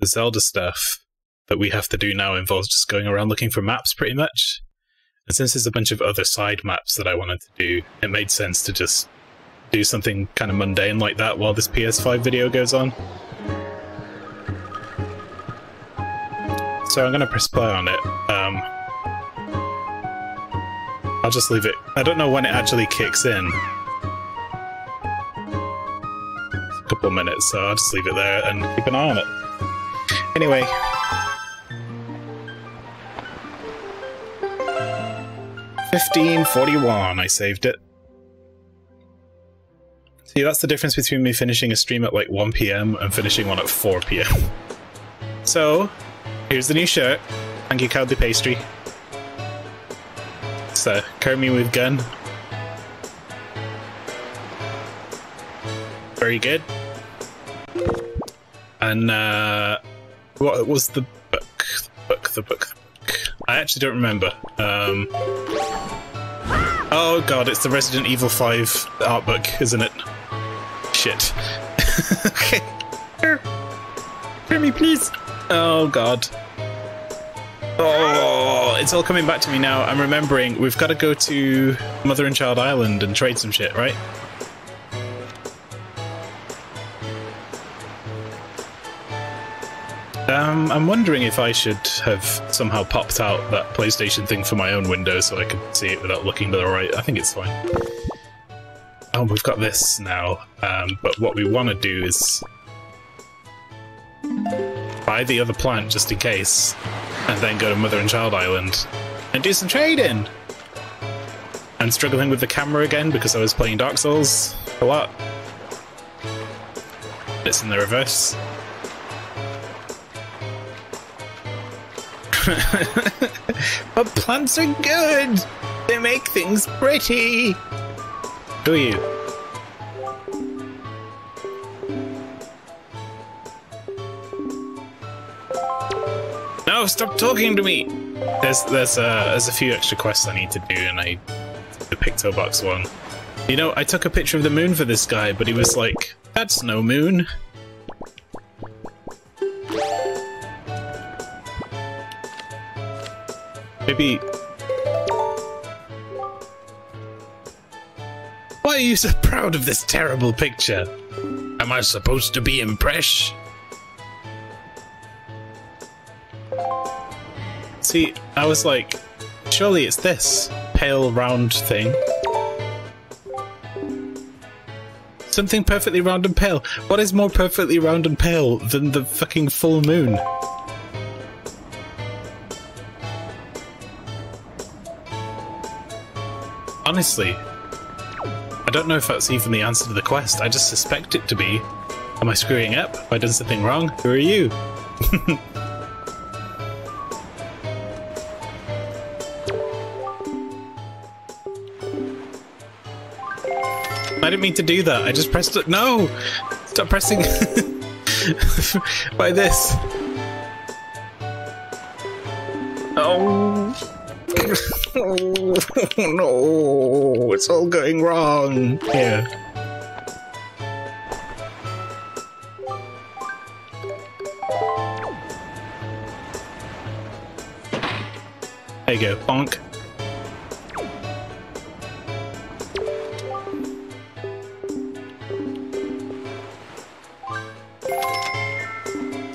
the Zelda stuff that we have to do now involves just going around looking for maps pretty much. And since there's a bunch of other side maps that I wanted to do, it made sense to just do something kind of mundane like that while this PS5 video goes on. So I'm going to press play on it. Um, I'll just leave it. I don't know when it actually kicks in. It's a couple of minutes, so I'll just leave it there and keep an eye on it. Anyway. Fifteen forty-one. I saved it. See, that's the difference between me finishing a stream at like 1 p.m. and finishing one at 4 p.m. So, here's the new shirt. Thank you, Cowardly Pastry. A Kermie with gun. Very good. And, uh, what was the book? The book, the book, the book. I actually don't remember. Um, oh god, it's the Resident Evil 5 art book, isn't it? Shit. okay. Hear me, please. Oh, God. Oh, it's all coming back to me now. I'm remembering we've got to go to Mother and Child Island and trade some shit, right? Um, I'm wondering if I should have somehow popped out that PlayStation thing for my own window so I could see it without looking to the right. I think it's fine. Oh, we've got this now. Um, but what we want to do is buy the other plant just in case, and then go to Mother and Child Island and do some trading. I'm struggling with the camera again because I was playing Dark Souls a lot. It's in the reverse. but plants are good! They make things pretty! Do you? No, stop talking to me! There's there's a there's a few extra quests I need to do, and I the Picto Box one. You know, I took a picture of the moon for this guy, but he was like, "That's no moon." Maybe. Why are you so proud of this terrible picture? Am I supposed to be impressed? See, I was like, surely it's this pale round thing. Something perfectly round and pale. What is more perfectly round and pale than the fucking full moon? Honestly, I don't know if that's even the answer to the quest. I just suspect it to be. Am I screwing up? Have I done something wrong? Who are you? I didn't mean to do that. I just pressed it. No! Stop pressing by this. Oh. Oh no, it's all going wrong. Here. There you go, bonk.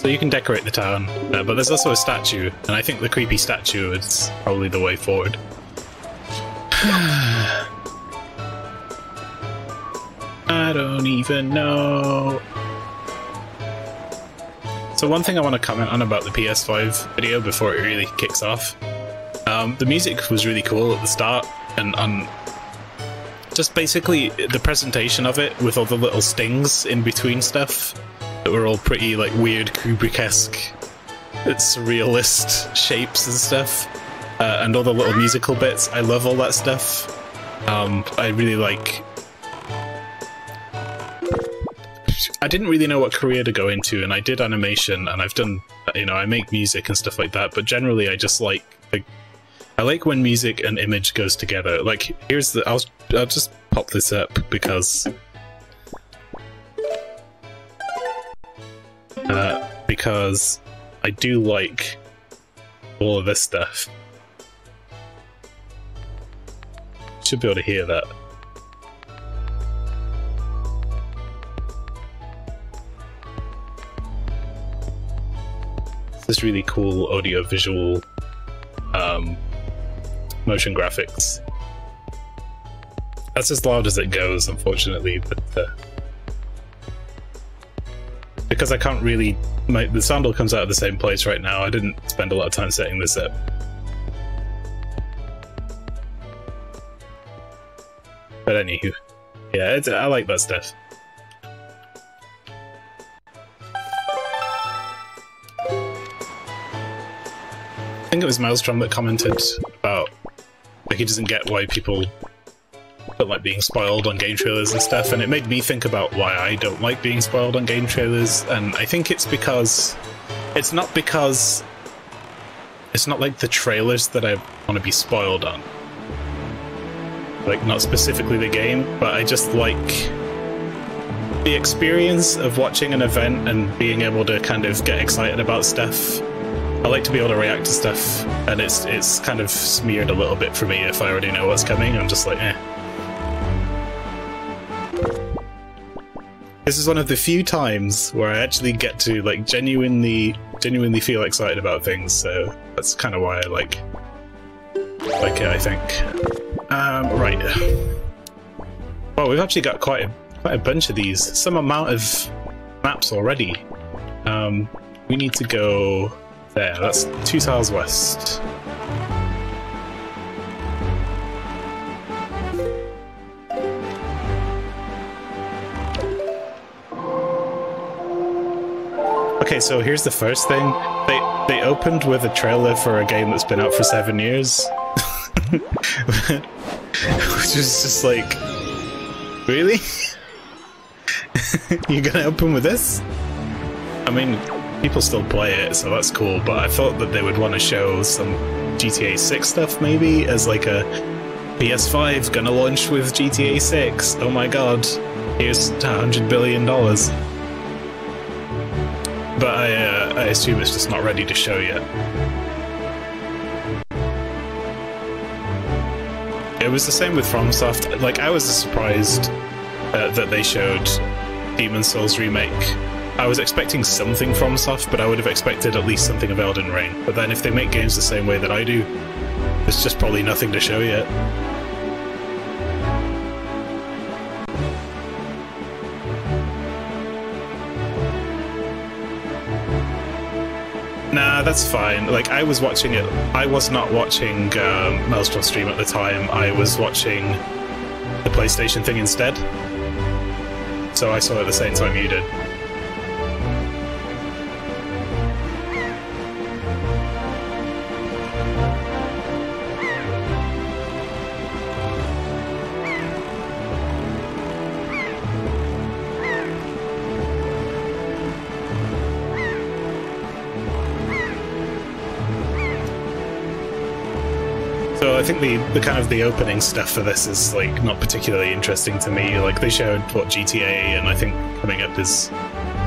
So you can decorate the town, uh, but there's also a statue, and I think the creepy statue is probably the way forward. I don't even know. So one thing I want to comment on about the PS5 video before it really kicks off. Um, the music was really cool at the start, and um, just basically the presentation of it with all the little stings in between stuff that were all pretty like weird Kubrick-esque, surrealist shapes and stuff, uh, and all the little musical bits. I love all that stuff. Um, I really like. I didn't really know what career to go into, and I did animation, and I've done, you know, I make music and stuff like that. But generally, I just like, like I like when music and image goes together. Like, here's the. I'll I'll just pop this up because because I do like all of this stuff. Should be able to hear that. This really cool audio visual um, motion graphics. That's as loud as it goes, unfortunately, but uh, because I can't really my the sandal comes out of the same place right now. I didn't spend a lot of time setting this up. But anywho, yeah, I like that stuff. I think it was Maelstrom that commented about like he doesn't get why people don't like being spoiled on game trailers and stuff, and it made me think about why I don't like being spoiled on game trailers, and I think it's because it's not because it's not like the trailers that I want to be spoiled on. Like not specifically the game, but I just like the experience of watching an event and being able to kind of get excited about stuff. I like to be able to react to stuff, and it's it's kind of smeared a little bit for me if I already know what's coming. I'm just like, eh. This is one of the few times where I actually get to like genuinely, genuinely feel excited about things. So that's kind of why I like like it. I think. Um, right. Well, we've actually got quite a quite a bunch of these. Some amount of maps already. Um, we need to go there. That's two tiles west. Okay, so here's the first thing. They they opened with a trailer for a game that's been out for seven years. Which is just like Really? You're gonna open with this? I mean, people still play it, so that's cool, but I thought that they would want to show some GTA 6 stuff maybe as like a PS5 gonna launch with GTA 6. Oh my god, here's $100 billion but I, uh, I assume it's just not ready to show yet. It was the same with FromSoft. Like, I was surprised uh, that they showed Demon Souls Remake. I was expecting something FromSoft, but I would have expected at least something of Elden Ring. But then if they make games the same way that I do, there's just probably nothing to show yet. Nah, that's fine. Like, I was watching it. I was not watching um, Maelstrom stream at the time. I was watching the PlayStation thing instead. So I saw it at the same time you did. The, the kind of the opening stuff for this is like not particularly interesting to me. Like they showed what GTA and I think coming up is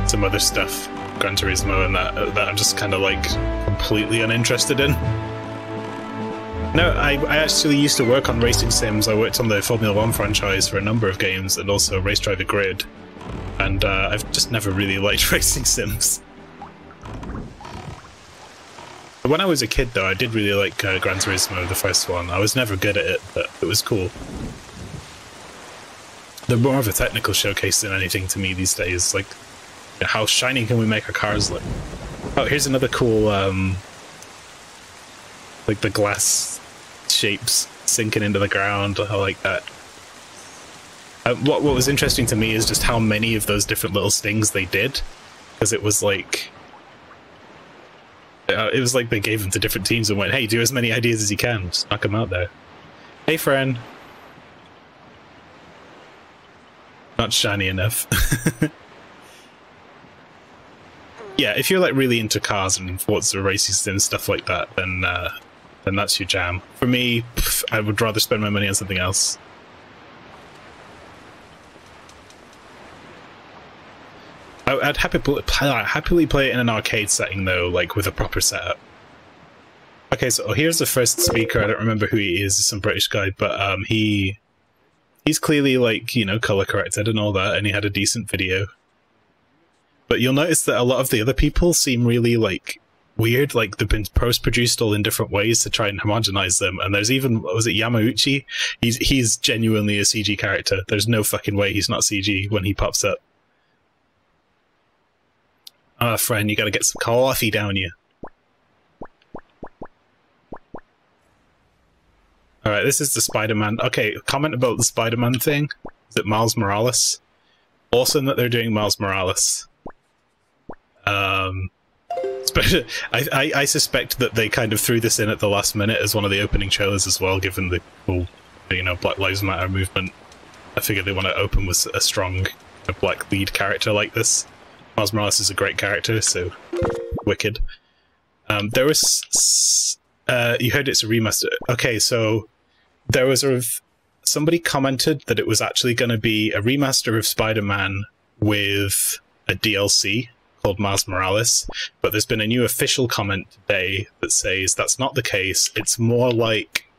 some other stuff, Gran Turismo and that that I'm just kind of like completely uninterested in. No, I, I actually used to work on racing sims. I worked on the Formula One franchise for a number of games and also Race Driver Grid. And uh, I've just never really liked racing sims. When I was a kid, though, I did really like uh, Gran Turismo, the first one. I was never good at it, but it was cool. They're more of a technical showcase than anything to me these days. Like, how shiny can we make our cars look? Oh, here's another cool, um, like the glass shapes sinking into the ground. I like that. Uh, what what was interesting to me is just how many of those different little stings they did, because it was like uh, it was like they gave them to different teams and went, "Hey, do as many ideas as you can. Just knock them out there." Hey, friend. Not shiny enough. yeah, if you're like really into cars and Forza racing and stuff like that, then uh, then that's your jam. For me, pff, I would rather spend my money on something else. I, I'd happy happily play it in an arcade setting though, like with a proper setup. Okay, so here's the first speaker. I don't remember who he is. Some British guy, but um, he he's clearly like you know color corrected and all that, and he had a decent video. But you'll notice that a lot of the other people seem really like weird. Like they've been post produced all in different ways to try and homogenize them. And there's even was it Yamauchi? He's he's genuinely a CG character. There's no fucking way he's not CG when he pops up. Ah, friend, you gotta get some coffee down you. Alright, this is the Spider-Man. Okay, comment about the Spider-Man thing. Is it Miles Morales? Awesome that they're doing Miles Morales. Um, I, I, I, suspect that they kind of threw this in at the last minute as one of the opening trailers as well, given the whole, you know, Black Lives Matter movement. I figure they want to open with a strong black lead character like this. Miles Morales is a great character, so wicked. Um, there was, uh, you heard it's a remaster. Okay, so there was a somebody commented that it was actually going to be a remaster of Spider-Man with a DLC called Miles Morales, but there's been a new official comment today that says that's not the case. It's more like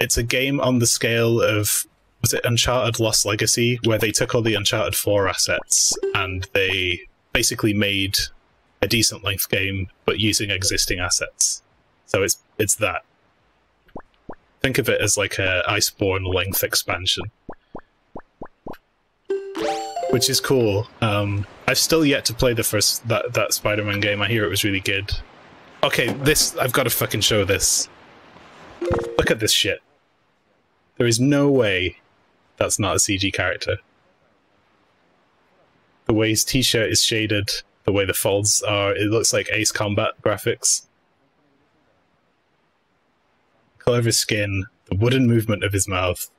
it's a game on the scale of was it Uncharted Lost Legacy, where they took all the Uncharted 4 assets and they basically made a decent length game, but using existing assets. So it's it's that. Think of it as like a Iceborne length expansion which is cool. Um, I've still yet to play the first that that Spider-Man game. I hear it was really good. Okay, this I've got to fucking show this. Look at this shit. There is no way that's not a CG character. The way his t-shirt is shaded, the way the folds are, it looks like Ace Combat graphics. The color of his skin, the wooden movement of his mouth,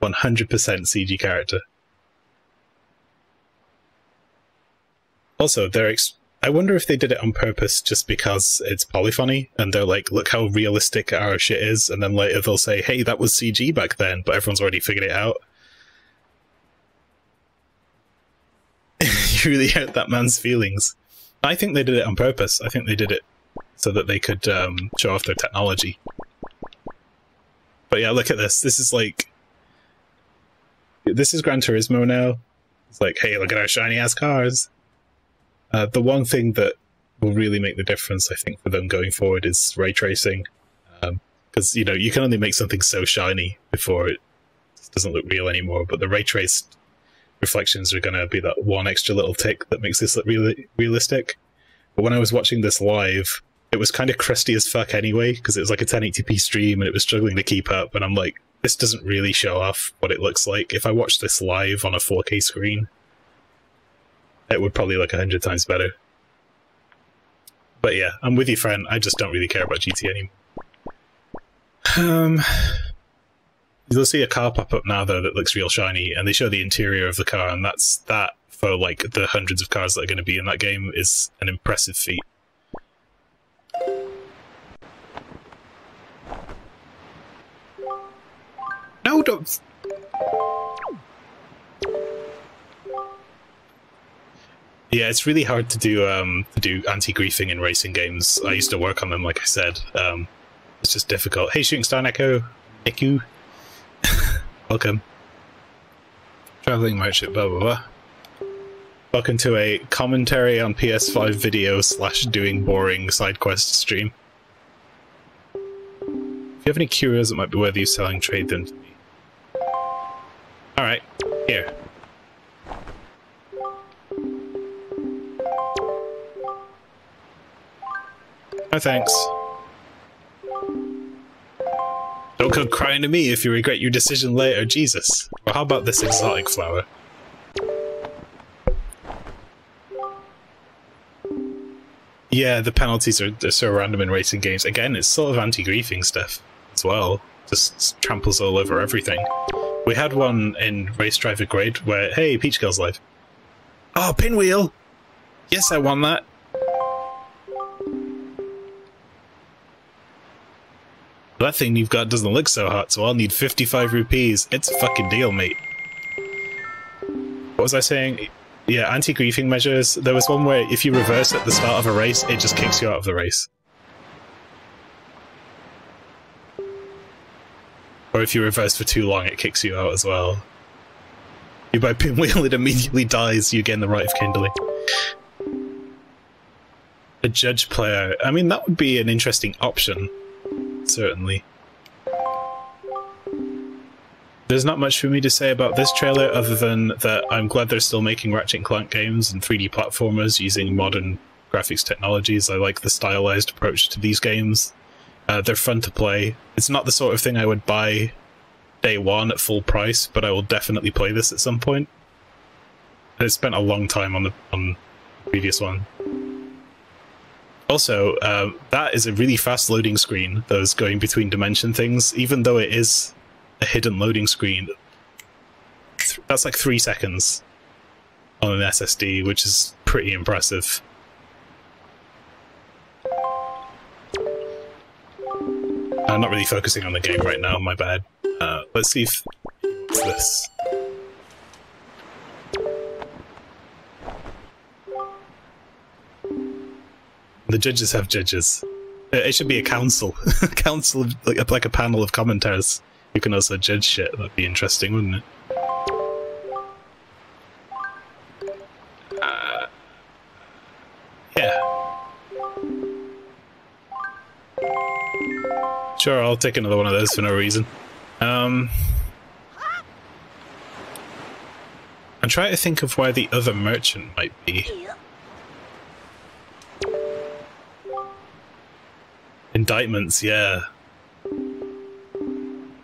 100% CG character. Also, they're I wonder if they did it on purpose just because it's polyphony and they're like, look how realistic our shit is, and then later they'll say, hey, that was CG back then, but everyone's already figured it out. you really hurt that man's feelings. I think they did it on purpose. I think they did it so that they could um, show off their technology. But yeah, look at this. This is like this is Gran Turismo now. It's like, hey, look at our shiny ass cars. Uh, the one thing that will really make the difference, I think, for them going forward is ray tracing, because um, you know you can only make something so shiny before it doesn't look real anymore. But the ray traced reflections are going to be that one extra little tick that makes this look really realistic. But when I was watching this live, it was kind of crusty as fuck anyway because it was like a 1080p stream and it was struggling to keep up. And I'm like, this doesn't really show off what it looks like. If I watch this live on a 4K screen, it would probably look a hundred times better. But yeah, I'm with you, friend. I just don't really care about GT anymore. Um, you'll see a car pop up now though that looks real shiny, and they show the interior of the car, and that's that for like the hundreds of cars that are going to be in that game is an impressive feat. No, don't. Yeah, it's really hard to do um, to do anti-griefing in racing games. I used to work on them, like I said. Um, it's just difficult. Hey, Shooting Star Echo, Echo, welcome. Traveling merchant, blah blah blah. Welcome to a commentary on PS5 video slash doing boring side quest stream. If you have any curios that might be worth you selling, trade them to me. Alright, here. No thanks. Don't come crying to me if you regret your decision later, Jesus. Well, how about this exotic flower? Yeah, the penalties are, are so random in racing games. Again, it's sort of anti-griefing stuff as well. Just tramples all over everything. We had one in Race Driver Grid where, hey, Peach Girl's live. Oh, Pinwheel! Yes, I won that. That thing you've got doesn't look so hot, so I'll need 55 rupees. It's a fucking deal, mate. what was I saying? Yeah, anti-griefing measures. There was one where if you reverse at the start of a race, it just kicks you out of the race. Or if you reverse for too long, it kicks you out as well. You buy pinwheel, it immediately dies, you gain the right of kindling. A judge player. I mean, that would be an interesting option. Certainly. There's not much for me to say about this trailer other than that I'm glad they're still making Ratchet and Clank games and 3D platformers using modern graphics technologies. I like the stylized approach to these games. Uh, they're fun to play. It's not the sort of thing I would buy day one at full price, but I will definitely play this at some point. I spent a long time on the on the previous one. Also, uh, that is a really fast loading screen, those going between dimension things, even though it is a hidden loading screen. That's like three seconds on an SSD, which is pretty impressive. I'm not really focusing on the game right now, my bad. Uh, let's see if this. The judges have judges. It should be a council, a council like like a panel of commenters who can also judge shit. That'd be interesting, wouldn't it? Uh, yeah. Sure, I'll take another one of those for no reason. Um, I'm trying to think of where the other merchant might be. Indictments, yeah.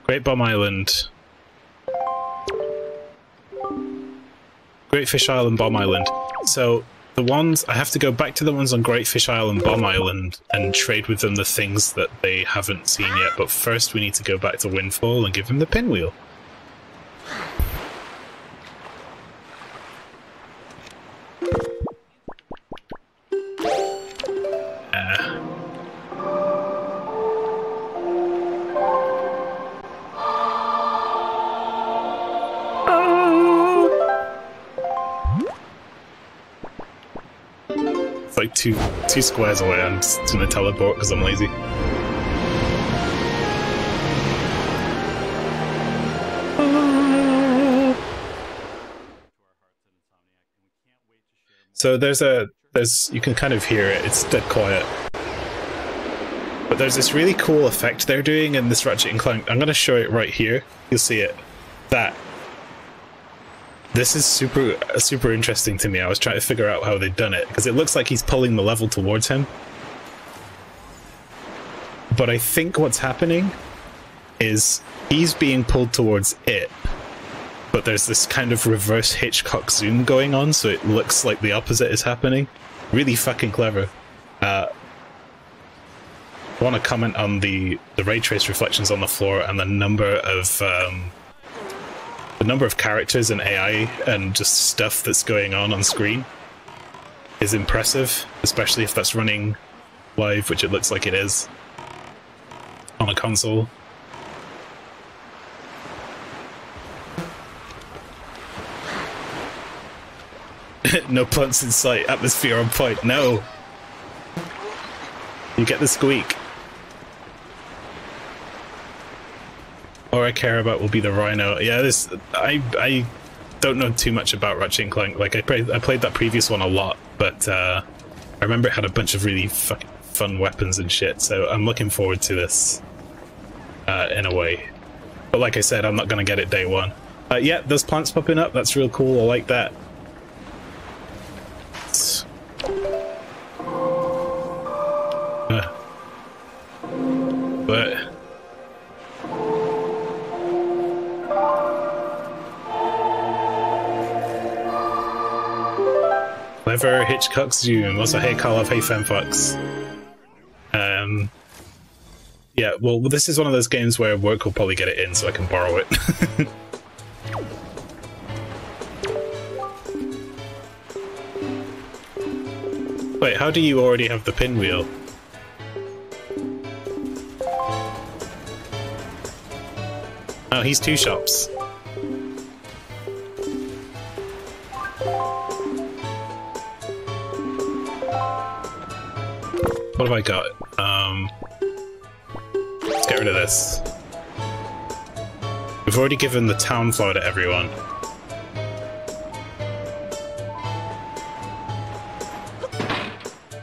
Great Bomb Island. Great Fish Island, Bomb Island. So, the ones, I have to go back to the ones on Great Fish Island, Bomb Island, and trade with them the things that they haven't seen yet. But first, we need to go back to Windfall and give them the pinwheel. Two squares away. I'm just gonna teleport because I'm lazy. So there's a there's you can kind of hear it. It's dead quiet. But there's this really cool effect they're doing in this Ratchet and Clank. I'm gonna show it right here. You'll see it. That this is super super interesting to me. I was trying to figure out how they've done it because it looks like he's pulling the level towards him. But I think what's happening is he's being pulled towards it. But there's this kind of reverse Hitchcock zoom going on, so it looks like the opposite is happening. Really fucking clever. Uh, want to comment on the, the ray trace reflections on the floor and the number of um, the number of characters and AI and just stuff that's going on on screen is impressive, especially if that's running live, which it looks like it is on a console. no plants in sight, atmosphere on point. No! You get the squeak. All I care about will be the Rhino. Yeah, this I I don't know too much about Ratchet and Clank. Like I played I played that previous one a lot, but uh, I remember it had a bunch of really fucking fun weapons and shit. So I'm looking forward to this uh, in a way. But like I said, I'm not gonna get it day one. Uh, yeah, there's plants popping up. That's real cool. I like that. Clever Hitchcock Zoom. Also, hey Karlov, hey Femfox. Um, yeah, well, this is one of those games where work will probably get it in so I can borrow it. Wait, how do you already have the pinwheel? Oh, he's two shops. What have I got? Um, let's get rid of this. We've already given the town floor to everyone.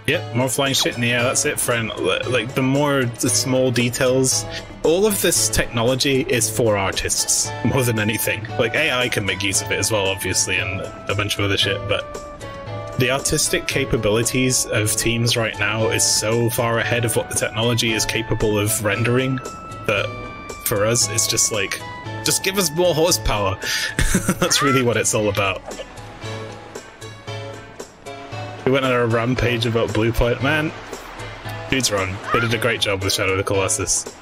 Yep, more flying shit in the air, that's it, friend. Like, the more the small details, all of this technology is for artists, more than anything. Like, AI can make use of it as well, obviously, and a bunch of other shit, but the artistic capabilities of teams right now is so far ahead of what the technology is capable of rendering that for us, it's just like, just give us more horsepower. that's really what it's all about. We went on a rampage about Bluepoint Man, dude's wrong. They did a great job with Shadow of the Colossus.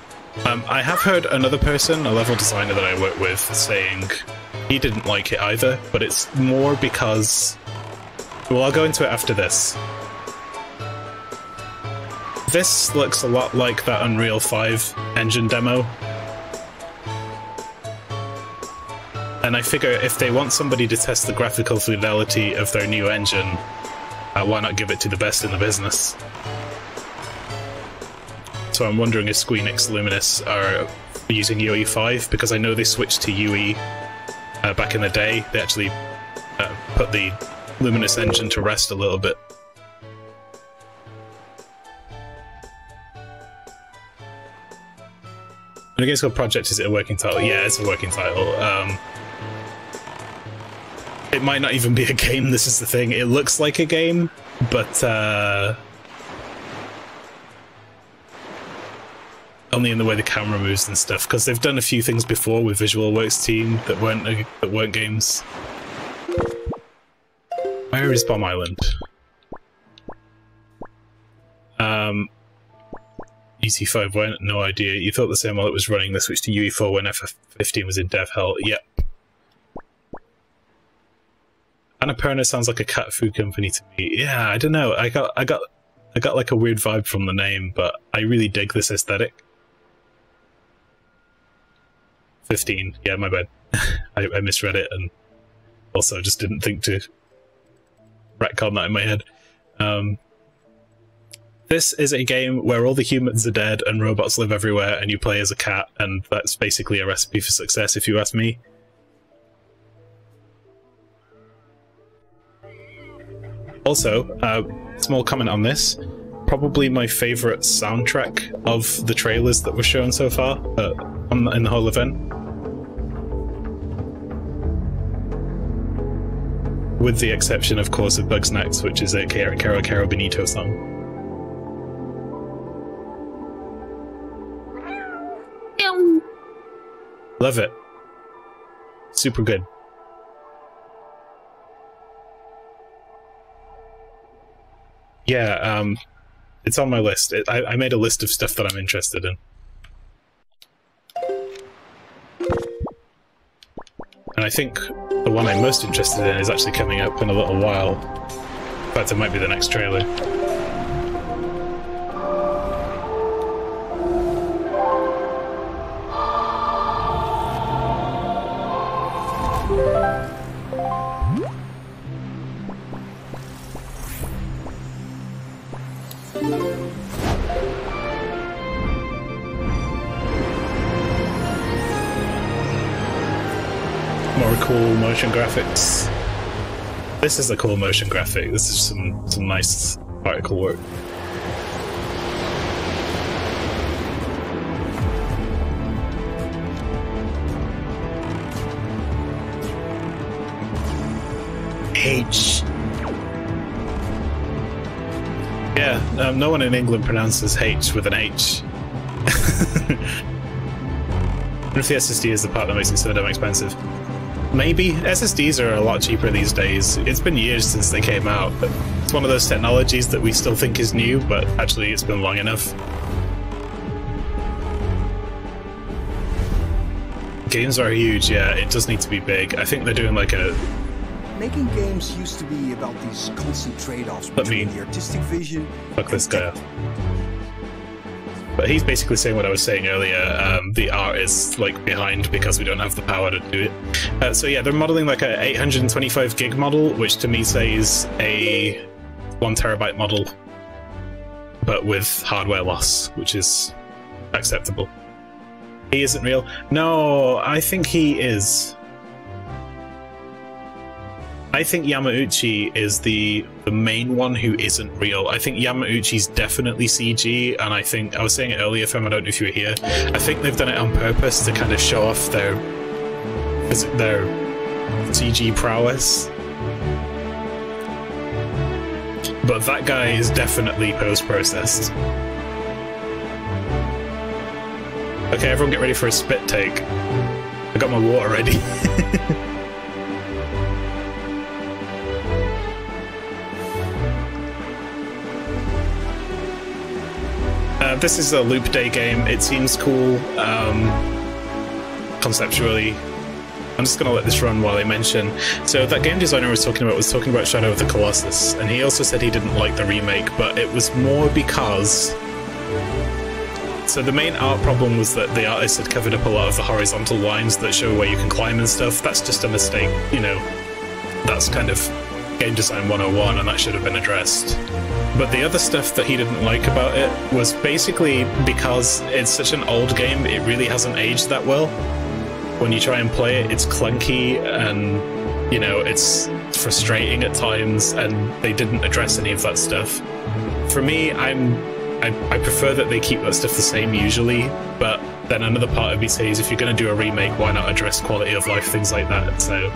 Um, I have heard another person, a level designer that I work with, saying he didn't like it either, but it's more because... Well, I'll go into it after this. This looks a lot like that Unreal 5 engine demo. And I figure if they want somebody to test the graphical fidelity of their new engine, uh, why not give it to the best in the business? So I'm wondering if Squeenix Luminous are using UE5 because I know they switched to UE uh, back in the day. They actually uh, put the Luminous engine to rest a little bit. I guess what project is it a working title? Yeah, it's a working title. Um, it might not even be a game, this is the thing. It looks like a game, but uh, only in the way the camera moves and stuff, because they've done a few things before with Visual Works team that weren't that weren't games. Where is Bomb Island? Um, EC5 went, no idea. You thought the same while it was running, the switch to UE4 when FF15 was in dev hell. Yep. Annapurna sounds like a cat food company to me. Yeah, I don't know. I got I got I got like a weird vibe from the name, but I really dig this aesthetic. 15. Yeah, my bad. I, I misread it and also just didn't think to retcon that in my head. Um, this is a game where all the humans are dead and robots live everywhere and you play as a cat and that's basically a recipe for success if you ask me. Also, uh, small comment on this. Probably my favorite soundtrack of the trailers that were shown so far uh, on, in the whole event. With the exception, of course, of Bugsnax, which is a Kero Kero, Bonito song. Love it. Super good. Yeah, um, it's on my list. It, I, I made a list of stuff that I'm interested in. And I think the one I'm most interested in is actually coming up in a little while. In fact, it might be the next trailer. Motion graphics. This is a cool motion graphic. This is some some nice particle work. H. Yeah, um, no one in England pronounces H with an H. if the SSD is the part that makes it so damn expensive. Maybe. SSDs are a lot cheaper these days. It's been years since they came out, but it's one of those technologies that we still think is new, but actually it's been long enough. Games are huge, yeah, it does need to be big. I think they're doing like a... Making games used to be about these constant trade-offs between the artistic vision... Fuck this guy up. But he's basically saying what I was saying earlier. Um, the art is like behind because we don't have the power to do it. Uh, so yeah, they're modeling like a 825 gig model, which to me says a one terabyte model. but with hardware loss, which is acceptable. He isn't real. No, I think he is. I think Yamauchi is the the main one who isn't real. I think Yamauchi's definitely CG, and I think I was saying it earlier, Fem. I don't know if you were here. I think they've done it on purpose to kind of show off their their CG prowess. But that guy is definitely post processed. Okay, everyone get ready for a spit take. I got my water ready. uh, this is a loop day game. It seems cool um, conceptually. I'm just going to let this run while I mention. So that game designer I was talking about was talking about Shadow of the Colossus, and he also said he didn't like the remake, but it was more because so the main art problem was that the artist had covered up a lot of the horizontal lines that show where you can climb and stuff. That's just a mistake, you know. That's kind of game design 101 and that should have been addressed. But the other stuff that he didn't like about it was basically because it's such an old game, it really hasn't aged that well. When you try and play it, it's clunky and you know, it's frustrating at times and they didn't address any of that stuff. For me, I'm I, I prefer that they keep that stuff the same usually, but then another part of me says if you're going to do a remake, why not address quality of life, things like that. So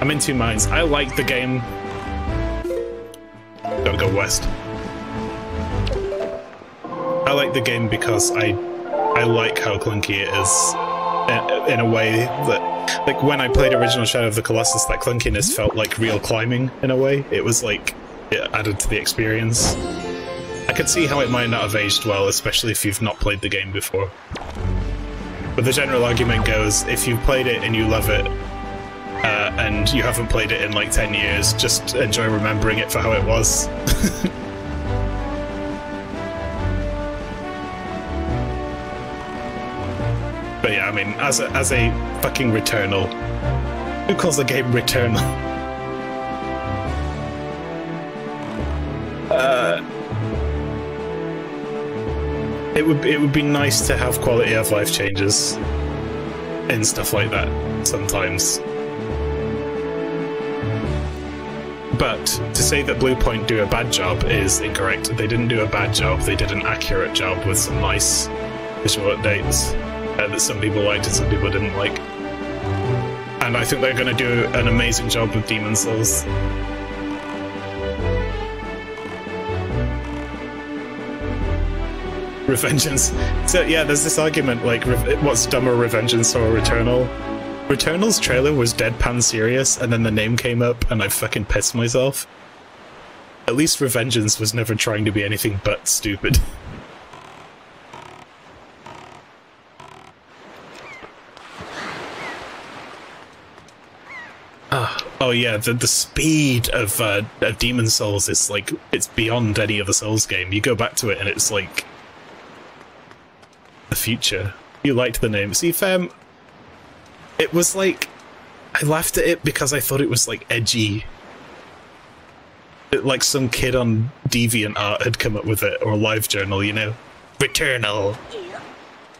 I'm in two minds. I like the game. Gotta go west. I like the game because I I like how clunky it is in a way that like when I played original Shadow of the Colossus, that clunkiness felt like real climbing in a way. It was like it added to the experience. I could see how it might not have aged well, especially if you've not played the game before. But the general argument goes, if you've played it and you love it, uh, and you haven't played it in like 10 years, just enjoy remembering it for how it was. but yeah, I mean, as a, as a fucking Returnal, who calls the game Returnal? Uh, it would it would be nice to have quality of life changes and stuff like that sometimes. But to say that Bluepoint do a bad job is incorrect. They didn't do a bad job. They did an accurate job with some nice visual updates uh, that some people liked and some people didn't like. And I think they're going to do an amazing job with Demon Souls. Revengeance. So yeah, there's this argument like, what's dumber, Revengeance or Returnal? Returnal's trailer was deadpan serious, and then the name came up, and I fucking pissed myself. At least Revengeance was never trying to be anything but stupid. oh yeah, the the speed of uh, of Demon Souls is like it's beyond any other Souls game. You go back to it and it's like the future. You liked the name. See, fam, it was like I laughed at it because I thought it was like edgy. It, like some kid on DeviantArt had come up with it, or LiveJournal, you know? Returnal!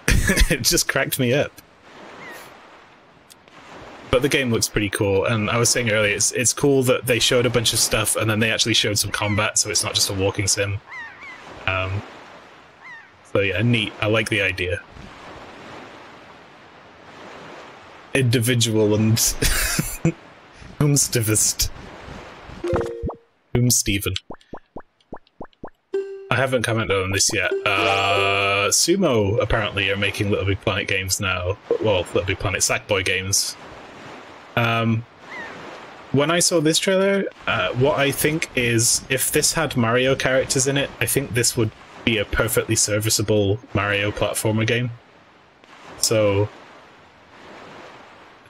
it just cracked me up. But the game looks pretty cool, and I was saying earlier, it's it's cool that they showed a bunch of stuff and then they actually showed some combat, so it's not just a walking sim. Um, so yeah, neat. I like the idea. Individual and Umstivist. Um Stephen. I haven't commented on this yet. Uh, Sumo apparently are making Little Big Planet games now. Well, Little Big Planet Sackboy games. Um, when I saw this trailer, uh, what I think is if this had Mario characters in it, I think this would be a perfectly serviceable Mario platformer game. So,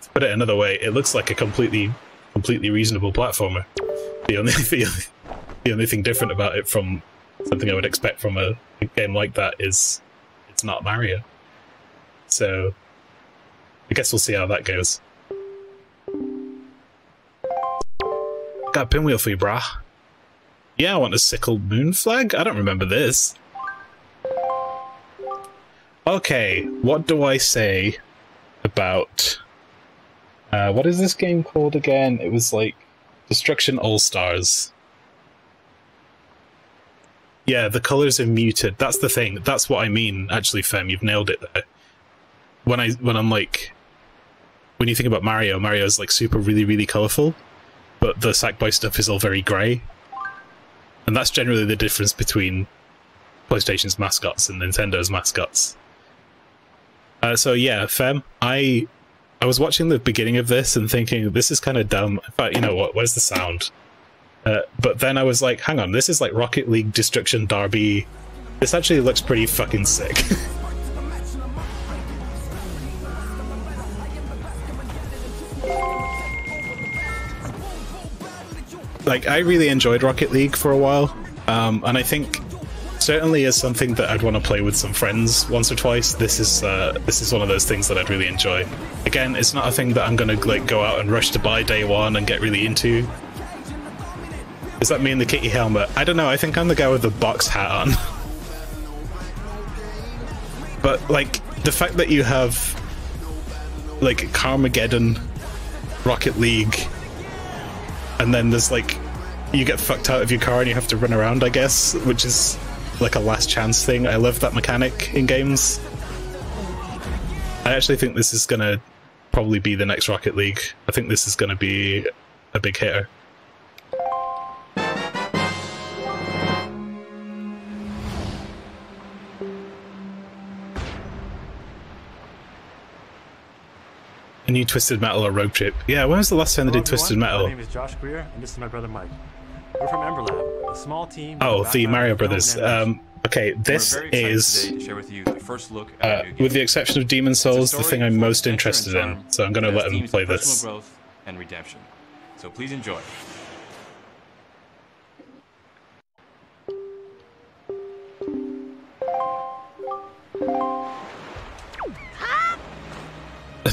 to put it another way, it looks like a completely, completely reasonable platformer. The only, the, the only thing different about it from something I would expect from a, a game like that is it's not Mario. So, I guess we'll see how that goes. Got a pinwheel for you, brah. Yeah, I want a sickle moon flag? I don't remember this. Okay, what do I say about... Uh, what is this game called again? It was like Destruction All-Stars. Yeah, the colors are muted. That's the thing. That's what I mean. Actually, Fem, you've nailed it there. When I when I'm like, when you think about Mario, Mario's like super really really colorful, but the Sackboy stuff is all very grey, and that's generally the difference between PlayStation's mascots and Nintendo's mascots. Uh, so yeah, Fem, I I was watching the beginning of this and thinking this is kind of dumb. But you know what? Where's the sound? Uh, but then I was like, hang on, this is like Rocket League Destruction Derby. This actually looks pretty fucking sick. like, I really enjoyed Rocket League for a while, um, and I think certainly as something that I'd want to play with some friends once or twice. This is uh, this is one of those things that I'd really enjoy. Again, it's not a thing that I'm going to like go out and rush to buy day one and get really into. Is that me in the kitty helmet? I don't know. I think I'm the guy with the box hat on. but like the fact that you have like Carmageddon, Rocket League, and then there's like you get fucked out of your car and you have to run around, I guess, which is like a last chance thing. I love that mechanic in games. I actually think this is gonna probably be the next Rocket League. I think this is gonna be a big hitter. A new Twisted Metal or Rogue Trip. Yeah, when was the last time they did Twisted Metal? My name is Josh Grier, and this is my brother Mike. We're from Ember Lab, a small team. Oh, the Mario Brothers. Um, okay, this is, the uh, with the exception of Demon Souls, the thing I'm most interested in. So I'm going to let him play this. Growth and redemption. So please enjoy.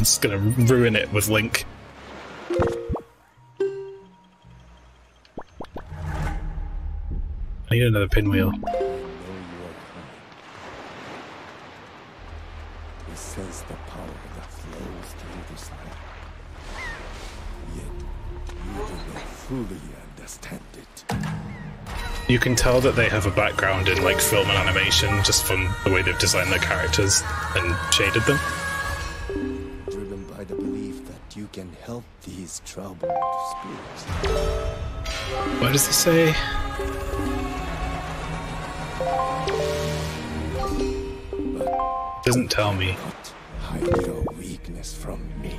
Just gonna ruin it with Link. I need another pinwheel. He sense the power that flows through this land. Yet you do not fully understand it. You can tell that they have a background in like film and animation just from the way they've designed their characters and shaded them. These troubled spirits. What does he say? Doesn't tell me. Hide your weakness from me.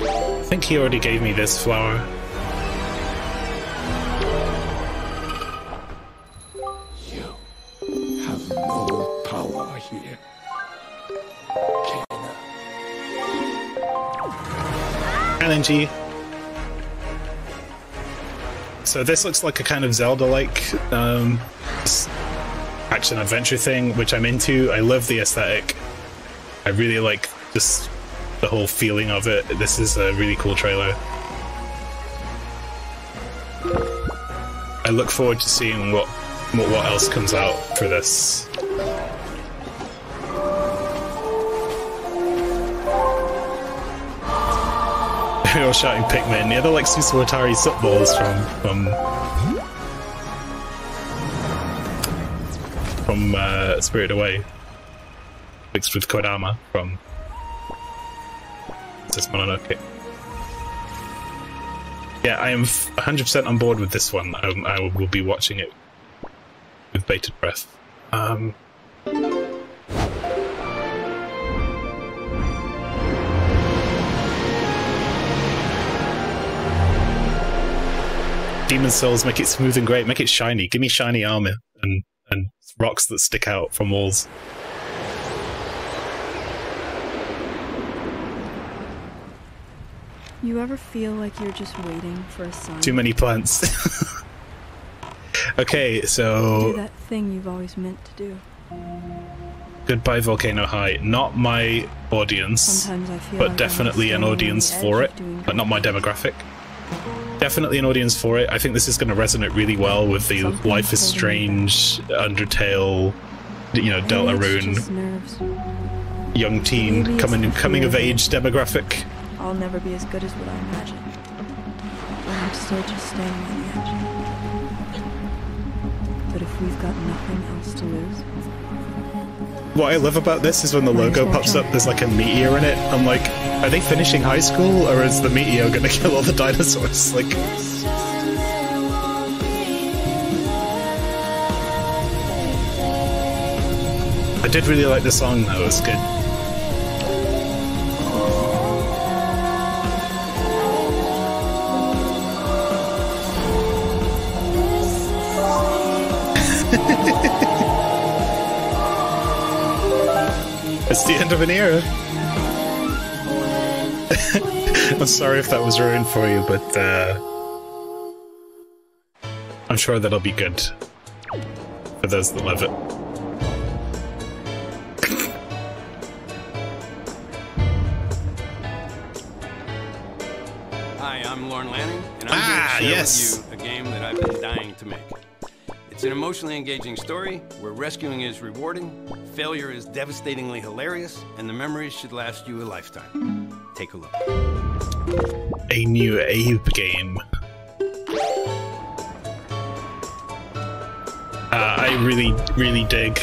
I think he already gave me this flower. So this looks like a kind of Zelda-like um, action adventure thing, which I'm into. I love the aesthetic. I really like just the whole feeling of it. This is a really cool trailer. I look forward to seeing what what, what else comes out for this. They're shouting Pikmin. Yeah, they're like Susuwatari soot balls from from from uh, Spirit Away, mixed with Kodama from this Mononoke. Yeah, I am 100% on board with this one. I, I will be watching it with bated breath. Um, Demon Souls make it smooth and great, make it shiny. Give me shiny armor and and rocks that stick out from walls. You ever feel like you're just waiting for a sign? Too many plants. okay, Do so that thing you've always meant to do. goodbye Volcano High. Not my audience, Sometimes I feel but like definitely an standing on the audience for it, but not my demographic. Definitely an audience for it. I think this is going to resonate really well with the Something's Life is Strange, Undertale, you know, Deltarune, young teen, coming coming of age demographic. I'll never be as good as what I imagined. But I'm still just standing on the edge. But if we've got nothing else to lose, What I love about this is when the logo pops up, there's like a meteor in it. I'm like, are they finishing high school or is the meteor going to kill all the dinosaurs? Like, I did really like the song though. It was good. It's the end of an era. I'm sorry if that was ruined for you, but uh, I'm sure that'll be good for those that love it. Hi, I'm Lorne Lanning, and I'm Ah, here to share yes. with you a game that I've been dying to make. It's an emotionally engaging story where rescuing is rewarding, failure is devastatingly hilarious, and the memories should last you a lifetime. Take a look. A new Abe game. Uh, I really, really dig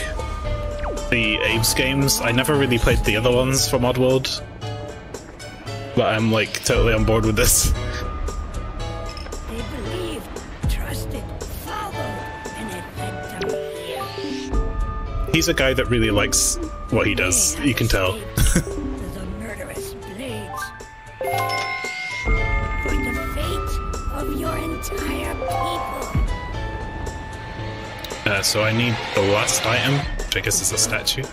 the Abe's games. I never really played the other ones from Oddworld, but I'm like totally on board with this. He's a guy that really likes what he does. You can tell. the murderous blades. For the fate of your entire people. Uh, so I need the last item, which I guess is a statue.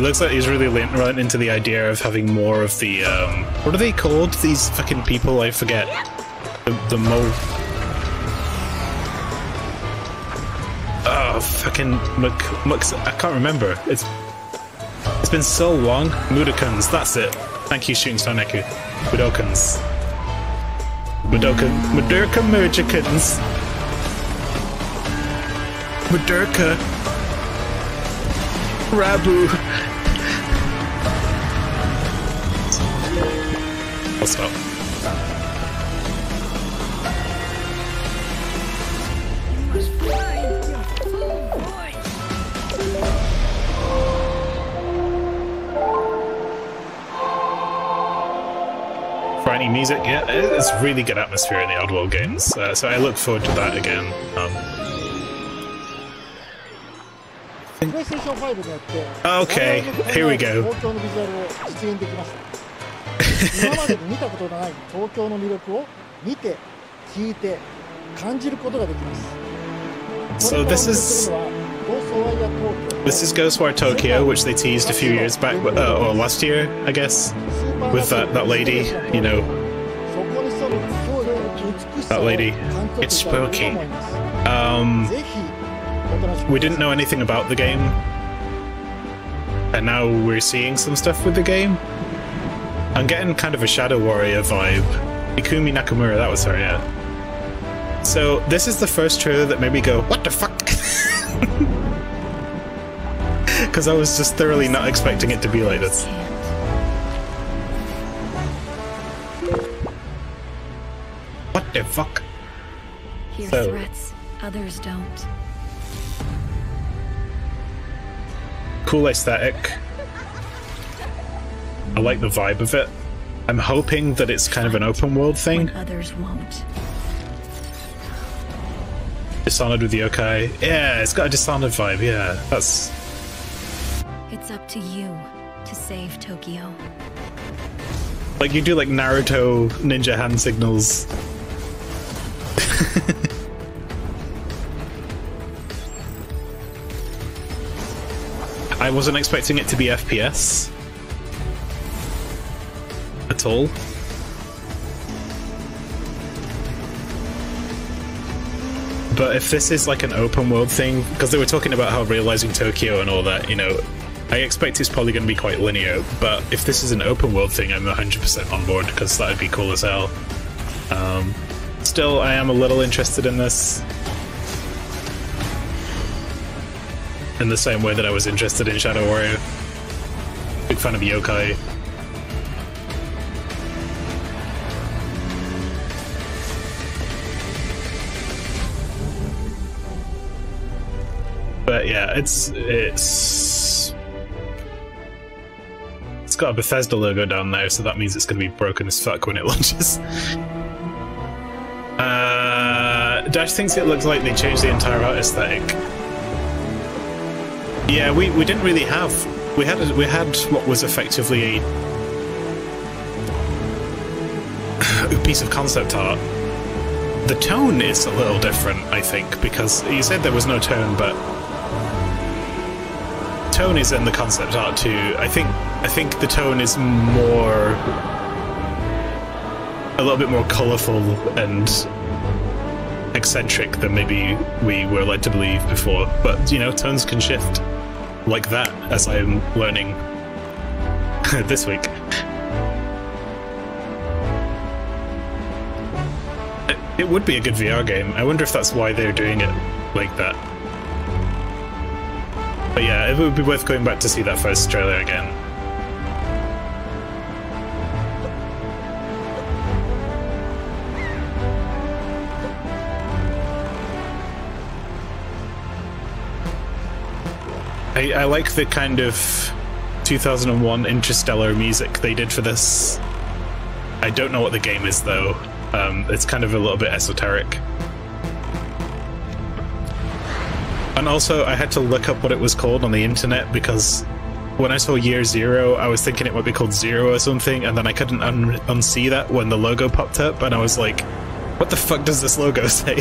It looks like he's really leaning right into the idea of having more of the um, what are they called? These fucking people I forget. The the mo. Oh fucking Muk Muk. I can't remember. It's it's been so long. Mudokons. That's it. Thank you, Shooting Star Neku. Mudokons. Mudoka Mudurka Murgicans. Mudurka. Rabu. I'll music, yeah, it's really good atmosphere in the Oddworld games, uh, so I look forward to that again. Um, Okay, here we go. 今までに見たことのない東京の魅力を見て聞いて感じることができます。So this is this is Ghostwire Tokyo, which they teased a few years back, uh, or last year, I guess, with that that lady, you know, that lady. It's spooky. Um, we didn't know anything about the game, and now we're seeing some stuff with the game. I'm getting kind of a Shadow Warrior vibe. Ikumi Nakamura, that was her, yeah. So this is the first trailer that made me go, "What the fuck?" Because I was just thoroughly not expecting it to be like this. What the fuck? Hear So- threats, others don't. Cool aesthetic. I like the vibe of it. I'm hoping that it's kind of an open world thing. When others won't. Dishonored with yokai. Yeah, it's got a Dishonored vibe. Yeah, that's It's up to you to save Tokyo. like you do like Naruto ninja hand signals. I wasn't expecting it to be FPS at all. but if this is like an open world thing, because they were talking about how realizing Tokyo and all that, you know, I expect it's probably going to be quite linear. But if this is an open world thing, I'm 100% on board because that would be cool as hell. Um, still, I am a little interested in this. In the same way that I was interested in Shadow Warrior. Big fan of yokai. Yeah, it's it's it's got a Bethesda logo down there, so that means it's going to be broken as fuck when it launches. Uh, Dash thinks it looks like they changed the entire art aesthetic. Yeah, we, we didn't really have we had we had what was effectively a, a piece of concept art. The tone is a little different, I think, because you said there was no tone, but tone is in the concept art too. I think I think the tone is more a little bit more colourful and eccentric than maybe we were led to believe before. But you know, tones can shift like that, as I'm learning this week. It would be a good VR game. I wonder if that's why they're doing it like that. But yeah, it would be worth going back to see that first trailer again. I, I like the kind of 2001 Interstellar music they did for this. I don't know what the game is though. Um, it's kind of a little bit esoteric. And also, I had to look up what it was called on the internet because when I saw Year Zero, I was thinking it might be called Zero or something, and then I couldn't un unsee that when the logo popped up, and I was like, what the fuck does this logo say?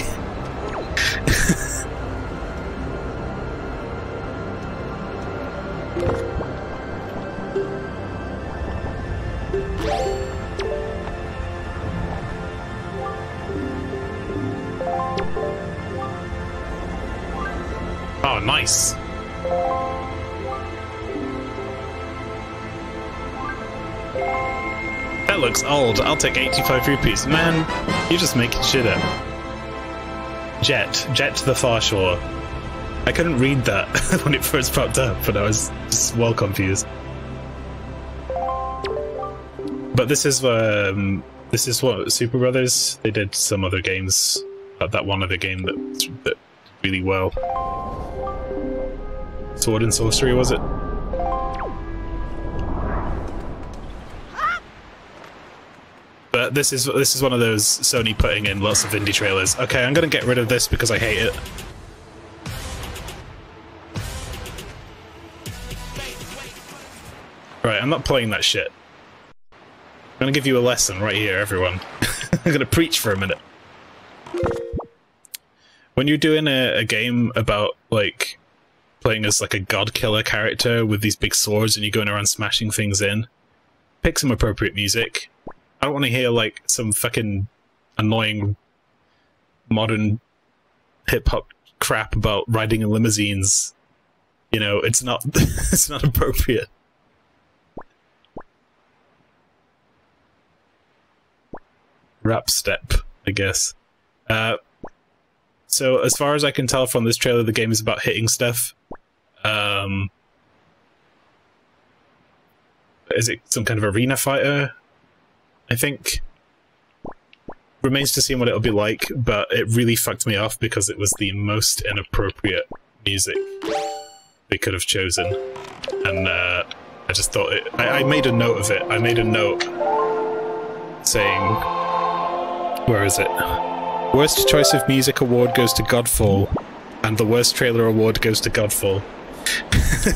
Take 85 rupees. Man, you're just making shit up. Jett. Jett to the far shore. I couldn't read that when it first popped up, but I was just well confused. But this is um, this is what Super Brothers. They did some other games. Uh, that one other game that that really well. Sword and Sworcery, was it? This is this is one of those Sony putting in lots of indie trailers. Okay, I'm gonna get rid of this because I hate it. Right, I'm not playing that shit. I'm gonna give you a lesson right here, everyone. I'm gonna preach for a minute. When you're doing a, a game about, like, playing as, like, a god killer character with these big swords and you're going around smashing things in, pick some appropriate music. I don't want to hear, like, some fucking annoying modern hip-hop crap about riding in limousines. You know, it's not, it's not appropriate. rap step, I guess. Uh, so as far as I can tell from this trailer, the game is about hitting stuff. Um, is it some kind of arena fighter? I think. Remains to see what it'll be like, but it really fucked me off because it was the most inappropriate music they could have chosen. And uh, I just thought it. I, I made a note of it. I made a note saying where is it? Worst Choice of Music award goes to Godfall, and the Worst Trailer award goes to Godfall.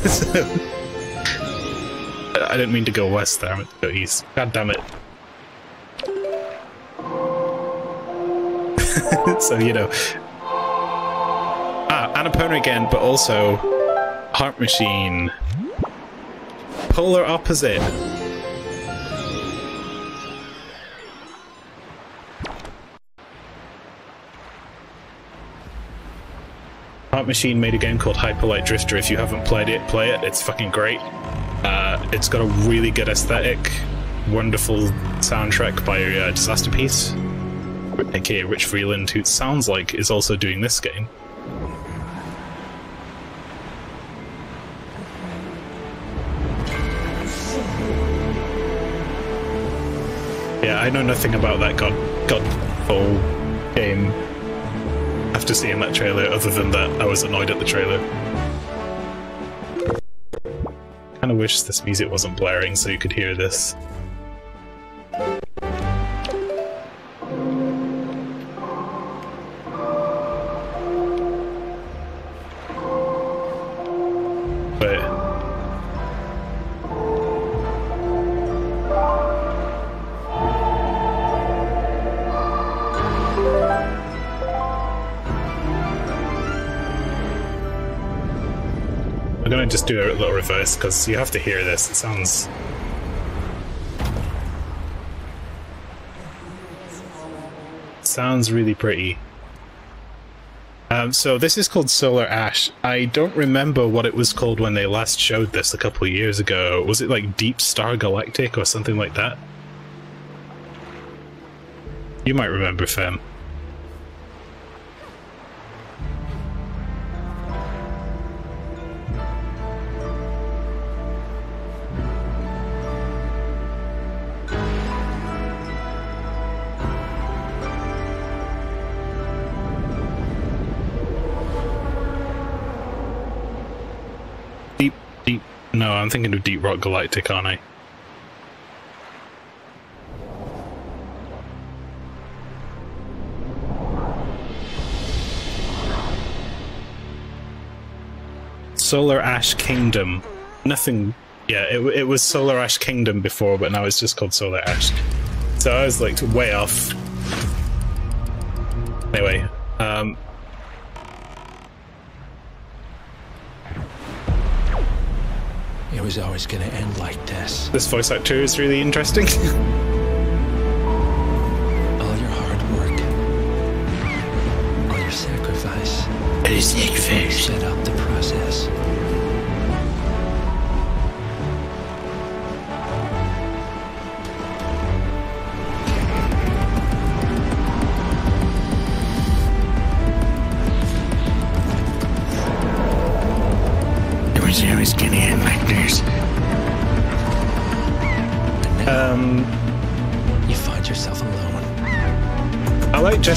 so, I didn't mean to go west there, I meant to go east. God damn it. so, you know. Ah, Annapurna again, but also Heart Machine. Polar opposite. Heart Machine made a game called Hyper Light Drifter. If you haven't played it, play it. It's fucking great. Uh, it's got a really good aesthetic, wonderful soundtrack by uh, Disasterpeace, aka Rich Vreeland, who it sounds like is also doing this game. Yeah, I know nothing about that God Godfall game after seeing that trailer, other than that I was annoyed at the trailer. Kinda wish this music wasn't blaring so you could hear this. Just do a little reverse because you have to hear this. It sounds. sounds really pretty. Um, so this is called Solar Ash. I don't remember what it was called when they last showed this a couple of years ago. Was it like Deep Star Galactic or something like that? You might remember, Fem. No, I'm thinking of Deep Rock Galactic, aren't I? Solar Ash Kingdom. Nothing. Yeah, it, it was Solar Ash Kingdom before, but now it's just called Solar Ash. So I was like way off. Anyway, um, was always going to end like this. This voice actor is really interesting. all your hard work, all your sacrifice. It is Nick Fish. Set up the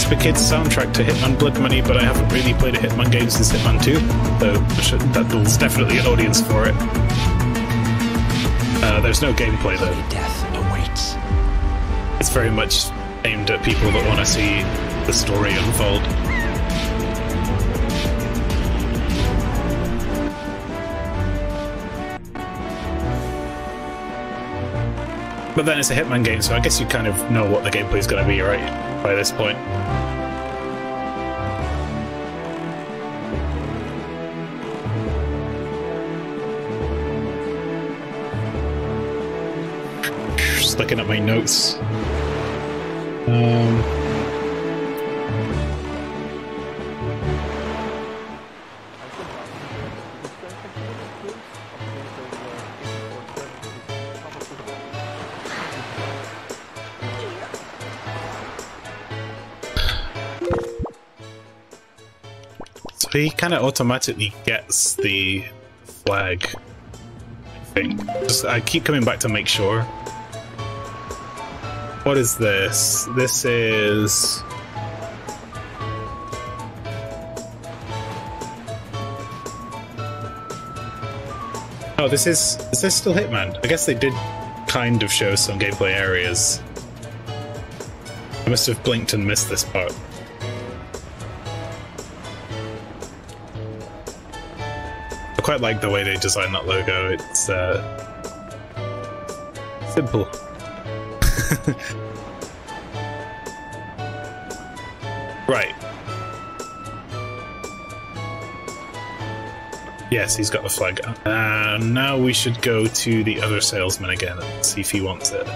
Jesper Kyd's soundtrack to Hitman Blood Money, but I haven't really played a Hitman game since Hitman 2, so that there's definitely an audience for it. Uh, there's no gameplay though. Death awaits. It's very much aimed at people that want to see the story unfold. But then it's a Hitman game, so I guess you kind of know what the gameplay is going to be, right? By this point. Just looking at my notes. Um... he kind of automatically gets the flag. I think. Just, I keep coming back to make sure. What is this? This is... Oh, this is... Is this still Hitman? I guess they did kind of show some gameplay areas. I must have blinked and missed this part. I quite like the way they designed that logo. It's uh, simple. right. Yes, he's got the flag. Uh, now we should go to the other salesman again and see if he wants it.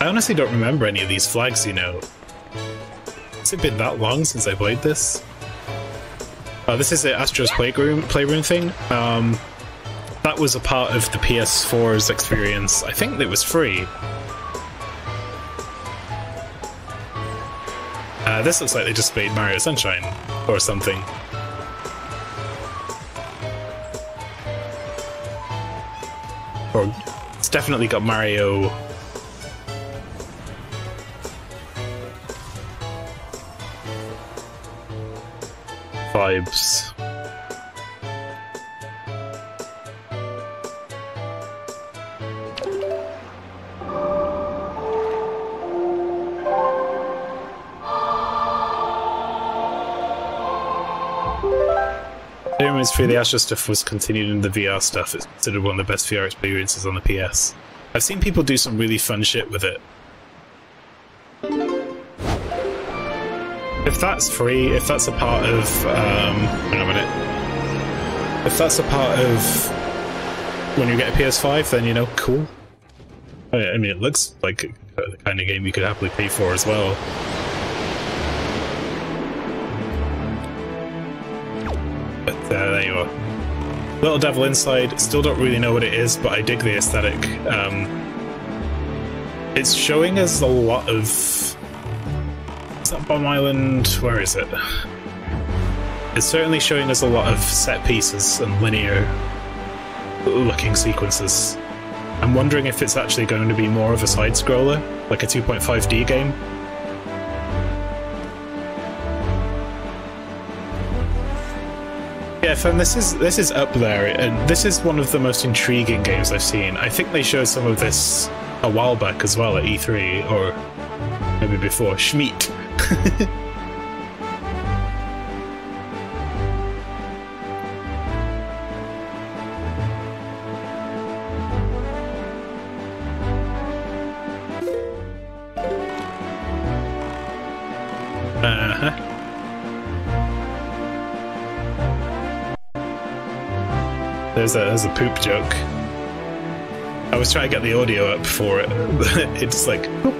I honestly don't remember any of these flags, you know. Has it been that long since I played this? Uh, this is the Astro's Playroom, Playroom thing. Um, that was a part of the PS4's experience. I think it was free. Uh, this looks like they just made Mario Sunshine or something. Or it's definitely got Mario 3 the Astro stuff was continued in the VR stuff. It's considered one of the best VR experiences on the PS. I've seen people do some really fun shit with it. If that's free, if that's a part of. Um, hang on a minute. If that's a part of when you get a PS5, then you know, cool. I mean, it looks like the kind of game you could happily pay for as well. Are. Little Devil Inside, still don't really know what it is, but I dig the aesthetic. Um, it's showing us a lot of. Is that Bomb Island? Where is it? It's certainly showing us a lot of set pieces and linear looking sequences. I'm wondering if it's actually going to be more of a side scroller, like a 2.5D game. Yeah, Fen, this is this is up there, and this is one of the most intriguing games I've seen. I think they showed some of this a while back as well at E3, or maybe before. Schmeat. There's a a poop joke. I was trying to get the audio up for it. it's like poop.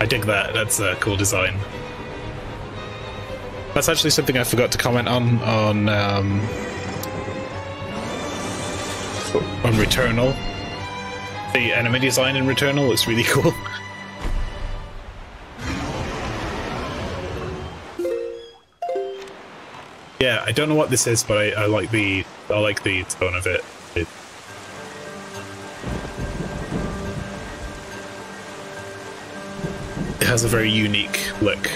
I dig that. That's a cool design. That's actually something I forgot to comment on on um, on Returnal. The enemy design in Returnal looks really cool. Yeah, I don't know what this is, but I, I like the I like the tone of it. it. It has a very unique look.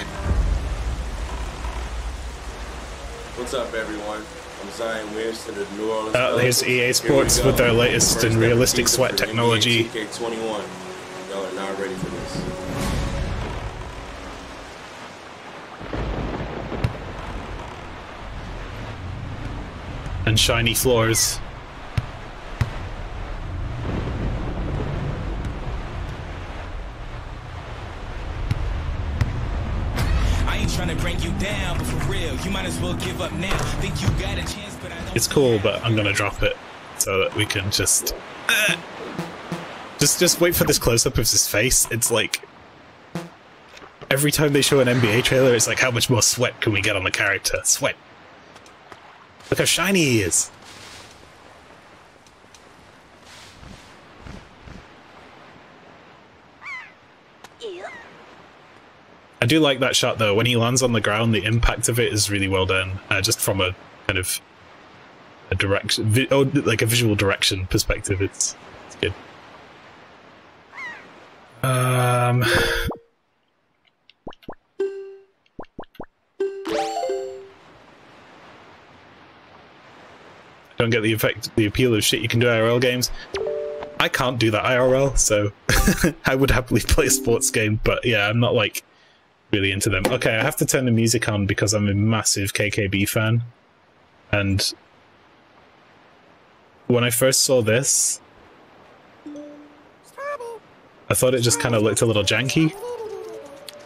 What's up, everyone? I'm Zion of the New Orleans. Uh, here's EA Sports with their latest First and realistic sweat technology. 2K21. Y'all are not ready for this. And shiny floors. I ain't trying to bring you down, but for real, you might as well give up now. Think you got a chance, but I know It's cool, but I'm gonna drop it so that we can just uh, just just wait for this close up of his face. It's like every time they show an NBA trailer, it's like how much more sweat can we get on the character? Sweat. Look how shiny he is. I do like that shot though. When he lands on the ground, the impact of it is really well done. Uh, just from a kind of a direction, vi- oh, like a visual direction perspective, it's it's good. Um. Don't get the effect, the appeal of shit you can do IRL games. I can't do that IRL, so I would happily play a sports game, but yeah, I'm not like really into them. Okay, I have to turn the music on because I'm a massive KKB fan. And when I first saw this, I thought it just kind of looked a little janky.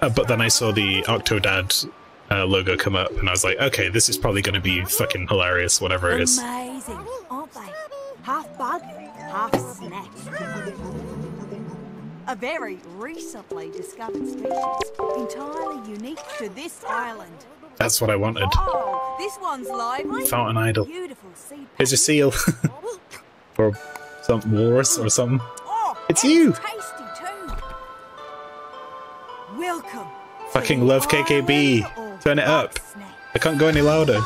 Uh, but then I saw the Octodad uh, logo come up, and I was like, okay, this is probably going to be fucking hilarious, whatever it is. Amazing, aren't they? Half bug, half snack. A very recently discovered species, entirely unique to this island. That's what I wanted. Oh, this one's lively. Fountain idol. Here's a seal. or some walrus or something. Oh, it's you! tasty too. Welcome. Fucking love KKB. Turn it up. I can't go any louder.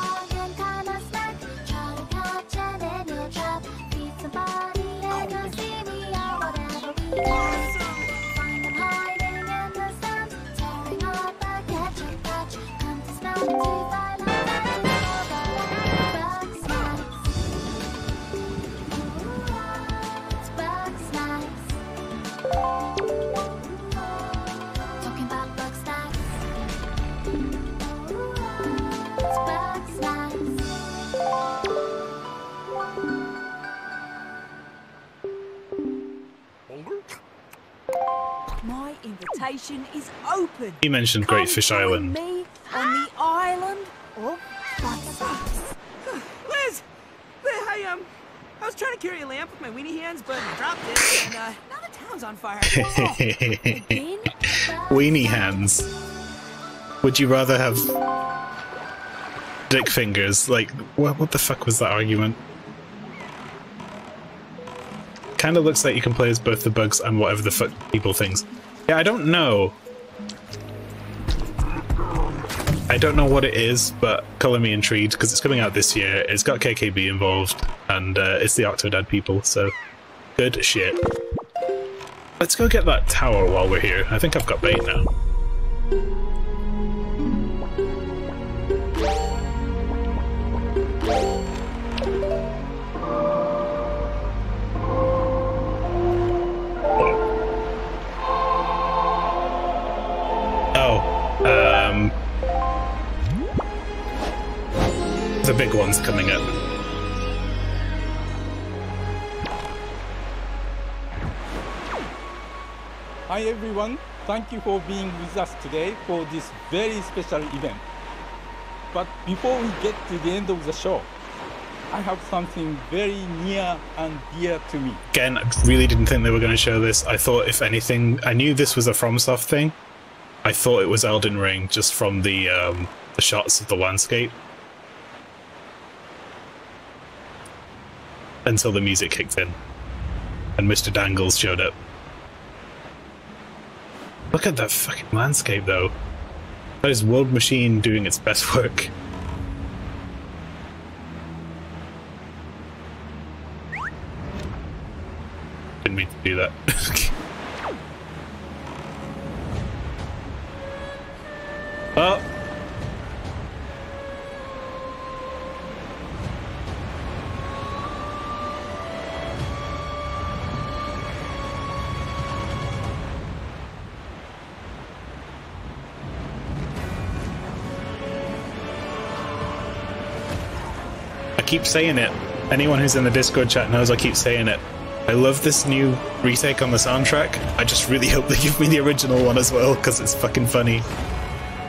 Open. Mentioned Great Fish Island. Me on the island of Liz! Liz, I, um, I was trying to carry a lamp with my weenie hands, but I dropped it, and, uh, now the town's on fire. Weenie hands. Would you rather have dick fingers? Like, what, what the fuck was that argument? Kind of looks like you can play as both the bugs and whatever the fuck people thinks. Yeah, I don't know. I don't know what it is, but color me intrigued because it's coming out this year. It's got KKB involved, and uh, it's the Octodad people, so good shit. Let's go get that tower while we're here. I think I've got bait now. One's coming up. Hi everyone, thank you for being with us today for this very special event. But before we get to the end of the show, I have something very near and dear to me. Again, I really didn't think they were going to show this. I thought, if anything, I knew this was a FromSoft thing. I thought it was Elden Ring just from the um, the shots of the landscape. Until the music kicked in, and Mr. Dangles showed up. Look at that fucking landscape, though. That is World Machine doing its best work. Didn't mean to do that. oh! Keep saying it. Anyone who's in the Discord chat knows I keep saying it. I love this new retake on the soundtrack. I just really hope they give me the original one as well, because it's fucking funny.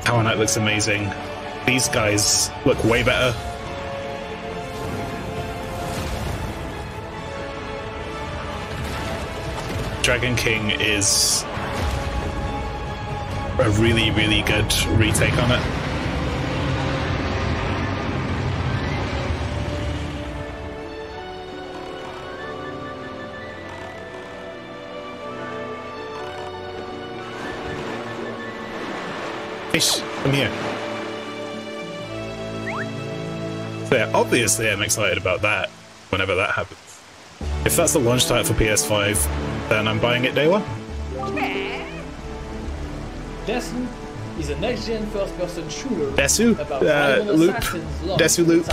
Tower Knight looks amazing. These guys look way better. Dragon King is a really, really good retake on it. Fish, come here. So yeah, obviously I'm excited about that whenever that happens. If that's the launch title for PS5, then I'm buying it day one. Desu is a next-gen first-person shooter Desu? about Uh, Loop. assassins Deathloop.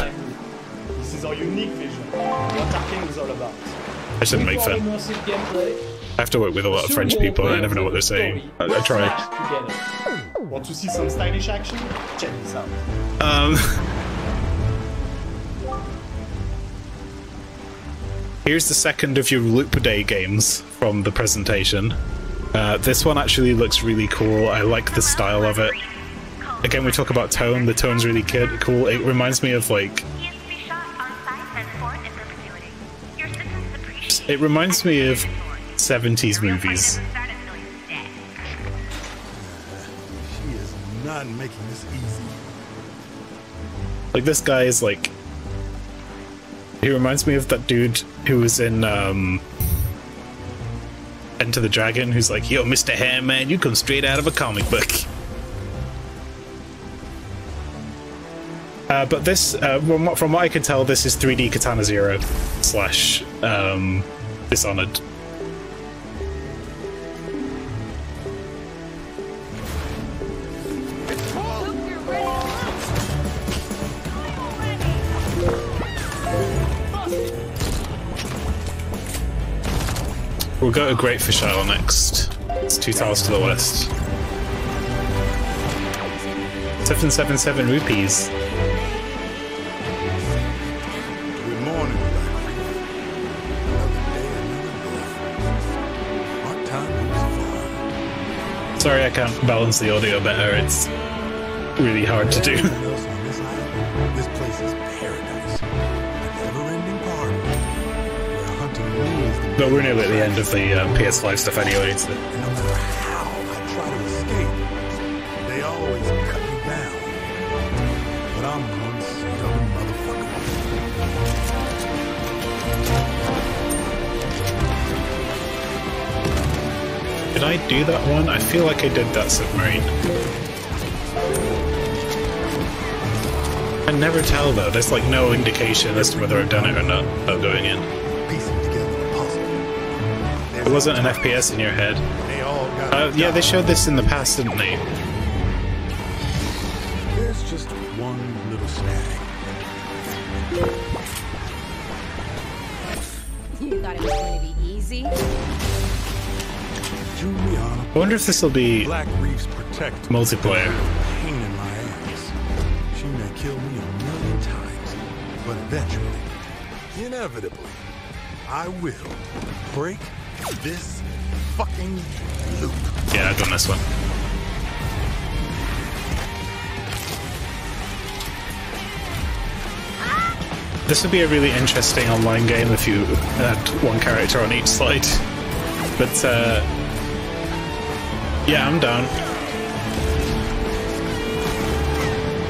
This is our unique vision. What Arkane is all about. I shouldn't make Before fun. gameplay, I have to work with a lot of French people and I never know what they're saying. I, I try. together. Want to see some stylish action? Check this out. Um. Here's the second of your Loop Day games from the presentation. Uh, this one actually looks really cool. I like the style of it. Again, we talk about tone. The tone's really kid- cool. It reminds me of like. It reminds me of 70s movies. She is not making this easy. Like this guy is like he reminds me of that dude who was in um Enter the Dragon who's like, yo, Mr. Hairman, you come straight out of a comic book. Uh, but this, uh, from, what, from, what, I can tell, this is 3D Katana Zero slash um, Dishonored. We'll go to Great Fish Isle next. It's two towers to the west. 777 rupees. Good morning, Black Another day, another Our time moves far. Sorry I can't balance the audio better, it's really hard to do. But we're nearly at the end of the um, PS5 stuff anyway, so. How I try to escape. Did I do that one? I feel like I did that submarine. I never tell though, there's like no indication as to whether I've done it or not without going in. It wasn't an FPS in your head. They all got Uh, yeah, they showed this in the past, didn't they? There's just one little snag. You thought it was going to be easy? Julianna, I wonder if this will be Black Reef's protect multiplayer. pain in my ass. She may kill me a million times, but eventually, inevitably, I will break this fucking loop. Yeah, I've done this one. This would be a really interesting online game if you had one character on each side. But, uh, yeah, I'm down.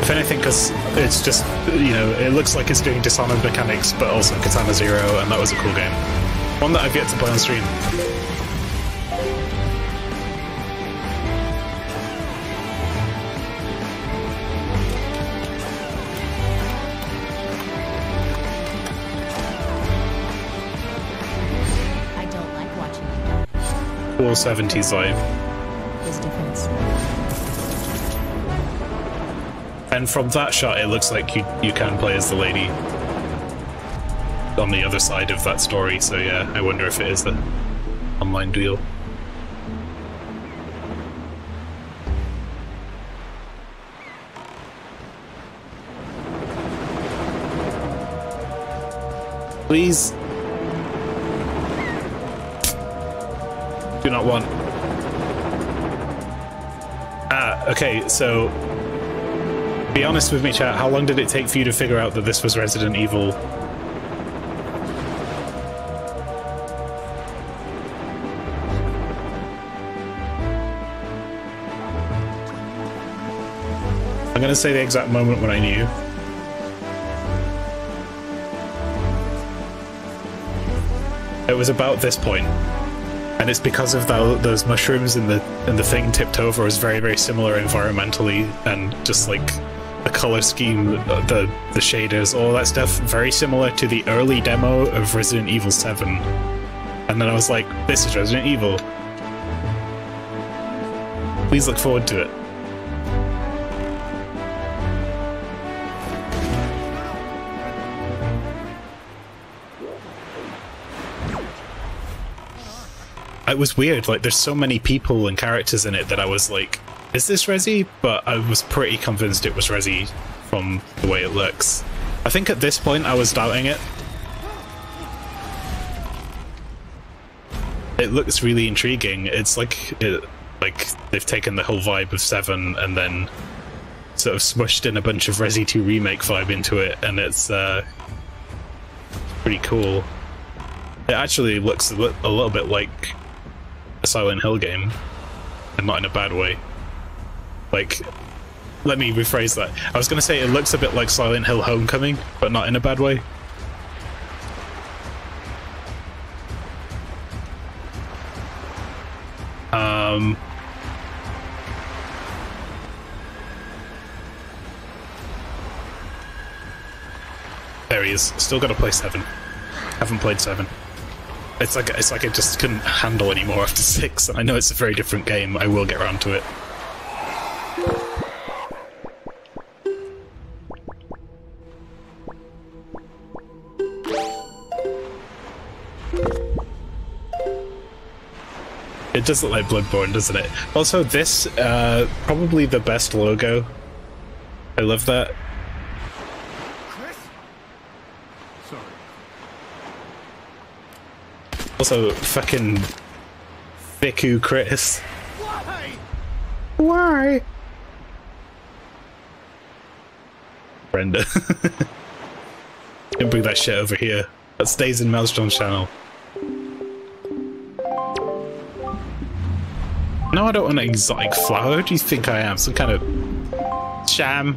If anything, because it's just, you know, it looks like it's doing Dishonored mechanics, but also Katana Zero, and that was a cool game. One that I've yet to play on stream. I don't like watching you. Cool 70s vibe. There's a difference. And from that shot, it looks like you you can play as the lady on the other side of that story. So yeah, I wonder if it is the online deal. Please. Do not want. Ah, okay, so be honest with me, chat. How long did it take for you to figure out that this was Resident Evil? I'm gonna say the exact moment when I knew. It was about this point, and it's because of tho- those mushrooms and the and the thing tipped over is very very similar environmentally and just like the color scheme, the the shaders, all that stuff, very similar to the early demo of Resident Evil 7. And then I was like, this is Resident Evil. Please look forward to it. It was weird, like there's so many people and characters in it that I was like, is this Resi? But I was pretty convinced it was Resi from the way it looks. I think at this point I was doubting it. It looks really intriguing. It's like it, like they've taken the whole vibe of Seven and then sort of smushed in a bunch of Resi 2 remake vibe into it, and it's uh, pretty cool. It actually looks a, li- a little bit like Silent Hill game, and not in a bad way. Like, let me rephrase that. I was going to say it looks a bit like Silent Hill Homecoming, but not in a bad way. Um, there he is. Still got to play seven. Haven't played seven. It's like it's like I just couldn't handle anymore after six. I know it's a very different game. I will get around to it. It does look like Bloodborne, doesn't it? Also, this, uh, probably the best logo. I love that. Also, fucking Fiku Chris. Why? Why? Brenda. Don't bring that shit over here. That stays in Maelstrom's channel. No, I don't want an exotic flower. Who do you think I am? Some kind of sham?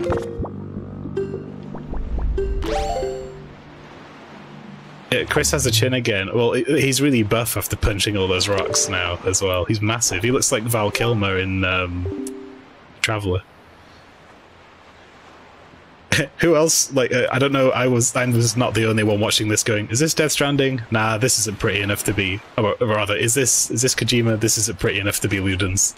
Yeah, Chris has a chin again. Well, he's really buff after punching all those rocks now as well. He's massive. He looks like Val Kilmer in um, Traveller. Who else? Like, uh, I don't know. I was I was not the only one watching this. Going, is this Death Stranding? Nah, this isn't pretty enough to be. Or, rather, is this is this Kojima? This isn't pretty enough to be Ludens.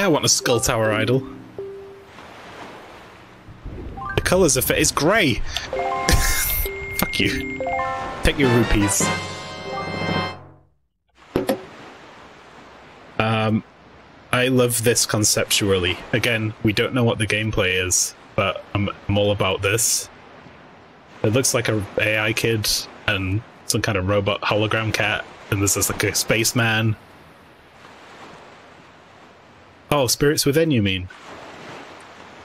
Yeah, I want a Skull Tower idol. The colours of it is grey! Fuck you. Take your rupees. Um, I love this conceptually. Again, we don't know what the gameplay is, but I'm, I'm all about this. It looks like a AI kid and some kind of robot hologram cat, and there's this like a spaceman Oh, Spirits Within, you mean?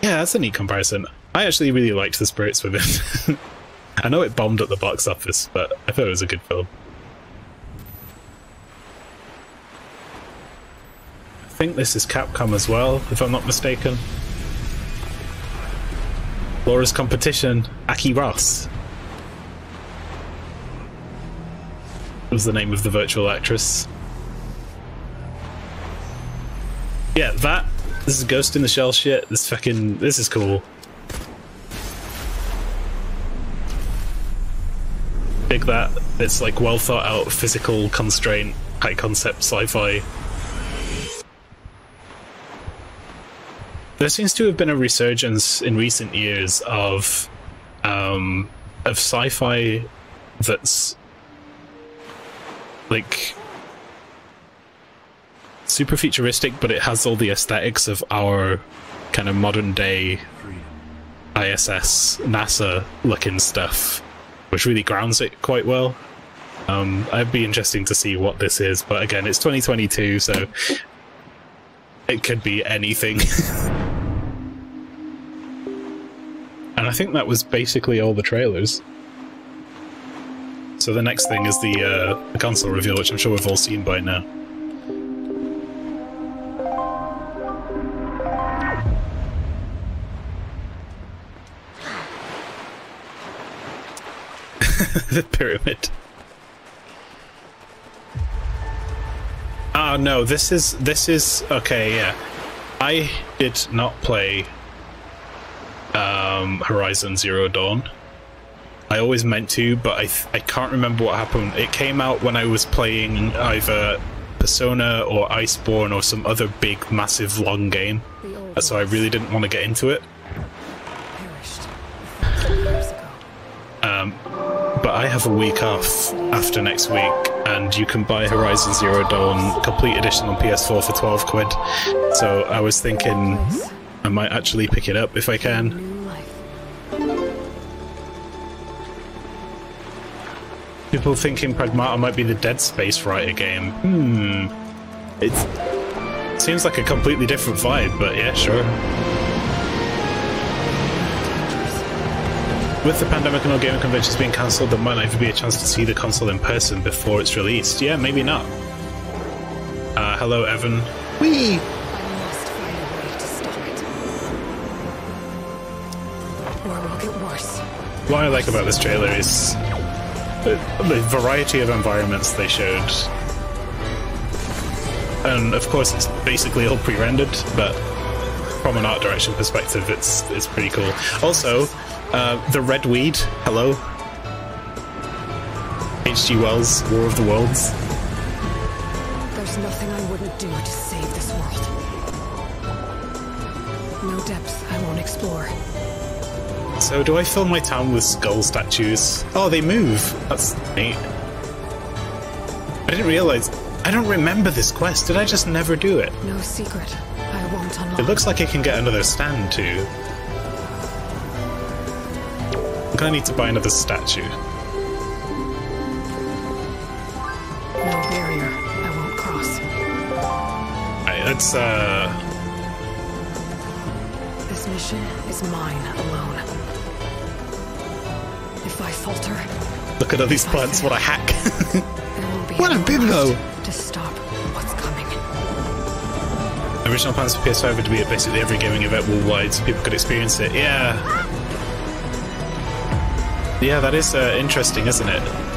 Yeah, that's a neat comparison. I actually really liked The Spirits Within. I know it bombed at the box office, but I thought it was a good film. I think this is Capcom as well, if I'm not mistaken. Laura's competition, Aki Ross. was the name of the virtual actress. Yeah, that. This is Ghost in the Shell shit. This fucking. This is cool. Big that. It's like well thought out physical constraint, high concept sci fi. There seems to have been a resurgence in recent years of um, of sci-fi that's like super futuristic, but it has all the aesthetics of our kind of modern day ISS, NASA looking stuff, which really grounds it quite well. Um, I'd be interesting to see what this is, but again, it's 2022, so it could be anything. and I think that was basically all the trailers. So the next thing is the, uh, the console reveal, which I'm sure we've all seen by now. the pyramid. Ah, no, this is, this is, okay, yeah. I did not play um, Horizon Zero Dawn. I always meant to, but I, I can't remember what happened. It came out when I was playing either Persona or Iceborne or some other big, massive, long game. So I really didn't want to get into it. Um, but I have a week off after next week, and you can buy Horizon Zero Dawn Complete Edition on PS4 for 12 quid. So I was thinking I might actually pick it up if I can. People thinking Pragmata might be the Dead Space Writer game. Hmm. It seems like a completely different vibe, but yeah, sure. With the pandemic and all gaming conventions being cancelled, there might not even be a chance to see the console in person before it's released. Yeah, maybe not. Uh, hello, Evan. Wee! Or will get worse. What I like about this trailer is the, the variety of environments they showed. And of course, it's basically all pre-rendered, but from an art direction perspective, it's it's pretty cool. Also, uh, the red weed. Hello, H.G. Wells, War of the Worlds. There's nothing I wouldn't do to save this world. No depths I won't explore. So, do I fill my town with skull statues? Oh, they move. That's neat. I didn't realize. I don't remember this quest. Did I just never do it? No secret I won't unlock. It looks like I can get another stand too. I'm gonna need to buy another statue. No barrier I won't cross. Right, let's uh. This mission is mine alone. If I falter, Look at all these plants. What a hack! there will be what a bimbo! to stop what's coming. Original plans for PS5 were to be at basically every gaming event worldwide so people could experience it. Yeah. Yeah, that is uh, interesting, isn't it?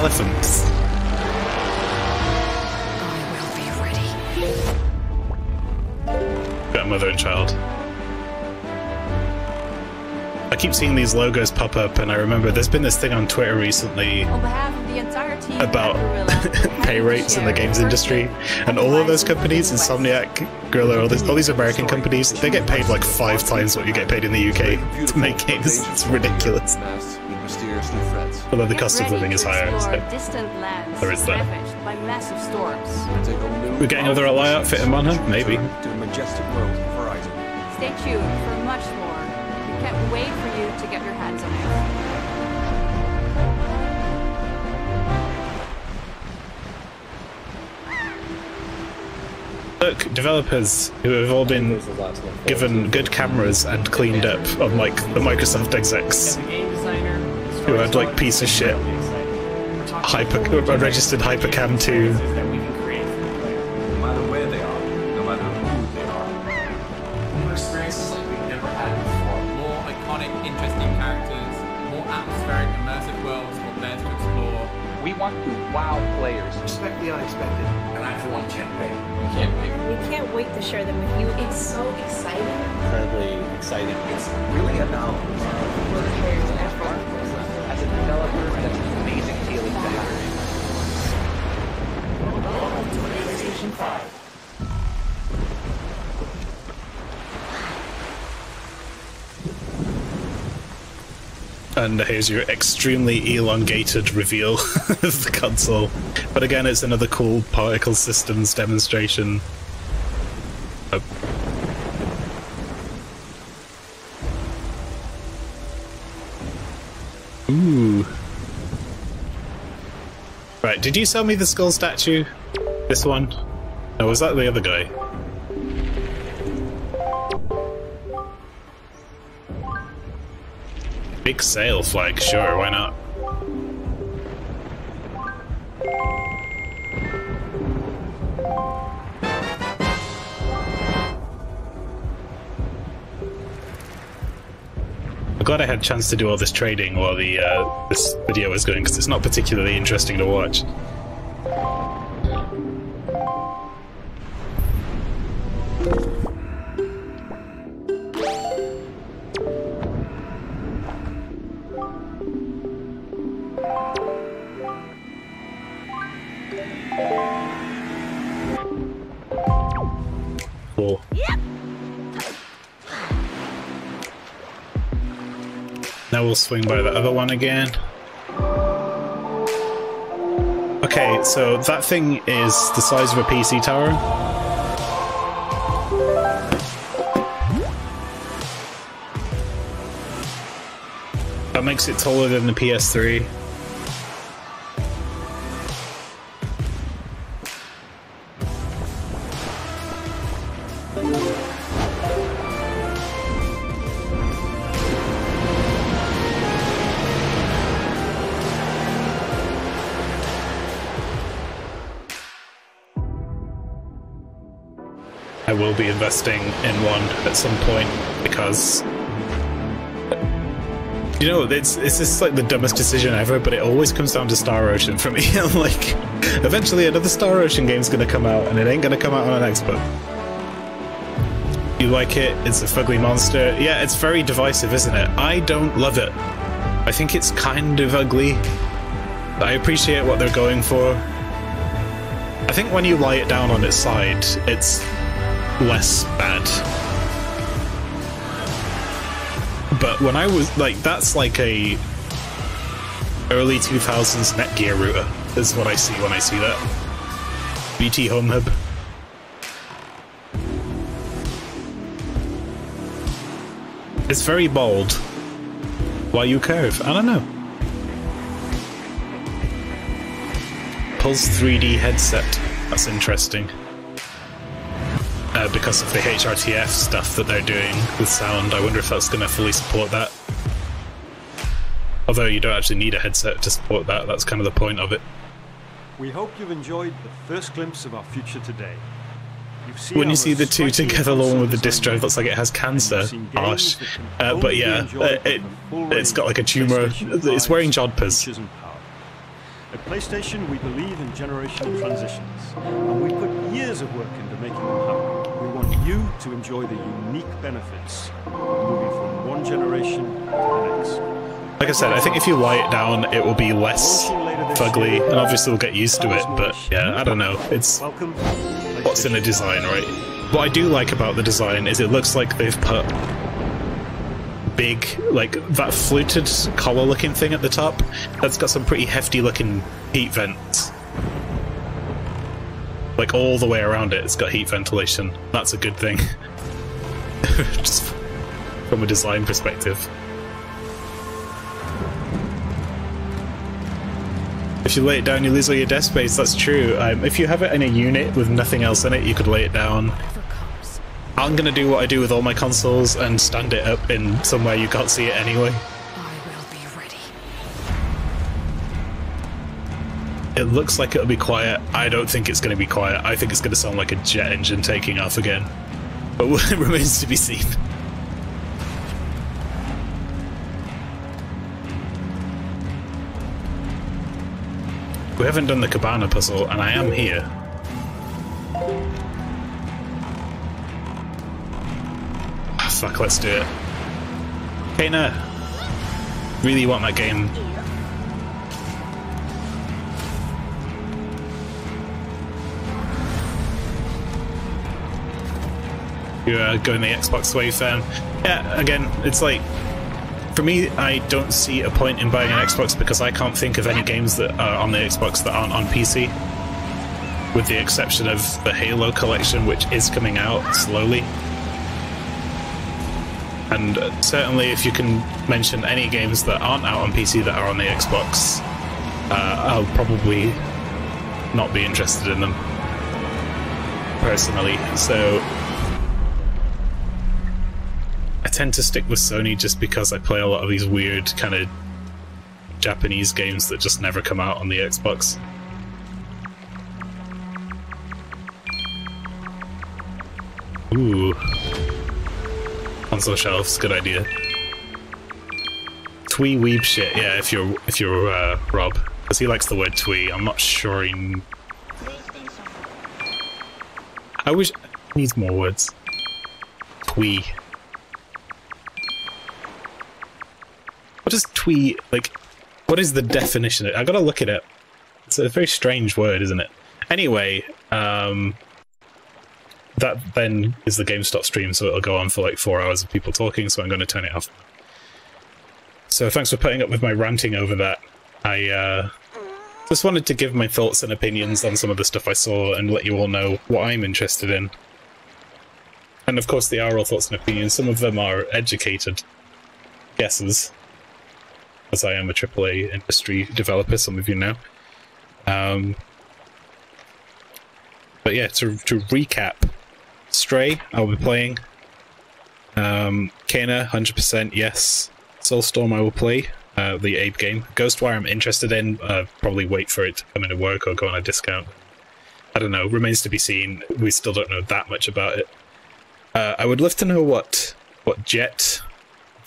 Elephants. Got mother and child. I keep seeing these logos pop up, and I remember there's been this thing on Twitter recently On of the team about pay rates in the games industry, and all of those companies, Insomniac, Guerrilla, all these, all these American companies, they get paid like five times what you get paid in the UK to make games. It's ridiculous. Although the cost of living is higher. So. distant lands There is that. by massive storms. We're getting another Aloy outfit in Manhunt? Maybe. Majestic world. Stay tuned for much more. We can't wait for you to get your hands on it. Look, developers who have all been given good cameras and cleaned up, unlike the Microsoft execs who had like piece of shit hyper uh, registered Hypercam 2. No matter where they are, no matter who they are. More experiences like we've never had before. More iconic, interesting characters, more atmospheric, immersive worlds for players to. We want to wow players. Expect the unexpected. And I, for one, can't wait. Can't wait. We can't wait to share them with you. It's so exciting. Incredibly exciting. It's really about where And here's your extremely elongated reveal of the console. But again, it's another cool particle systems demonstration. Uh, Ooh. Right, did you sell me the skull statue? This one? No, was that the other guy? Big sail flag, sure, why not? I'm glad I had a chance to do all this trading while the uh, this video was going because it's not particularly interesting to watch. We'll swing by the other one again. Okay, so that thing is the size of a PC tower. That makes it taller than the PS3. Will be investing in one at some point because you know it's it's just like the dumbest decision ever, but it always comes down to Star Ocean for me. I'm like, eventually another Star Ocean game's gonna come out, and it ain't gonna come out on an Xbox. You like it? It's a fugly monster. Yeah, it's very divisive, isn't it? I don't love it. I think it's kind of ugly. I appreciate what they're going for. I think when you lie it down on its side, it's less bad. But when I was like, that's like a early 2000s Netgear router, is what I see when I see that. BT Home Hub. It's very bold. Why you curve? I don't know. Pulse 3D headset. That's interesting uh, because of the HRTF stuff that they're doing with sound. I wonder if that's going to fully support that. Although you don't actually need a headset to support that, that's kind of the point of it. We hope you've enjoyed the first glimpse of our future today. When you see the two together along with the disc drive, looks like it has cancer. Harsh. Uh, but yeah, uh, it, it's got like a tumour. It's wearing jodhpurs. At PlayStation, we believe in generational transitions, and we put years of work you to enjoy the unique benefits of moving from one generation to the next. Like I said, I think if you lie it down, it will be less fugly, and obviously we'll get used to it, but yeah, I don't know. It's what's in the design, right? What I do like about the design is it looks like they've put big, like that fluted collar looking thing at the top, that's got some pretty hefty looking heat vents. Like all the way around it, it's got heat ventilation. That's a good thing. Just from a design perspective. If you lay it down, you lose all your desk space. That's true. Um, if you have it in a unit with nothing else in it, you could lay it down. I'm gonna do what I do with all my consoles and stand it up in somewhere you can't see it anyway. It looks like it'll be quiet. I don't think it's going to be quiet. I think it's going to sound like a jet engine taking off again. But it remains to be seen. We haven't done the cabana puzzle, and I am here. Oh, fuck, let's do it. Kena! Really want that game. You're uh, going the Xbox way fan. Yeah, again, it's like for me, I don't see a point in buying an Xbox because I can't think of any games that are on the Xbox that aren't on PC. With the exception of the Halo collection, which is coming out slowly. And certainly, if you can mention any games that aren't out on PC that are on the Xbox, uh, I'll probably not be interested in them. Personally. So, I tend to stick with Sony just because I play a lot of these weird kind of Japanese games that just never come out on the Xbox. Ooh. Console shelves, good idea. Twee weeb shit, yeah, if you're if you're uh, Rob. Because he likes the word twee. I'm not sure he I wish needs more words. Twee. What does like? What is the definition? I gotta look at it. It's a very strange word, isn't it? Anyway, um, that then is the GameStop stream, so it'll go on for like four hours of people talking. So I'm going to turn it off. So thanks for putting up with my ranting over that. I uh, just wanted to give my thoughts and opinions on some of the stuff I saw and let you all know what I'm interested in. And of course, they are all thoughts and opinions. Some of them are educated guesses, as I am a AAA industry developer, some of you know. Um, but yeah, to, to recap, Stray, I'll be playing. Um, Kena, 100% yes. Soulstorm, I will play. Uh, the Abe game. Ghostwire, I'm interested in. Uh, probably wait for it to come into work or go on a discount. I don't know. Remains to be seen. We still don't know that much about it. Uh, I would love to know what what Jett,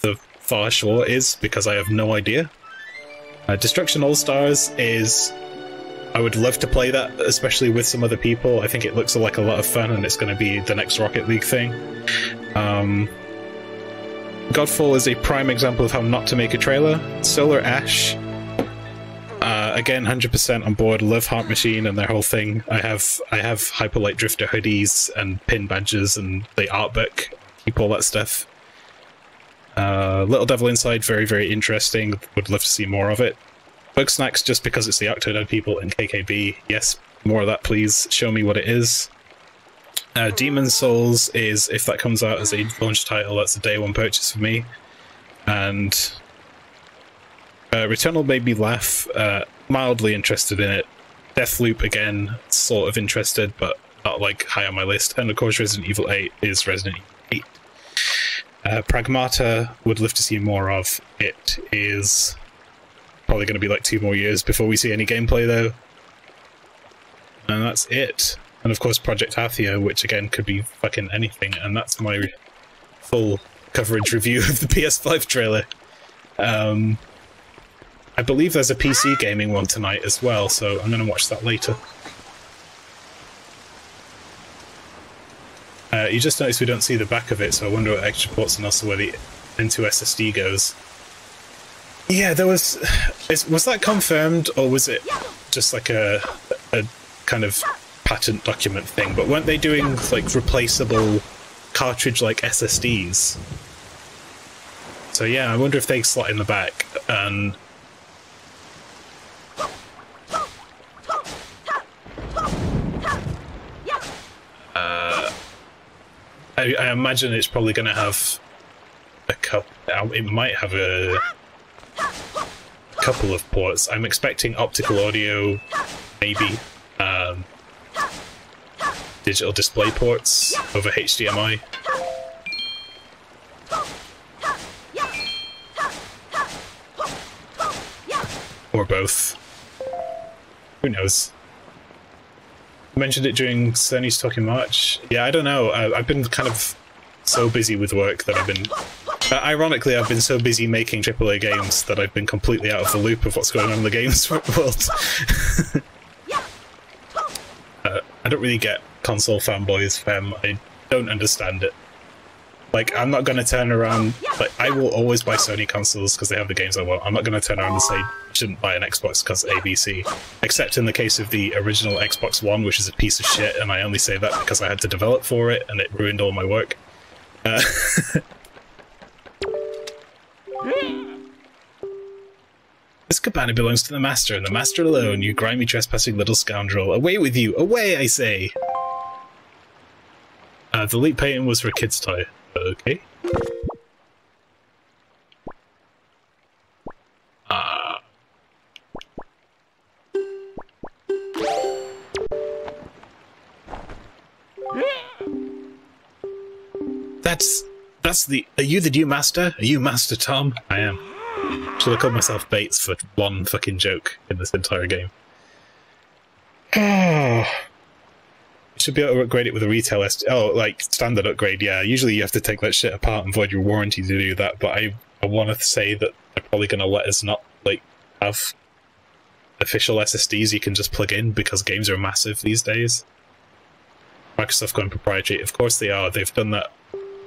the Far Shore, is because I have no idea. Uh, Destruction All Stars is. I would love to play that, especially with some other people. I think it looks like a lot of fun, and it's going to be the next Rocket League thing. Um, Godfall is a prime example of how not to make a trailer. Solar Ash, uh, again, hundred percent on board. Love Heart Machine and their whole thing. I have I have Hyper Light Drifter hoodies and pin badges and the art book. Keep all that stuff. Uh, Little Devil Inside, very very interesting. Would love to see more of it. Bugsnax, just because it's the Octodad people and KKB. Yes, more of that, please. Show me what it is. Uh, Demon's Souls is, if that comes out as a launch title, that's a day one purchase for me. And uh, Returnal made me laugh, uh, mildly interested in it. Deathloop, again, sort of interested, but not like high on my list. And of course, Resident Evil 8 is Resident Evil 8. Uh, Pragmata would love to see more of. It is probably going to be like two more years before we see any gameplay, though. And that's it. And of course, Project Athia, which again could be fucking anything, and that's my full coverage review of the PS5 trailer. Um, I believe there's a PC gaming one tonight as well, so I'm going to watch that later. Uh, you just notice we don't see the back of it, so I wonder what extra ports and also where the M.2 SSD goes. Yeah, there was. Is, was that confirmed, or was it just like a, a kind of patent document thing? But weren't they doing like replaceable cartridge like SSDs? So yeah, I wonder if they slot in the back and I, I, imagine it's probably going to have a couple. It might have a couple of ports. I'm expecting optical audio, maybe um, digital display ports over HDMI. Or both. Who knows? Mentioned it during Sony's Talking March. Yeah, I don't know. I, have been kind of so busy with work that I've been. Uh, ironically, I've been so busy making AAA games that I've been completely out of the loop of what's going on in the games world. uh, I don't really get console fanboys fam. I don't understand it. Like, I'm not going to turn around. Like, I will always buy Sony consoles because they have the games I want. I'm not going to turn around and say shouldn't buy an Xbox because ABC. Except in the case of the original Xbox One, which is a piece of shit, and I only say that because I had to develop for it and it ruined all my work. Uh, this cabana belongs to the master, and the master alone, you grimy trespassing little scoundrel. Away with you! Away, I say! Uh, the leap painting was for a kid's toy. Okay. Uh, that's that's the. Are you the new master? Are you Master Tom? I am. Should have called myself Bates for one fucking joke in this entire game. Oh should be able to upgrade it with a retail SD. Oh, like standard upgrade. Yeah, usually you have to take that shit apart and void your warranty to do that. But I, I want to say that they're probably going to let us not like have official SSDs you can just plug in because games are massive these days. Microsoft going proprietary. Of course they are. They've done that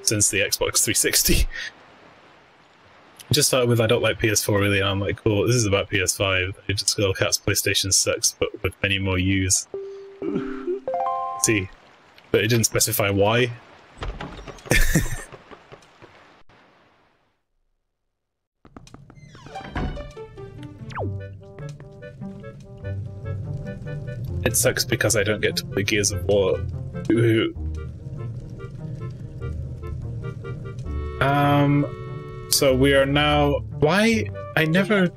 since the Xbox 360. just started with I don't like PS4 really, and I'm like, cool, this is about PS5. I just go, cats PlayStation sucks, but with many more U's See, but it didn't specify why. it sucks because I don't get to play Gears of War. Ooh. Um, so we are now. Why? I never.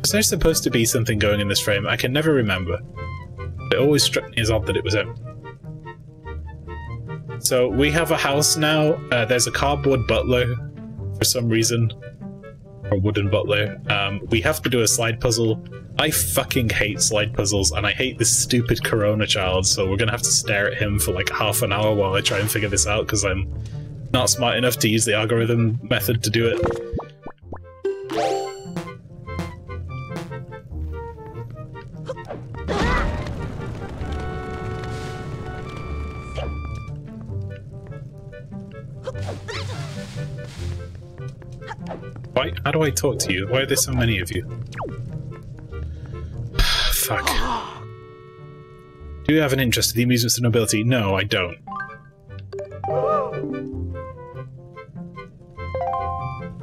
Was there supposed to be something going in this frame? I can never remember. It always struck me as odd that it was empty. So we have a house now. Uh, there's a cardboard butler for some reason. Or wooden butler. Um, we have to do a slide puzzle. I fucking hate slide puzzles, and I hate this stupid Corona child, so we're gonna have to stare at him for like half an hour while I try and figure this out, because I'm not smart enough to use the algorithm method to do it. Do I talk to you? Why are there so many of you? Fuck. Do you have an interest in the amusements of nobility? No, I don't.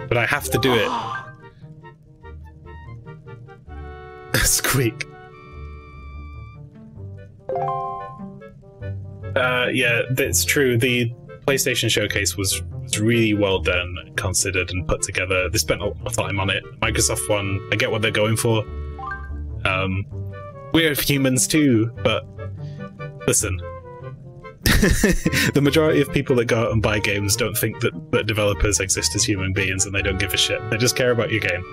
But I have to do it. Squeak. Uh, yeah, that's true. The PlayStation Showcase was, was really well done, considered, and put together. They spent a lot of time on it. Microsoft one, I get what they're going for. Um, we're humans too, but listen. the majority of people that go out and buy games don't think that, that developers exist as human beings and they don't give a shit. They just care about your game.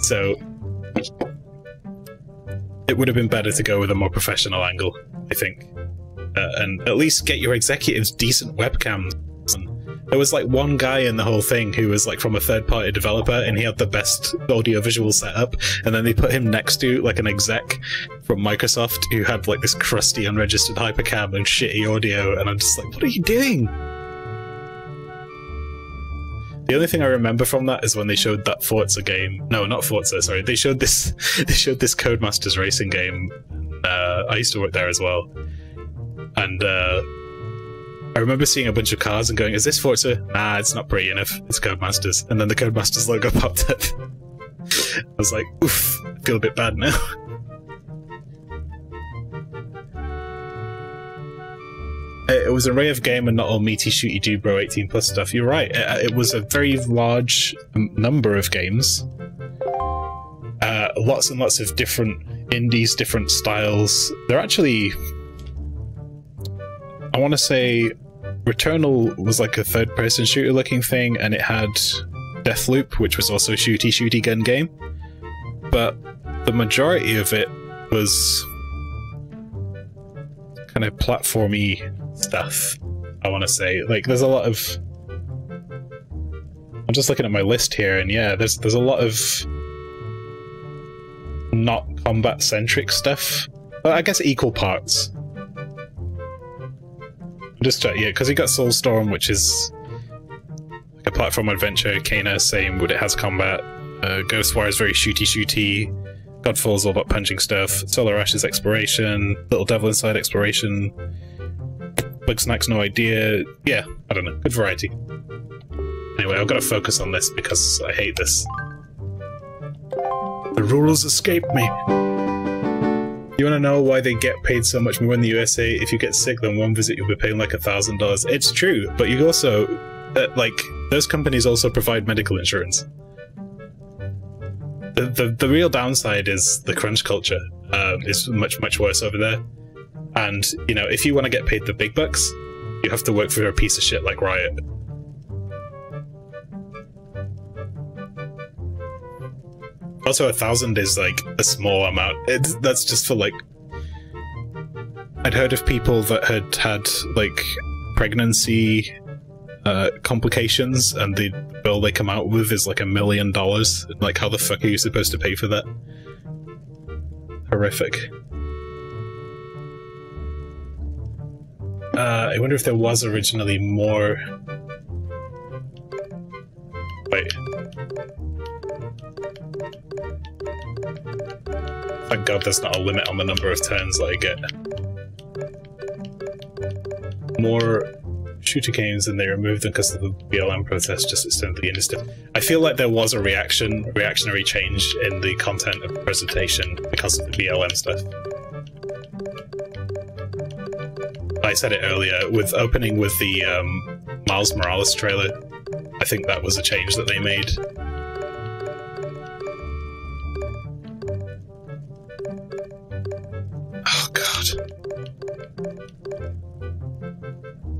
So it would have been better to go with a more professional angle, I think uh, and at least get your executives decent webcams. There was like one guy in the whole thing who was like from a third party developer and he had the best audio visual setup and then they put him next to like an exec from Microsoft who had like this crusty unregistered hypercam and shitty audio and I'm just like, what are you doing? The only thing I remember from that is when they showed that Forza game. No, not Forza. Sorry, they showed this. They showed this Codemasters racing game. Uh, I used to work there as well, and uh, I remember seeing a bunch of cars and going, "Is this Forza? Nah, it's not pretty enough. It's Codemasters." And then the Codemasters logo popped up. I was like, "Oof, I feel a bit bad now." It was a array of game and not all meaty shooty do bro 18 plus stuff. You're right. It, it was a very large number of games. Uh, lots and lots of different indies, different styles. They're actually I want to say Returnal was like a third person shooter looking thing, and it had Deathloop, which was also a shooty shooty gun game. But the majority of it was kind of platformy stuff, I want to say. Like, there's a lot of. I'm just looking at my list here, and yeah, there's there's a lot of not combat centric stuff. But I guess equal parts. Just yeah, because you got Soulstorm, which is like a platform adventure. Kena, same, but it has combat. Uh, Ghostwire is very shooty shooty. Godfall's all about punching stuff. Solar Ash is exploration. Little Devil Inside exploration. Bugsnax, no idea. Yeah, I don't know. Good variety. Anyway, I've got to focus on this because I hate this. The rules escape me. You want to know why they get paid so much more in the USA? If you get sick, then one visit you'll be paying like a thousand dollars. It's true, but you also, uh, like, those companies also provide medical insurance. The, the, the real downside is the crunch culture um, is much, much worse over there. And, you know, if you want to get paid the big bucks, you have to work for a piece of shit like Riot. Also, a thousand is like a small amount. It's, that's just for like. I'd heard of people that had had like pregnancy uh, complications, and the bill they come out with is like a million dollars. Like, how the fuck are you supposed to pay for that? Horrific. Uh, I wonder if there was originally more. Wait. Thank god there's not a limit on the number of turns that I get. More shooter games and they removed them because of the BLM protest just extended the industry. I feel like there was a reaction, reactionary change in the content of the presentation because of the BLM stuff. I said it earlier, with opening with the um, Miles Morales trailer, I think that was a change that they made.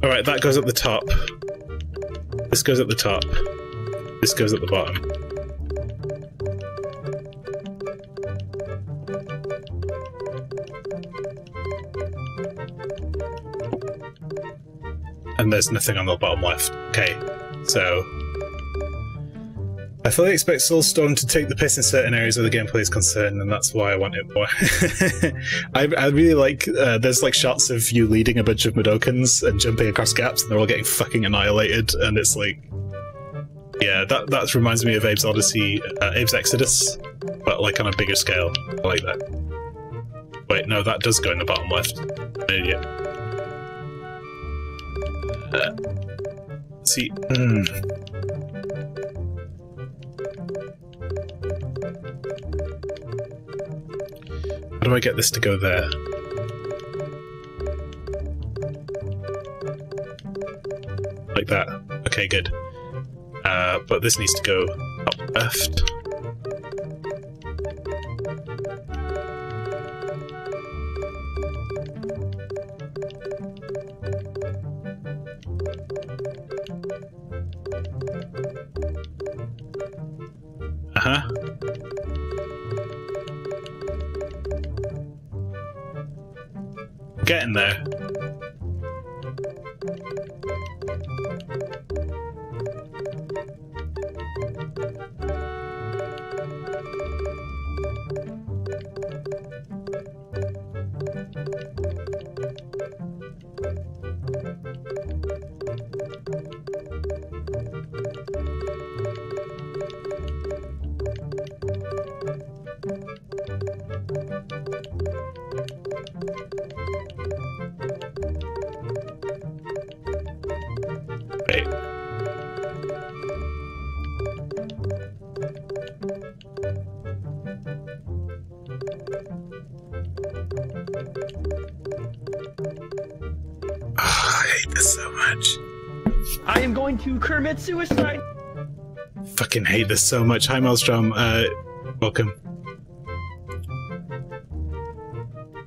Alright, that goes at the top. This goes at the top. This goes at the bottom. And there's nothing on the bottom left. Okay, so... I fully expect Soulstorm to take the piss in certain areas where the gameplay is concerned, and that's why I want it more. I, I really like, uh, there's like shots of you leading a bunch of Mudokons and jumping across gaps, and they're all getting fucking annihilated, and it's like, yeah, that that reminds me of Abe's Oddysee, uh, Abe's Exodus, but like on a bigger scale. I like that. Wait, no, that does go in the bottom left. Idiot. Uh, see, mm. Do I get this to go there? Like that. Okay, good. Uh, but this needs to go up left. Uh-huh. Getting there. Fucking hate this so much. Hi, Maelstrom. Uh, welcome.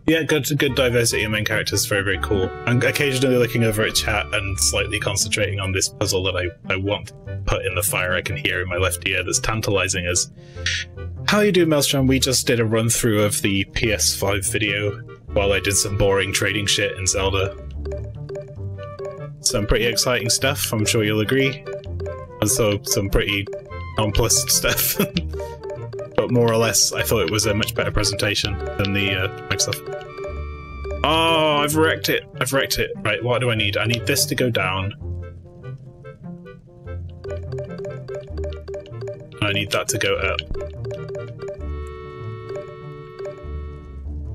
Yeah, good good diversity in main characters. Very, very cool. I'm occasionally looking over at chat and slightly concentrating on this puzzle that I, I want to put in the fire I can hear in my left ear that's tantalizing us. how you do, Maelstrom? We just did a run through of the PS5 video while I did some boring trading shit in Zelda. Some pretty exciting stuff, I'm sure you'll agree. And so some pretty nonplussed stuff. but more or less, I thought it was a much better presentation than the uh, Microsoft. Oh, I've wrecked it. I've wrecked it. Right, what do I need? I need this to go down. I need that to go up.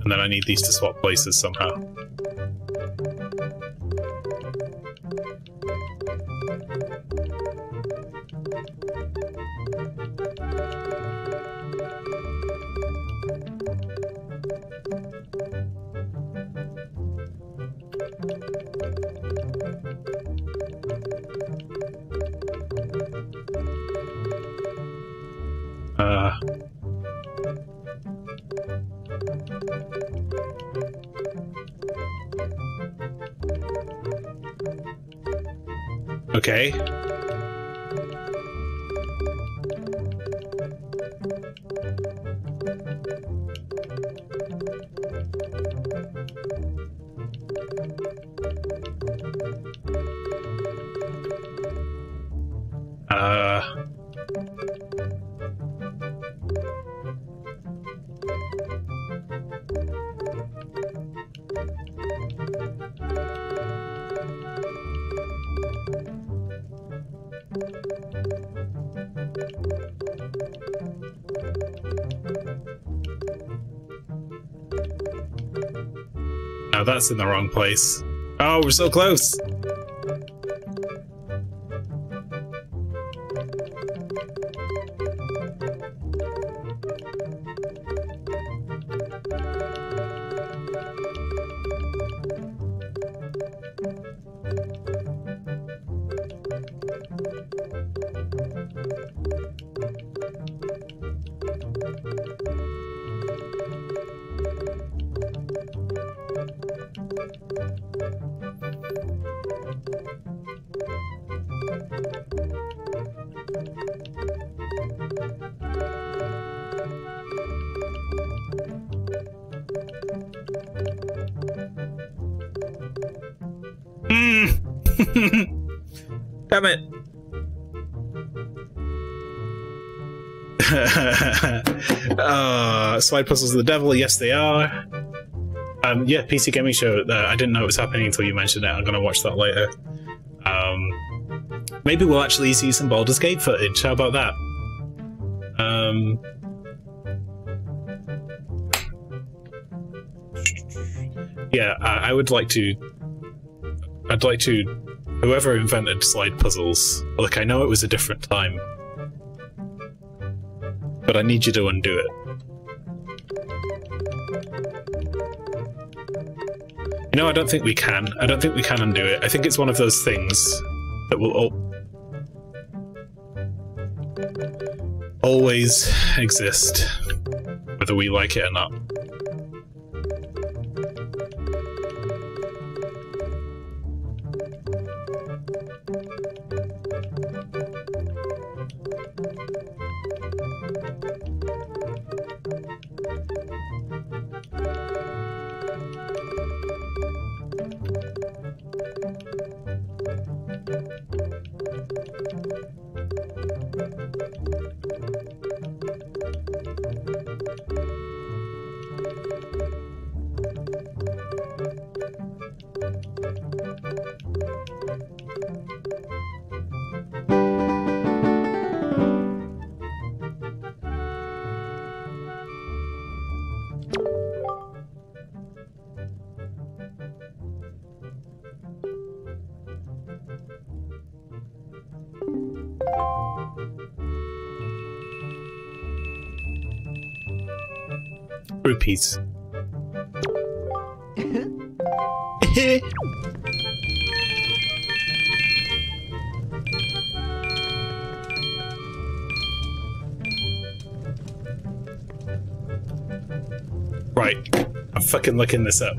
And then I need these to swap places somehow. In the wrong place. Oh, we're so close. Slide puzzles of the devil. Yes, they are. Um, yeah, PC Gaming Show. Uh, I didn't know it was happening until you mentioned it. I'm gonna watch that later. Um, maybe we'll actually see some Baldur's Gate footage. How about that? Um, yeah, I, I would like to. I'd like to. Whoever invented slide puzzles, look, I know it was a different time, but I need you to undo it. Know, I don't think we can. I don't think we can undo it. I think it's one of those things that will al always exist, whether we like it or not. Rupees. right, I'm fucking looking this up.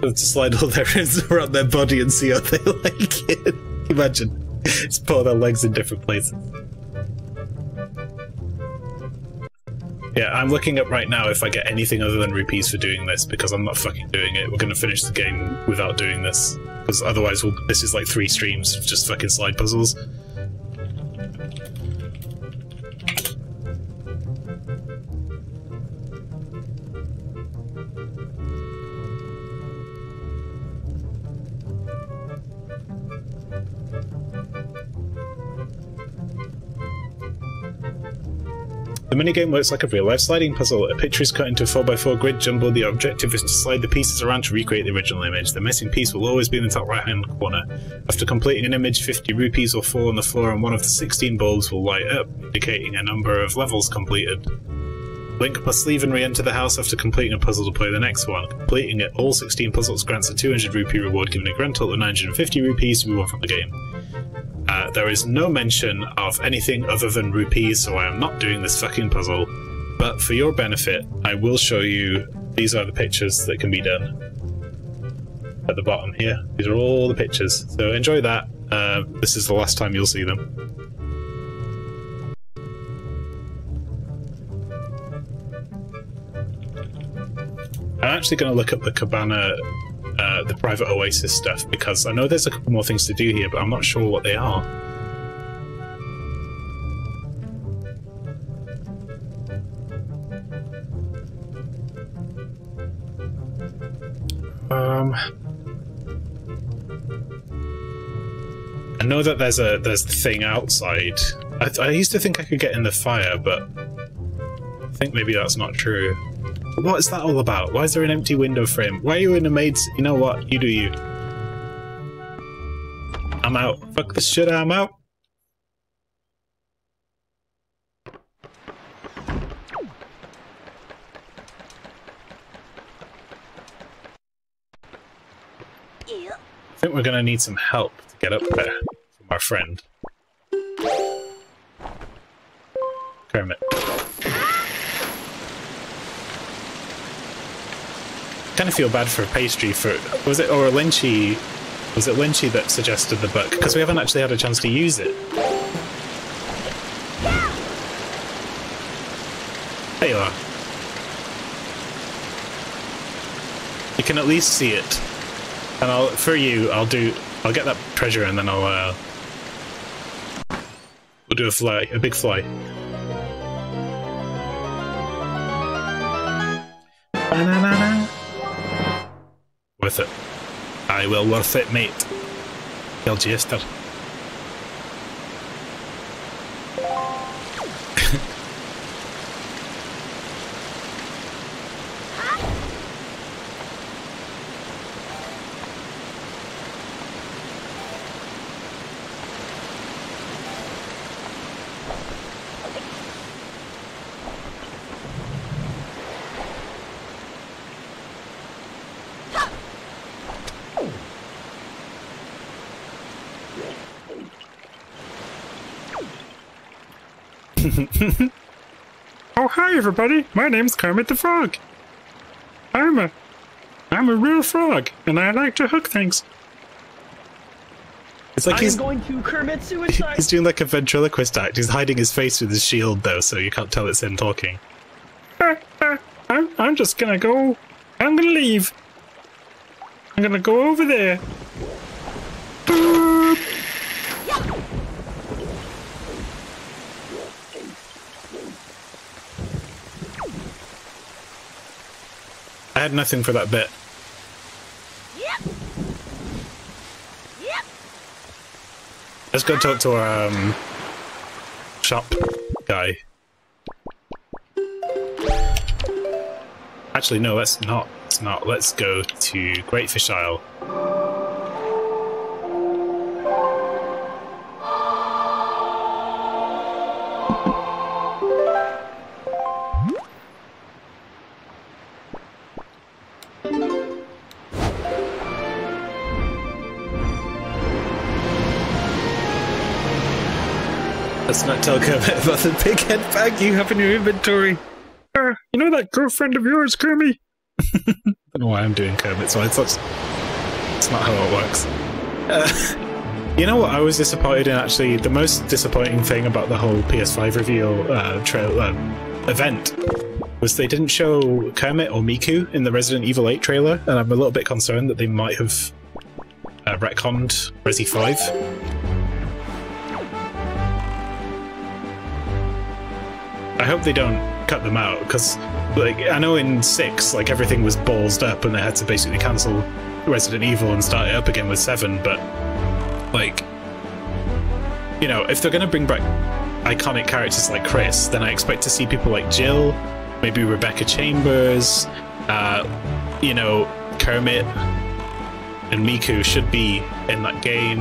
Let's slide all their hands around their body and see how they like it. Imagine. Just put their legs in different places. I'm looking up right now if I get anything other than rupees for doing this because I'm not fucking doing it. We're gonna finish the game without doing this because otherwise we'll, this is like three streams of just fucking slide puzzles. Minigame works like a real-life sliding puzzle. A picture is cut into a 4x4 grid jumbo. The objective is to slide the pieces around to recreate the original image. The missing piece will always be in the top right-hand corner. After completing an image, 50 rupees will fall on the floor and one of the 16 bulbs will light up, indicating a number of levels completed. Link must leave and re-enter the house after completing a puzzle to play the next one. Completing it, all 16 puzzles grants a 200 rupee reward, giving a grand total of 950 rupees to be won from the game. Uh, there is no mention of anything other than rupees, so I am not doing this fucking puzzle. But for your benefit, I will show you these are the pictures that can be done. At the bottom here. These are all the pictures. So enjoy that. Uh, this is the last time you'll see them. I'm actually going to look up the Cabana the private Oasis stuff because I know there's a couple more things to do here, but I'm not sure what they are. Um, I know that there's a there's the thing outside. I, I used to think I could get in the fire, but I think maybe that's not true. What is that all about? Why is there an empty window frame? Why are you in a maid's... You know what? You do you. I'm out. Fuck this shit, I'm out. I think we're gonna need some help to get up there from our friend. Kermit. Kind of feel bad for pastry for was it or Lynchy was it Lynchy that suggested the book because we haven't actually had a chance to use it. There you are. You can at least see it. And I'll for you, I'll do I'll get that treasure and then I'll uh we'll do a fly, a big fly. Ba-na-na-na. Worth it. I will worth it, mate. Kill Jester. oh, hi everybody. My name's Kermit the Frog. I'm a I'm a real frog, and I like to hook things. It's like I he's am going to commit suicide. he's doing like a ventriloquist act. He's hiding his face with his shield though, so you can't tell it's him talking. Uh, uh, I'm I'm just gonna go. I'm gonna leave. I'm gonna go over there. Had nothing for that bit. Yep. Yep. Let's go talk to our um, shop guy. Actually, no, let's not. Let's not. Let's go to Great Fish Isle. Let's not tell Kermit about the big head bag you have in your inventory. Uh, you know that girlfriend of yours, Kermit? I don't know why I'm doing Kermit, so I thought it's not how it works. Uh, you know what I was disappointed in, actually? The most disappointing thing about the whole PS5 reveal uh, trail, uh, event was they didn't show Kermit or Miku in the Resident Evil 8 trailer, and I'm a little bit concerned that they might have uh, retconned Resi 5. Hope they don't cut them out because, like, I know in six, like everything was ballsed up and they had to basically cancel Resident Evil and start it up again with seven. But, like, you know, if they're gonna bring back iconic characters like Chris, then I expect to see people like Jill, maybe Rebecca Chambers, uh, you know, Kermit and Miku should be in that game.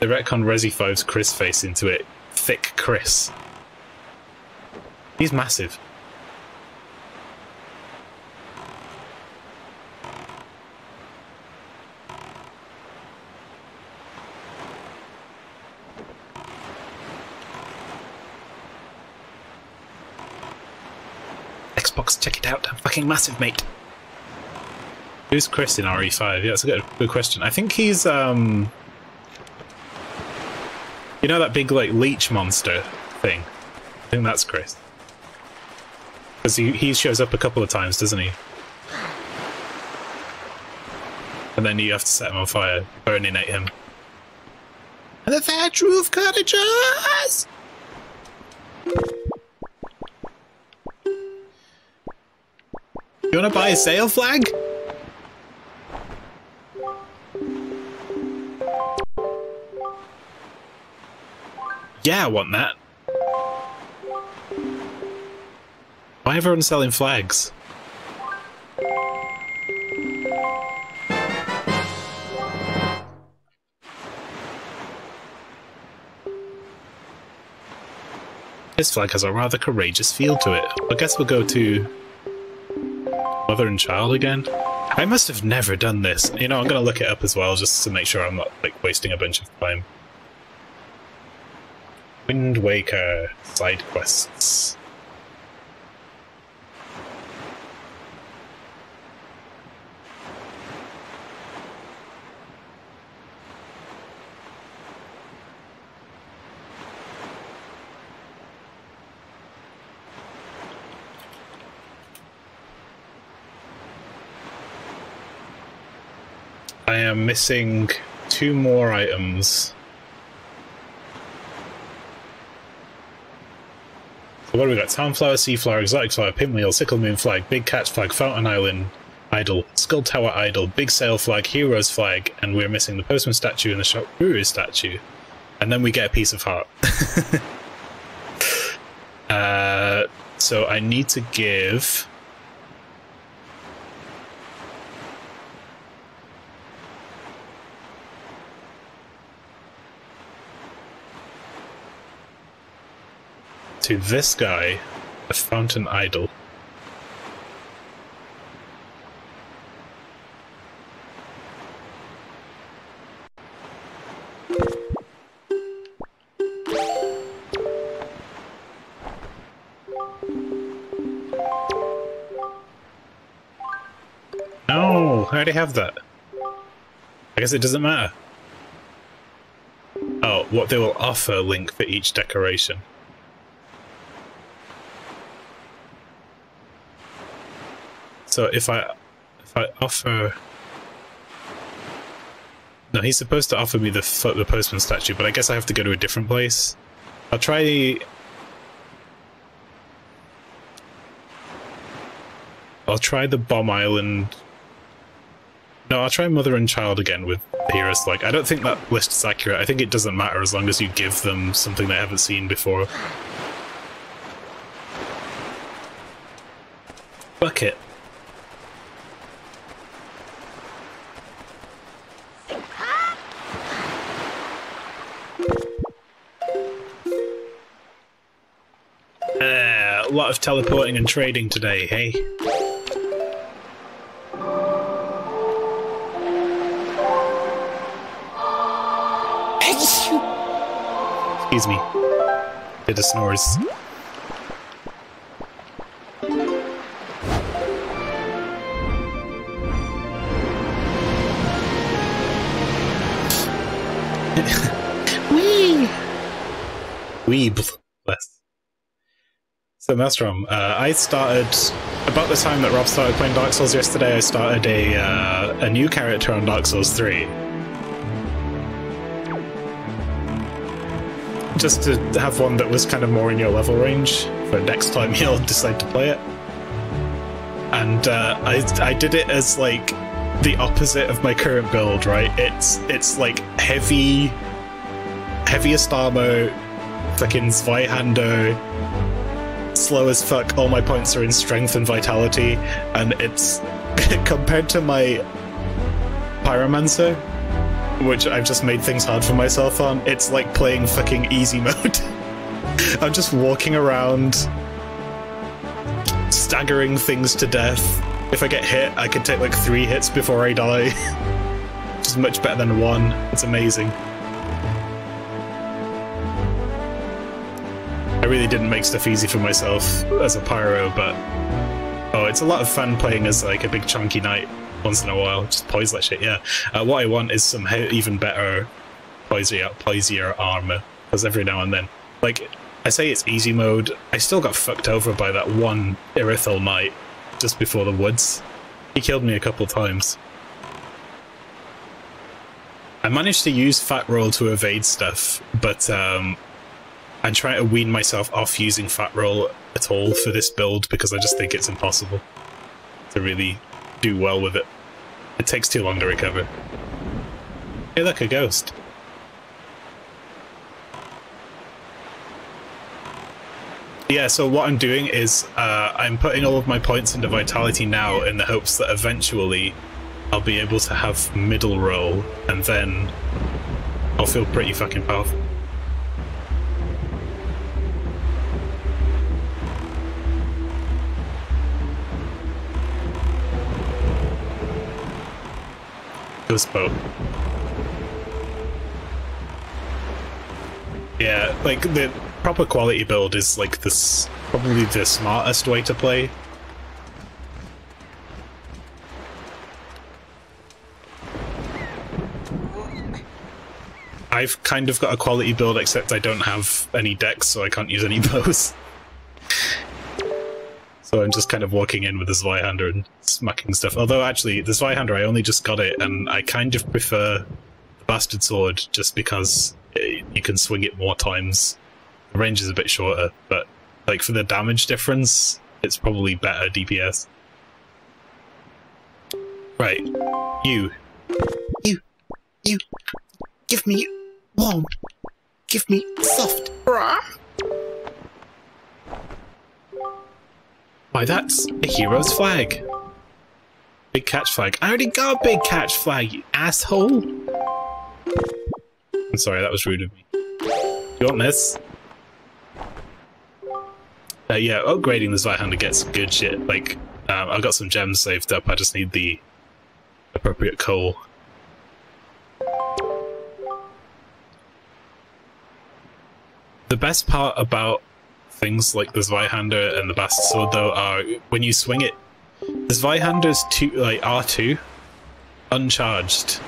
The retcon Resi 5's Chris face into it. Thick Chris. He's massive. Xbox, check it out. I'm fucking massive, mate. Who's Chris in RE5? Yeah, that's a good, good question. I think he's, um... You know that big, like, leech monster thing? I think that's Chris. Because he, he shows up a couple of times, doesn't he? And then you have to set him on fire, burninate him. And the thatch roof cottages! You wanna buy a sail flag? Yeah, I want that. Why everyone selling flags? This flag has a rather courageous feel to it. I guess we'll go to mother and child again. I must have never done this. You know, I'm gonna look it up as well just to make sure I'm not like wasting a bunch of time. Waker side quests. I am missing two more items. So what do we got? Townflower, Seaflower, Exotic Flower, Pinwheel, Sickle Moon Flag, Big Catch Flag, Fountain Island Idol, Skull Tower Idol, Big Sail Flag, Heroes Flag, and we're missing the Postman statue and the Shop Guru statue. And then we get a piece of heart. uh, so I need to give... to this guy a fountain idol. No, I already have that. I guess it doesn't matter. Oh, what they will offer link for each decoration. So if I if I offer no, he's supposed to offer me the the postman statue, but I guess I have to go to a different place. I'll try. I'll try the bomb island. No, I'll try mother and child again with heroes. Like, I don't think that list is accurate. I think it doesn't matter as long as you give them something they haven't seen before. Bucket. Lot of teleporting and trading today, hey? Excuse me. Did a snores. So Maelstrom, uh, I started about the time that Rob started playing Dark Souls yesterday. I started a uh, a new character on Dark Souls three, just to have one that was kind of more in your level range for next time you'll decide to play it. And uh, I I did it as like the opposite of my current build, right? It's it's like heavy, heaviest armor, fucking Zweihander slow as fuck. All my points are in strength and vitality, and it's compared to my pyromancer, which I've just made things hard for myself on. It's like playing fucking easy mode. I'm just walking around, staggering things to death. If I get hit, I can take like three hits before I die, which is much better than one. It's amazing. Really didn't make stuff easy for myself as a pyro, but oh, it's a lot of fun playing as like a big chunky knight once in a while. Just poise that shit, yeah. Uh, what I want is some even better poisier, poisier armor, because every now and then, like I say, it's easy mode. I still got fucked over by that one Irithyll knight just before the woods. He killed me a couple times. I managed to use Fat Roll to evade stuff, but um, I'm trying to wean myself off using Fat Roll at all for this build because I just think it's impossible to really do well with it. It takes too long to recover. Hey look, a ghost. Yeah, so what I'm doing is uh, I'm putting all of my points into Vitality now in the hopes that eventually I'll be able to have middle roll and then I'll feel pretty fucking powerful. Ghost boat. Yeah, like the proper quality build is like this probably the smartest way to play. I've kind of got a quality build except I don't have any dex so I can't use any bows. So I'm just kind of walking in with the Zweihander and smacking stuff. Although actually, the Zweihander, I only just got it, and I kind of prefer the Bastard Sword just because it, you can swing it more times. The range is a bit shorter, but like for the damage difference, it's probably better DPS. Right, you, you, you, give me warm, give me soft. Why, that's a hero's flag. Big catch flag. I already got a big catch flag, you asshole! I'm sorry, that was rude of me. You want this? Uh, yeah, upgrading the Zweihander gets good shit. Like, um, I've got some gems saved up, I just need the appropriate coal. The best part about things like the Zweihander and the Bastard Sword, though, are when you swing it, the Zweihander's two, like R2, uncharged,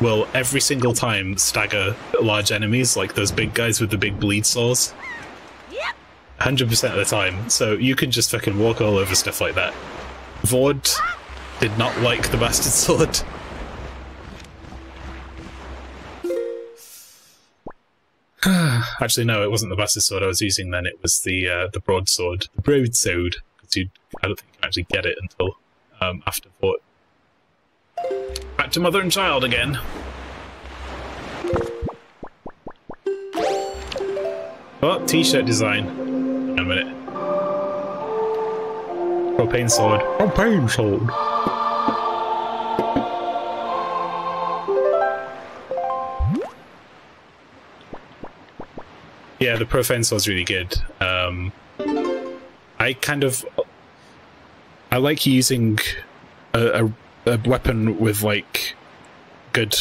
will every single time stagger large enemies, like those big guys with the big bleed saws. 100% of the time, so you can just fucking walk all over stuff like that. Vordt did not like the Bastard Sword. Actually, no, it wasn't the Bastard Sword I was using then, it was the uh, the Broadsword. The Broadsword, because you I don't think you can actually get it until um, after Vordt. Back to Mother and Child again. Oh, t-shirt design. Hang on a minute. Propane sword. Propane sword. Yeah, the profane sword's really good. Um, I kind of I like using a, a, a weapon with like good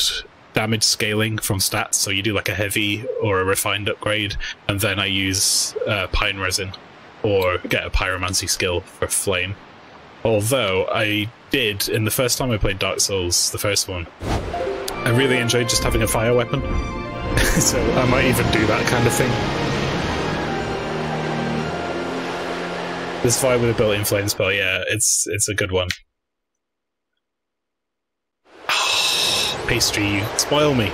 damage scaling from stats. So you do like a heavy or a refined upgrade, and then I use uh, pine resin or get a pyromancy skill for flame. Although I did in the first time I played Dark Souls, the first one, I really enjoyed just having a fire weapon. so I might even do that kind of thing. This fire with a built-in flame spell, yeah, it's it's a good one. Pastry, you spoil me.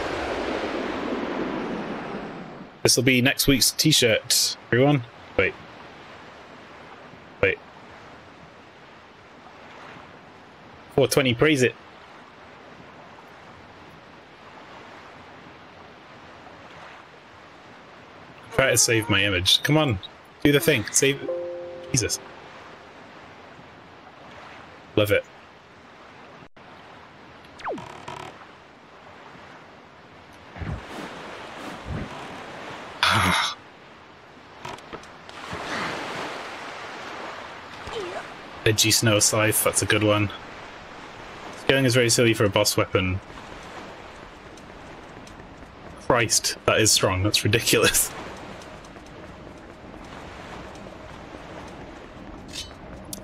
This will be next week's t-shirt, everyone. Wait. Wait. 420, praise it. Try to save my image. Come on, do the thing. Save. Jesus. Love it. Edgy Snow Scythe, that's a good one. Scaling is very silly for a boss weapon. Christ, that is strong, that's ridiculous.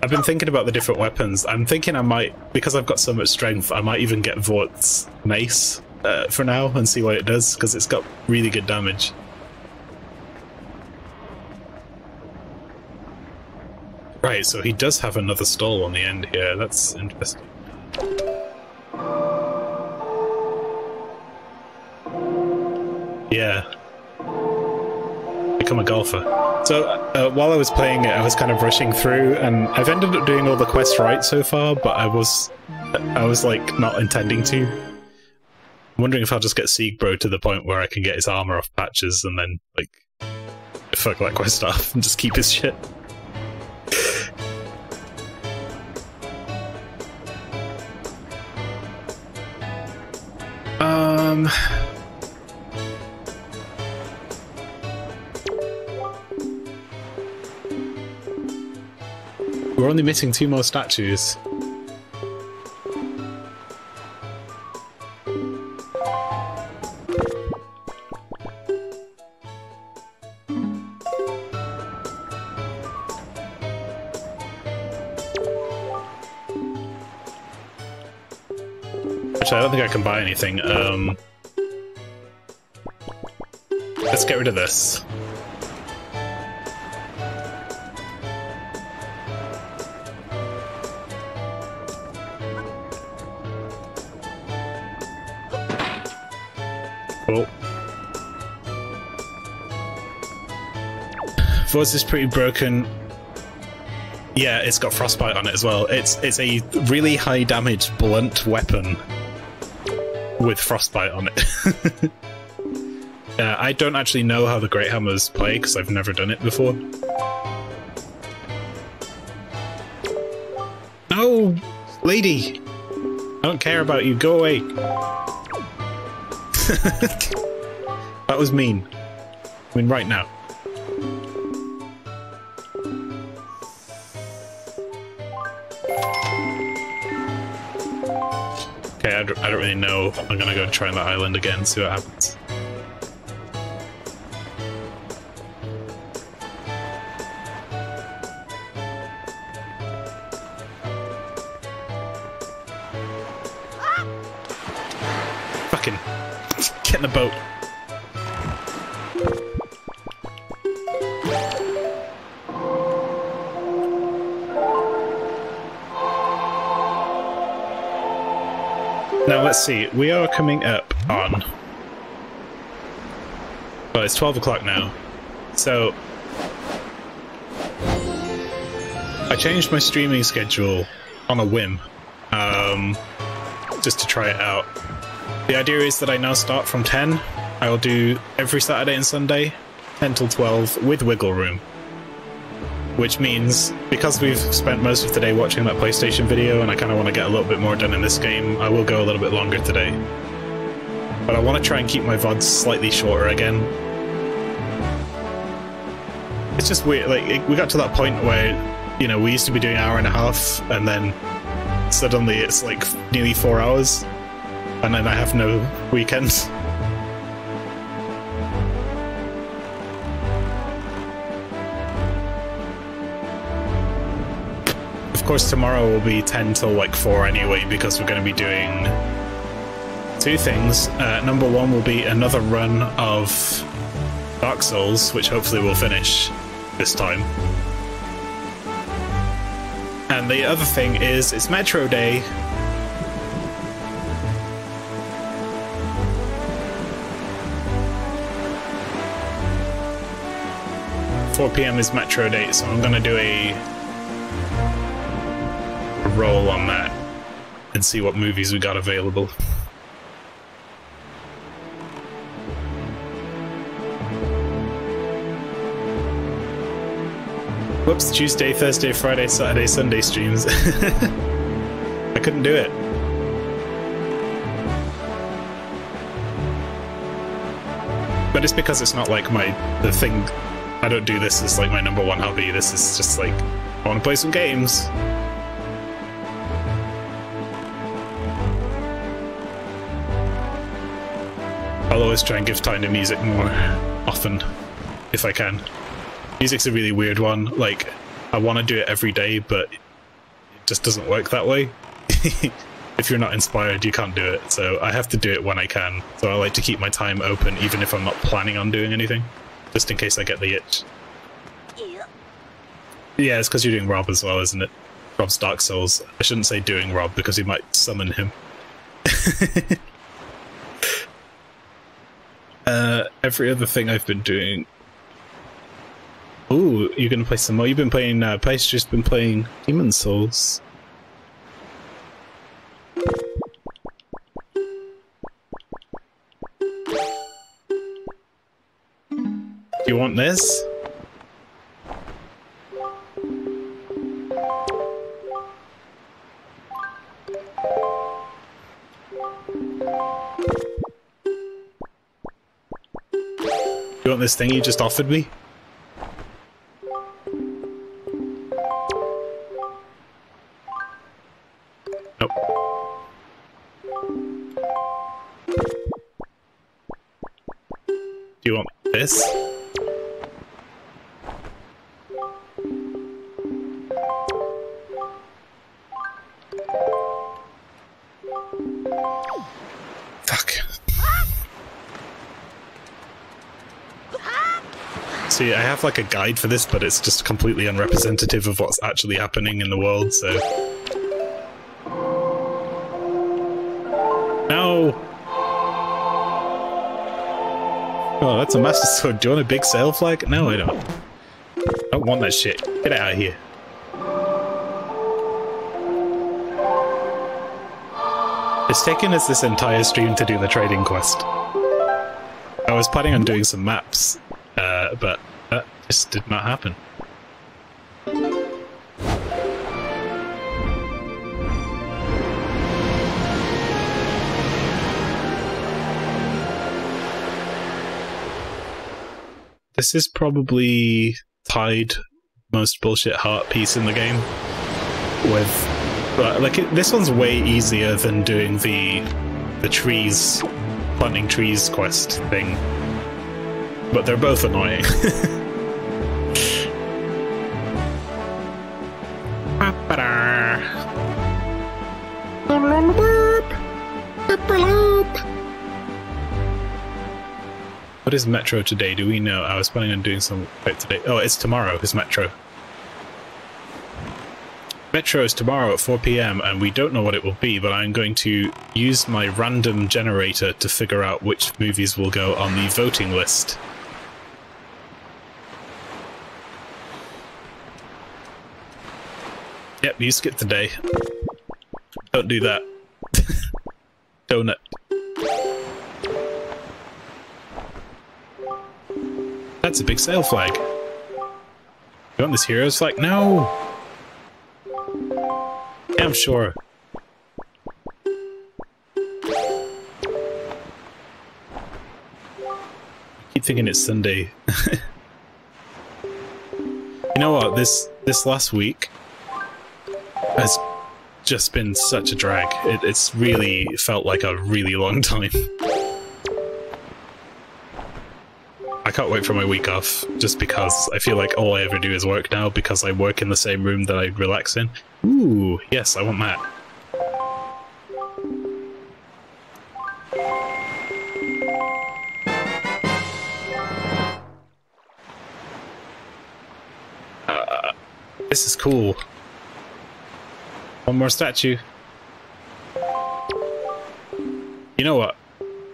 I've been thinking about the different weapons. I'm thinking I might, because I've got so much strength, I might even get Vordt's mace uh, for now and see what it does, because it's got really good damage. Right, so he does have another stall on the end here. That's interesting. Yeah. Become a golfer. So, uh, while I was playing it, I was kind of rushing through, and I've ended up doing all the quests right so far, but I was... I was, like, not intending to. I'm wondering if I'll just get Siegbro to the point where I can get his armor off patches and then, like, fuck that quest off and just keep his shit. Um. We're only missing two more statues. Actually, I don't think I can buy anything. Um, let's get rid of this. Cool. Voice is pretty broken. Yeah, it's got frostbite on it as well. It's it's a really high damage blunt weapon with frostbite on it. uh, I don't actually know how the Great Hammers play because I've never done it before. No, lady, I don't care about you. Go away. that was mean. I mean, right now. Okay, I don't, I don't really know. I'm gonna go try that island again, see what happens. See, we are coming up on. Well, it's 12 o'clock now. So. I changed my streaming schedule on a whim. Um, just to try it out. The idea is that I now start from 10. I will do every Saturday and Sunday, 10 till 12, with wiggle room. Which means, because we've spent most of the day watching that PlayStation video and I kind of want to get a little bit more done in this game, I will go a little bit longer today. But I want to try and keep my VODs slightly shorter again. It's just weird, like, it, we got to that point where, you know, we used to be doing an hour and a half, and then suddenly it's like nearly four hours, and then I have no weekends. Of course, tomorrow will be 10 till like 4 anyway, because we're going to be doing two things. Uh, number one will be another run of Dark Souls, which hopefully we'll finish this time. And the other thing is, it's Metro Day. Four PM is Metro Day, so I'm gonna do a roll on that and see what movies we got available. Whoops, Tuesday, Thursday, Friday, Saturday, Sunday streams. I couldn't do it. But it's because it's not like my the thing I don't do this as like my number one hobby. This is just like I want to play some games. I'll always try and give time to music more often, if I can. Music's a really weird one. Like, I want to do it every day, but it just doesn't work that way. if you're not inspired, you can't do it. So I have to do it when I can. So I like to keep my time open, even if I'm not planning on doing anything, just in case I get the itch. Yeah, it's because you're doing Rob as well, isn't it? Rob's Dark Souls. I shouldn't say doing Rob because he might summon him. Uh, every other thing I've been doing. Ooh, you're gonna play some more. You've been playing. Uh, just been playing Demon Souls. You want this? Do you want this thing you just offered me? Nope. Do you want this? See, I have like a guide for this, but it's just completely unrepresentative of what's actually happening in the world, so. No! Oh, that's a master sword. Do you want a big sail flag? No, I don't. I don't want that shit. Get out of here. It's taken us this entire stream to do the trading quest. I was planning on doing some maps, uh, but that just did not happen. This is probably tied most bullshit heart piece in the game with but like it, this one's way easier than doing the the trees planting trees quest thing but they're both annoying What is Metro today? Do we know? I was planning on doing some fight today. Oh, it's tomorrow, is Metro. Metro is tomorrow at 4 pm, and we don't know what it will be, but I'm going to use my random generator to figure out which movies will go on the voting list. Yep, you skipped the day. Don't do that. Donut. That's a big sail flag. You want this hero's flag? No! I'm sure. I keep thinking it's Sunday. you know what? This this last week has just been such a drag. It, it's really felt like a really long time. I can't wait for my week off, just because I feel like all I ever do is work now, because I work in the same room that I relax in. Ooh, yes, I want that. Uh, this is cool. One more statue. You know what?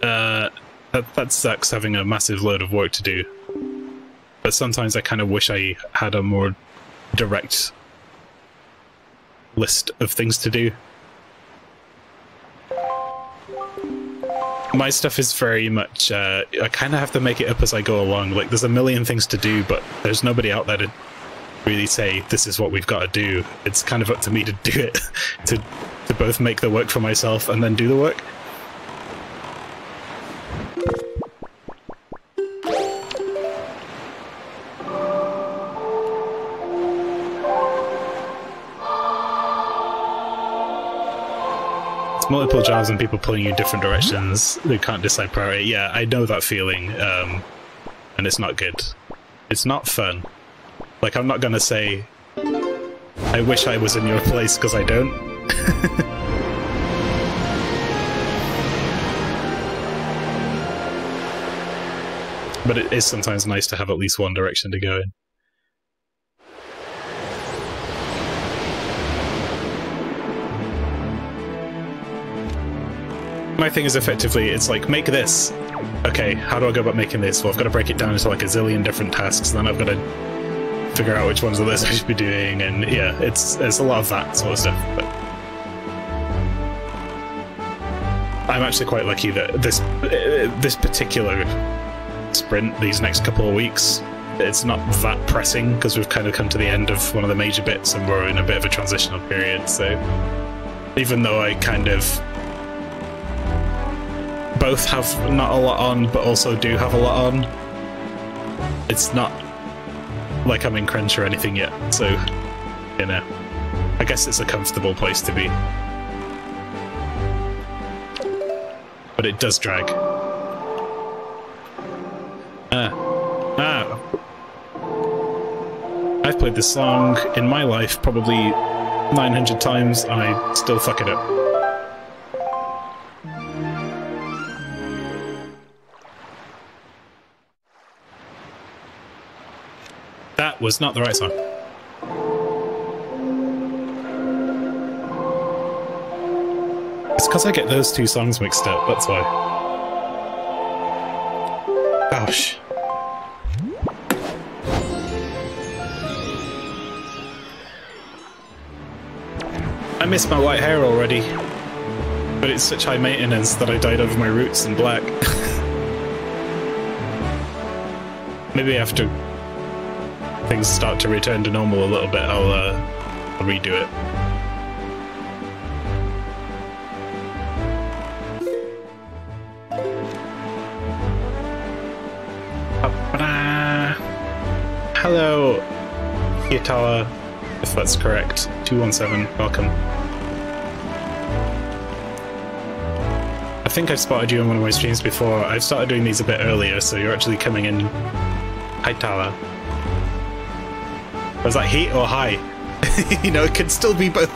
Uh, that, that sucks having a massive load of work to do. But sometimes I kind of wish I had a more direct list of things to do. My stuff is very much, uh, I kind of have to make it up as I go along. Like, there's a million things to do, but there's nobody out there to really say, this is what we've got to do. It's kind of up to me to do it, to, to both make the work for myself and then do the work. multiple jobs and people pulling you in different directions. They can't decide priority. Yeah, I know that feeling, um, and it's not good. It's not fun. Like, I'm not gonna say, I wish I was in your place, because I don't. but it is sometimes nice to have at least one direction to go in. my thing is effectively, it's like, make this. Okay, how do I go about making this? Well, I've got to break it down into like a zillion different tasks, and then I've got to figure out which ones of those I should be doing, and yeah, it's it's a lot of that sort of stuff. But I'm actually quite lucky that this uh, this particular sprint, these next couple of weeks, it's not that pressing because we've kind of come to the end of one of the major bits, and we're in a bit of a transitional period. So even though I kind of both have not a lot on, but also do have a lot on. It's not like I'm in crunch or anything yet, so, you know. I guess it's a comfortable place to be. But it does drag. Ah. Ah. I've played this song in my life probably 900 times, and I still fuck it up. Was not the right song. It's because I get those two songs mixed up, that's why. Gosh. I miss my white hair already. But it's such high maintenance that I dyed over my roots in black. Maybe after things start to return to normal a little bit, I'll, uh, I'll redo it. Hello, Yatala, if that's correct. 217, welcome. I think I've spotted you on one of my streams before. I've started doing these a bit earlier, so you're actually coming in. Hi, Tala. Was that heat or high? you know, it could still be both.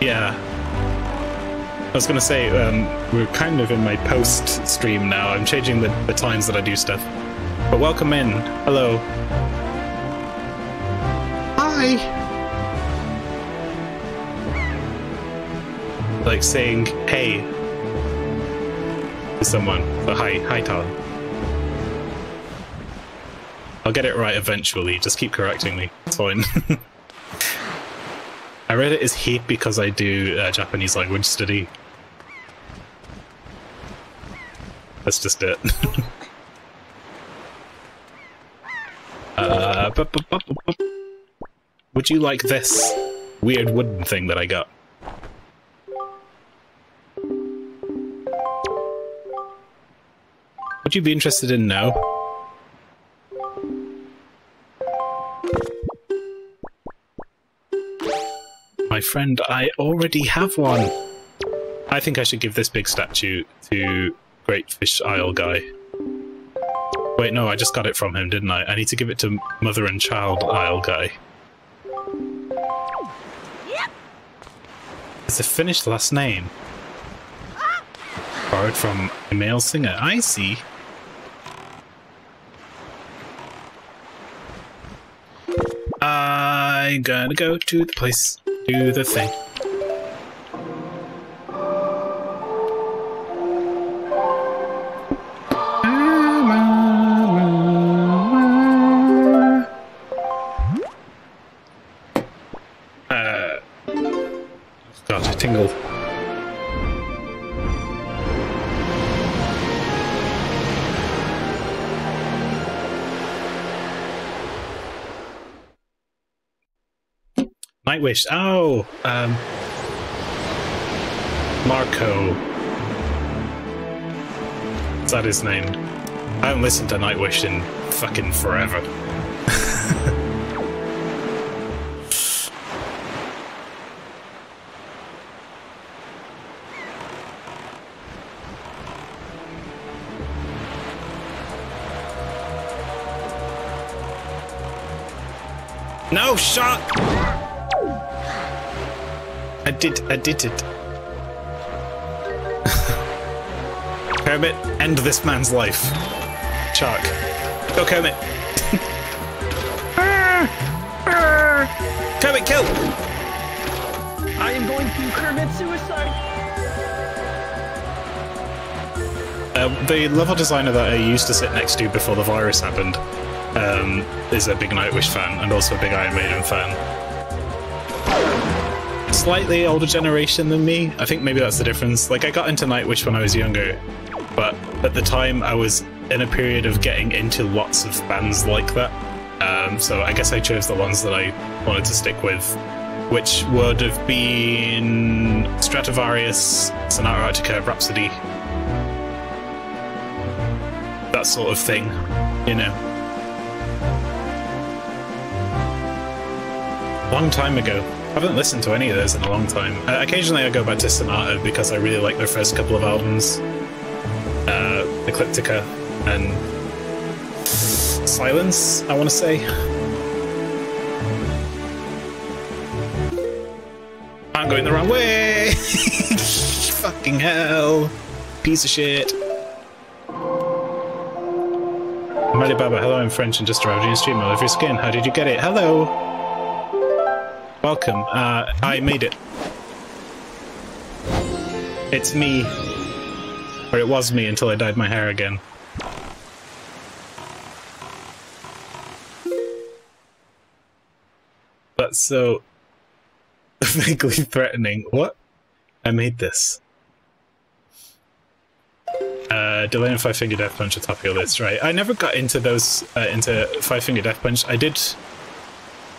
Yeah. I was gonna say, um, we're kind of in my post stream now. I'm changing the, the times that I do stuff. But welcome in. Hello. Hi. Like saying hey to someone. So hi, hi Tyler. I'll get it right eventually. Just keep correcting me. It's fine. I read it as heat because I do uh, Japanese language study. That's just it. uh, would you like this weird wooden thing that I got? Would you be interested in now? My friend, I already have one. I think I should give this big statue to Great Fish Isle guy. Wait, no, I just got it from him, didn't I? I need to give it to Mother and Child Isle guy. It's a Finnish last name. Borrowed from a male singer. I see. I gotta go to the place, do the thing. Nightwish. Oh, um, Marco. Is that his name? I haven't listened to Nightwish in fucking forever. No, shot! I did, I did it. Kermit, end this man's life. Shark. Go, Kermit. Kermit, kill! I am going to commit suicide. Uh, the level designer that I used to sit next to before the virus happened um, is a big Nightwish fan and also a big Iron Maiden fan. Slightly older generation than me. I think maybe that's the difference. Like, I got into Nightwish when I was younger, but at the time I was in a period of getting into lots of bands like that. Um, so I guess I chose the ones that I wanted to stick with, which would have been Stratovarius, Sonata Arctica, Rhapsody, that sort of thing, you know. Long time ago. I haven't listened to any of those in a long time. Uh, occasionally I go back to Sonata because I really like their first couple of albums. Uh, Ecliptica and Silence, I want to say. I'm going the wrong way! Fucking hell! Piece of shit. Mali Baba, hello, I'm French and just arrived in your stream. I love your skin. How did you get it? Hello! Welcome. Uh, I made it. It's me. Or it was me until I dyed my hair again. That's so vaguely threatening. What? I made this. Uh, Delay and Five Finger Death Punch at top of your list, right? I never got into those, uh, into Five Finger Death Punch. I did.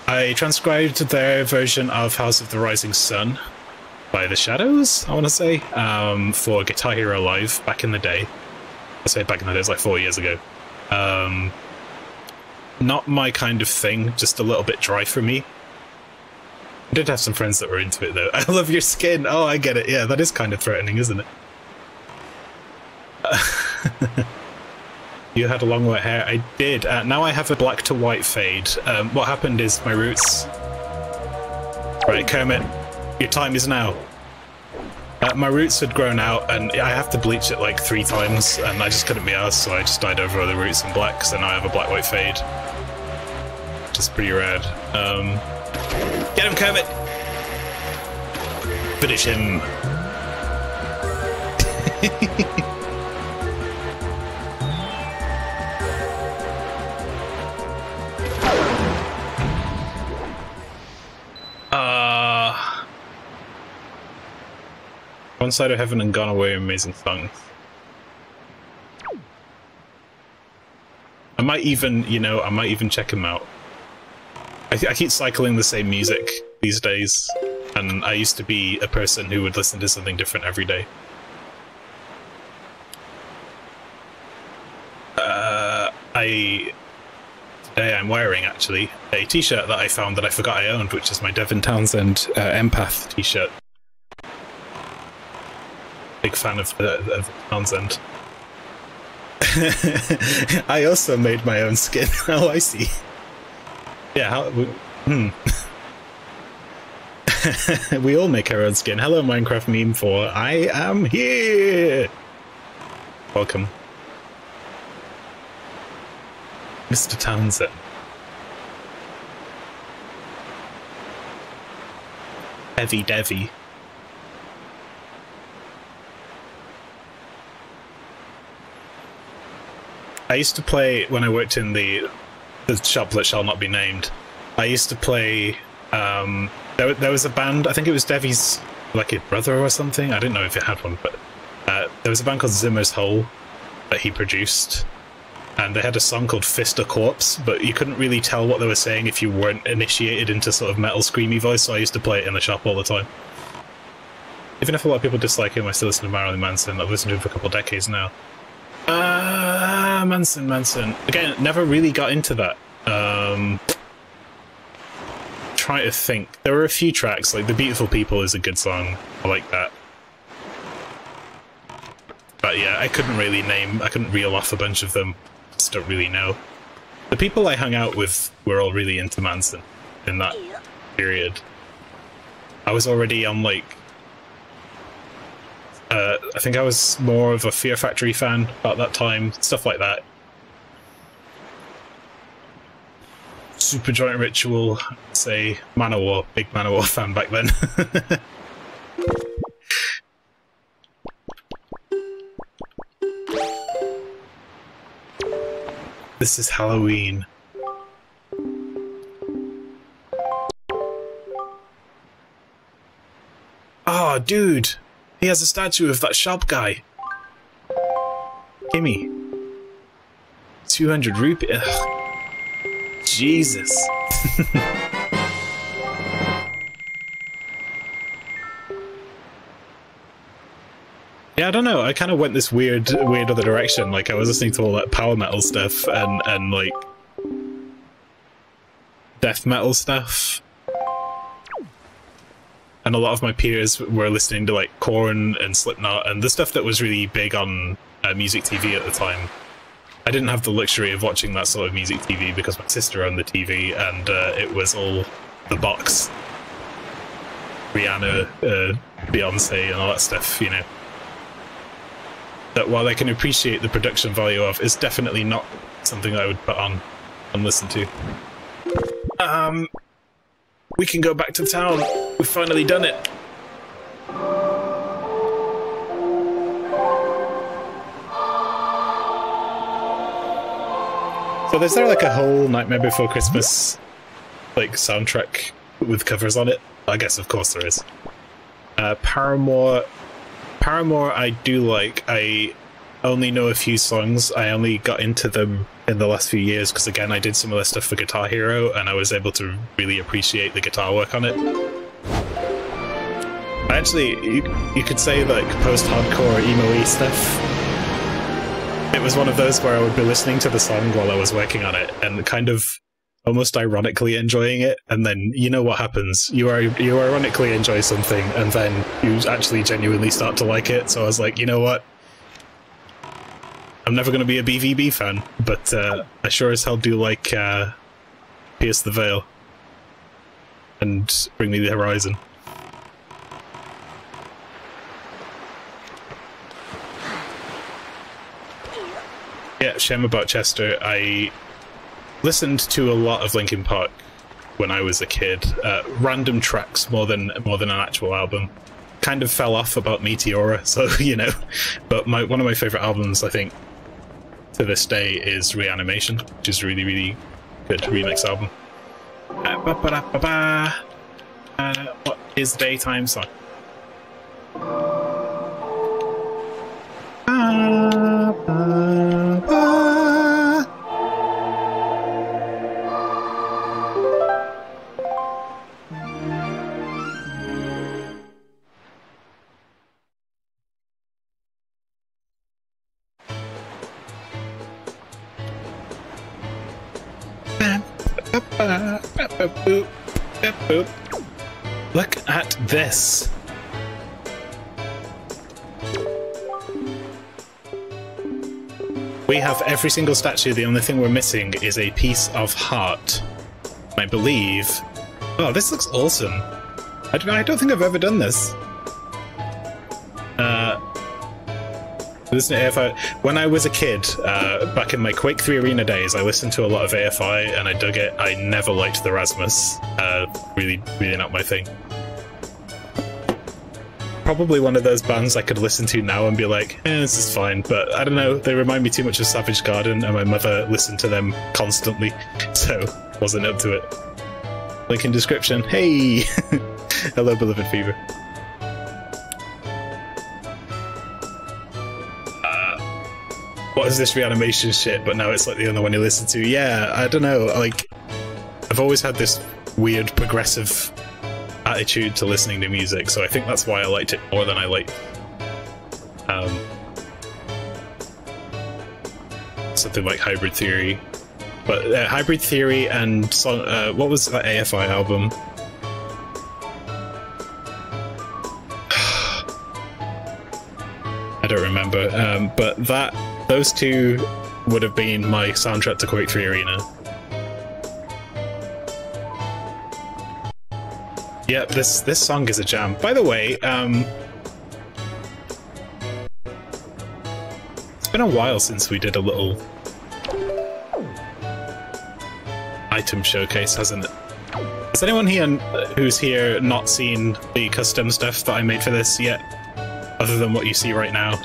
I transcribed their version of House of the Rising Sun by the Shadows, I want to say, um, for Guitar Hero Live back in the day. I say back in the day, it was like four years ago. Um, not my kind of thing, just a little bit dry for me. I did have some friends that were into it though. I love your skin. Oh, I get it. Yeah, that is kind of threatening, isn't it? you had a long white hair. I did. Uh, now I have a black to white fade. Um, what happened is my roots. Right, Kermit, your time is now. Uh, my roots had grown out, and I have to bleach it like three times, and I just couldn't be asked, so I just dyed over the roots in black, so now I have a black-white fade. Is pretty rad. Um, get him, Kermit! Finish him. One Side of Heaven and Gone Away amazing songs. I might even, you know, I might even check them out. I, I keep cycling the same music these days, and I used to be a person who would listen to something different every day. Uh, I today I'm wearing actually a t-shirt that I found that I forgot I owned, which is my Devin Townsend uh, Empath t-shirt. Big fan of, uh, of Townsend. I also made my own skin. oh, I see. Yeah, how, we, hmm. we all make our own skin. Hello, Minecraft meme for I am here. Welcome. Mr. Townsend. Hevy Devy. I used to play when I worked in the the shop that shall not be named. I used to play. Um, there, there was a band. I think it was Devi's like a brother or something. I didn't know if it had one, but uh, there was a band called Zimmer's Hole that he produced, and they had a song called Fist of Corpse, but you couldn't really tell what they were saying if you weren't initiated into sort of metal screamy voice. So I used to play it in the shop all the time. Even if a lot of people dislike him, I still listen to Marilyn Manson. I've listened to him for a couple of decades now. Manson, Manson. Again, never really got into that. Um, try to think. There were a few tracks, like The Beautiful People is a good song. I like that. But yeah, I couldn't really name, I couldn't reel off a bunch of them. Just don't really know. The people I hung out with were all really into Manson in that period. I was already on like uh, I think I was more of a Fear Factory fan at that time, stuff like that. Super Superjoint Ritual, say Manowar, big Manowar fan back then. this is Halloween. Oh, dude! He has a statue of that sharp guy. Gimme. 200 rupee. Ugh. Jesus. yeah, I don't know. I kind of went this weird, weird other direction. Like I was listening to all that power metal stuff and and like death metal stuff and a lot of my peers were listening to like Korn and Slipknot and the stuff that was really big on uh, music TV at the time. I didn't have the luxury of watching that sort of music TV because my sister owned the TV and uh, it was all the box, Rihanna, uh, Beyonce, and all that stuff. You know, that while I can appreciate the production value of, is definitely not something I would put on and listen to. Um, we can go back to town. We've finally done it. So is there like a whole Nightmare Before Christmas like soundtrack with covers on it? I guess of course there is. Uh, Paramore, Paramore, I do like. I only know a few songs. I only got into them in the last few years because again I did some of the stuff for Guitar Hero and I was able to really appreciate the guitar work on it. I actually, you, you could say like post-hardcore emo stuff. It was one of those where I would be listening to the song while I was working on it and kind of almost ironically enjoying it and then you know what happens you are you ironically enjoy something and then you actually genuinely start to like it so i was like you know what i'm never going to be a bvb fan but uh, i sure as hell do like uh, pierce the veil and bring me the horizon yeah shame about chester i listened to a lot of Linkin Park when I was a kid. Uh, random tracks more than more than an actual album. Kind of fell off about Meteora, so you know. But my one of my favorite albums, I think, to this day is Reanimation, which is a really really good remix album. Uh, ba -ba -ba uh, what is daytime song? Look at this. We have every single statue. The only thing we're missing is a piece of heart. I believe. Oh, this looks awesome. I don't, I don't think I've ever done this. Listen to AFI. When I was a kid, uh, back in my Quake 3 Arena days, I listened to a lot of AFI and I dug it. I never liked the Rasmus. Uh, really, really not my thing. Probably one of those bands I could listen to now and be like, eh, this is fine, but I don't know, they remind me too much of Savage Garden and my mother listened to them constantly, so wasn't up to it. Link in description. Hey! Hello, Beloved Fever. Is this reanimation shit? But now it's like the only one you listen to. Yeah, I don't know. Like, I've always had this weird progressive attitude to listening to music, so I think that's why I liked it more than I liked um, something like Hybrid Theory. But uh, Hybrid Theory and song, uh, what was that AFI album? I don't remember. Um, but that those two would have been my soundtrack to Quake 3 Arena. Yeah, this this song is a jam. By the way, um, it's been a while since we did a little item showcase, hasn't it? Has anyone here who's here not seen the custom stuff that I made for this yet? Other than what you see right now?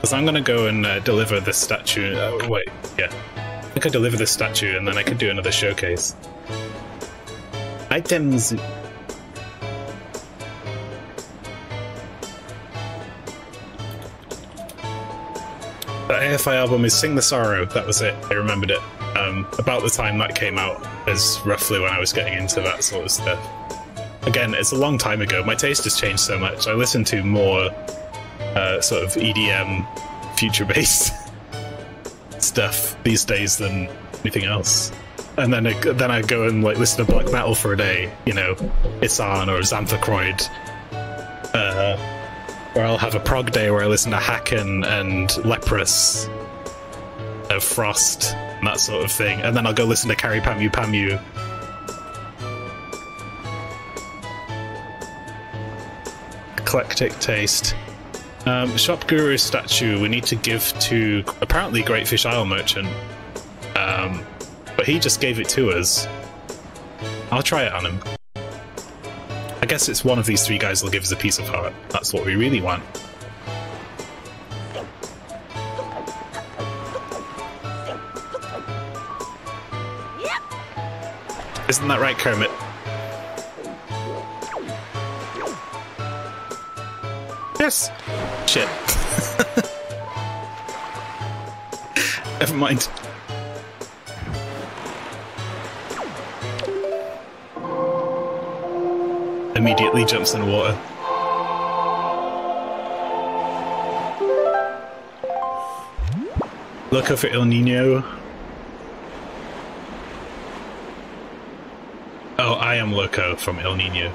Because I'm gonna go and uh, deliver this statue. Uh, wait, yeah. I think I deliver this statue and then I could do another showcase. Items. The AFI album is Sing the Sorrow. That was it. I remembered it. Um, about the time that came out is roughly when I was getting into that sort of stuff. Again, it's a long time ago. My taste has changed so much. I listen to more uh, sort of EDM, future-based stuff these days than anything else. And then I, then I go and like listen to black metal for a day. You know, Ihsahn or Xanthochroid. Uh, or I'll have a prog day where I listen to Haken and Leprous, uh, Frost, and that sort of thing. And then I'll go listen to Kyary Pamyu Pamyu eclectic taste. Um, Shop Guru statue we need to give to apparently Great Fish Isle merchant, um, but he just gave it to us. I'll try it on him. I guess it's one of these three guys will give us a piece of heart. That's what we really want. Isn't that right, Kermit? Yes. Shit. Never mind. Immediately jumps in the water. Look for El Nino. Oh, I am Loco from El Nino.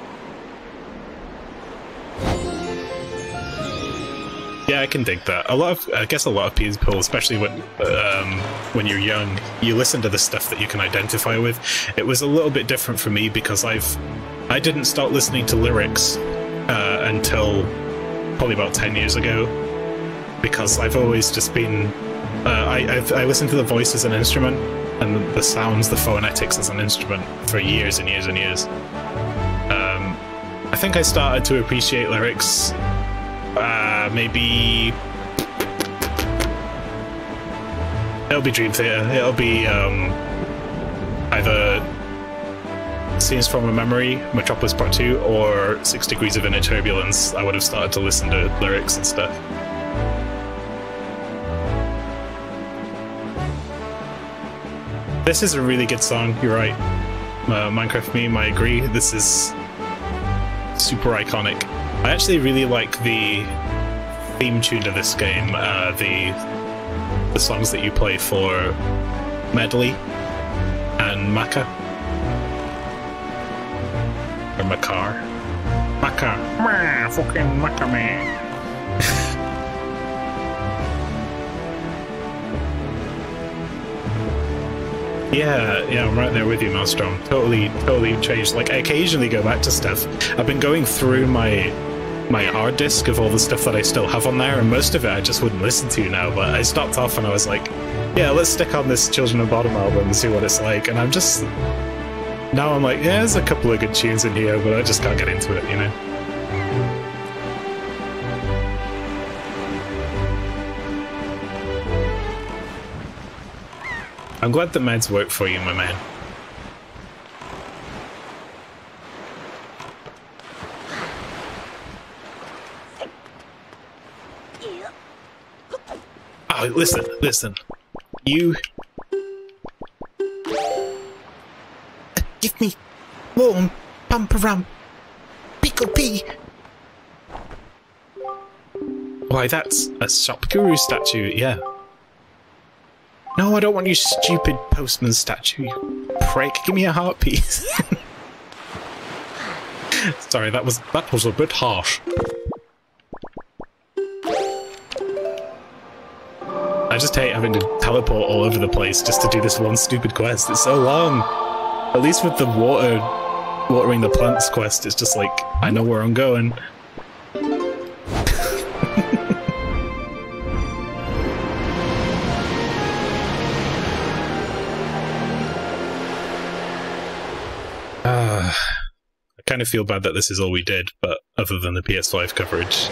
Yeah, I can dig that. A lot of, I guess, a lot of people, especially when um, when you're young, you listen to the stuff that you can identify with. It was a little bit different for me because I've, I didn't start listening to lyrics uh, until probably about ten years ago, because I've always just been, uh, I I've, I listen to the voice as an instrument and the sounds, the phonetics as an instrument for years and years and years. Um, I think I started to appreciate lyrics uh, maybe it'll be Dream Theater. It'll be um, either Scenes from a Memory, Metropolis Part 2, or Six Degrees of Inner Turbulence. I would have started to listen to lyrics and stuff. This is a really good song, you're right. Uh, Minecraft meme, I agree. This is super iconic. I actually really like the theme tune of this game, uh, the the songs that you play for Medli and Maka. Or Makar. Maka. Mah, fucking Maka man. Yeah, yeah, I'm right there with you, Maelstrom. Totally, totally changed. Like, I occasionally go back to stuff. I've been going through my my hard disk of all the stuff that I still have on there, and most of it I just wouldn't listen to now. But I stopped off and I was like, yeah, let's stick on this Children of Bodom album and see what it's like. And I'm just now I'm like, yeah, there's a couple of good tunes in here, but I just can't get into it, you know. I'm glad the meds work for you, my man. Oh, listen, listen. You... Give me warm pumperum pickle pea. Why, that's a shop guru statue, yeah. No, I don't want your stupid postman statue, you prick. Give me a heart piece. Sorry, that was that was a bit harsh. I just hate having to teleport all over the place just to do this one stupid quest. It's so long. At least with the water watering the plants quest, it's just like I know where I'm going. Uh, I kind of feel bad that this is all we did, but other than the PS5 coverage.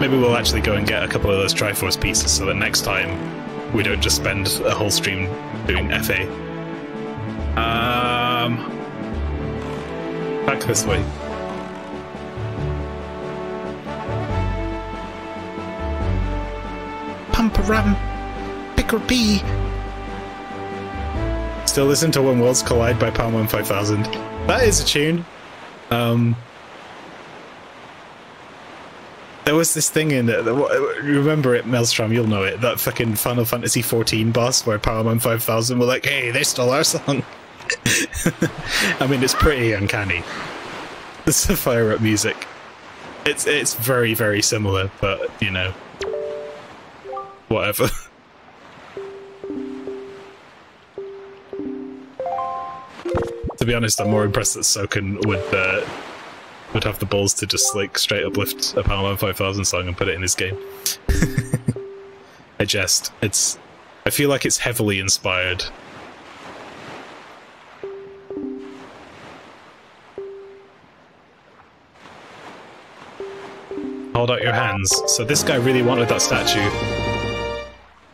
Maybe we'll actually go and get a couple of those Triforce pieces so that next time we don't just spend a whole stream doing FA. Um, back this way. Pump-a-rum, pick-a-bee. Still listen to When Worlds Collide by Powerman 5000. That is a tune. Um, there was this thing in it. Remember it, Maelstrom? You'll know it. That fucking Final Fantasy 14 boss where Powerman 5000 were like, "Hey, they stole our song." I mean, it's pretty uncanny. The fire up music. It's it's very very similar, but you know, whatever. to be honest, I'm more impressed that Soken would uh, would have the balls to just like straight up lift a Powerman 5000 song and put it in his game. I jest. It's. I feel like it's heavily inspired. Hold out your hands. So this guy really wanted that statue.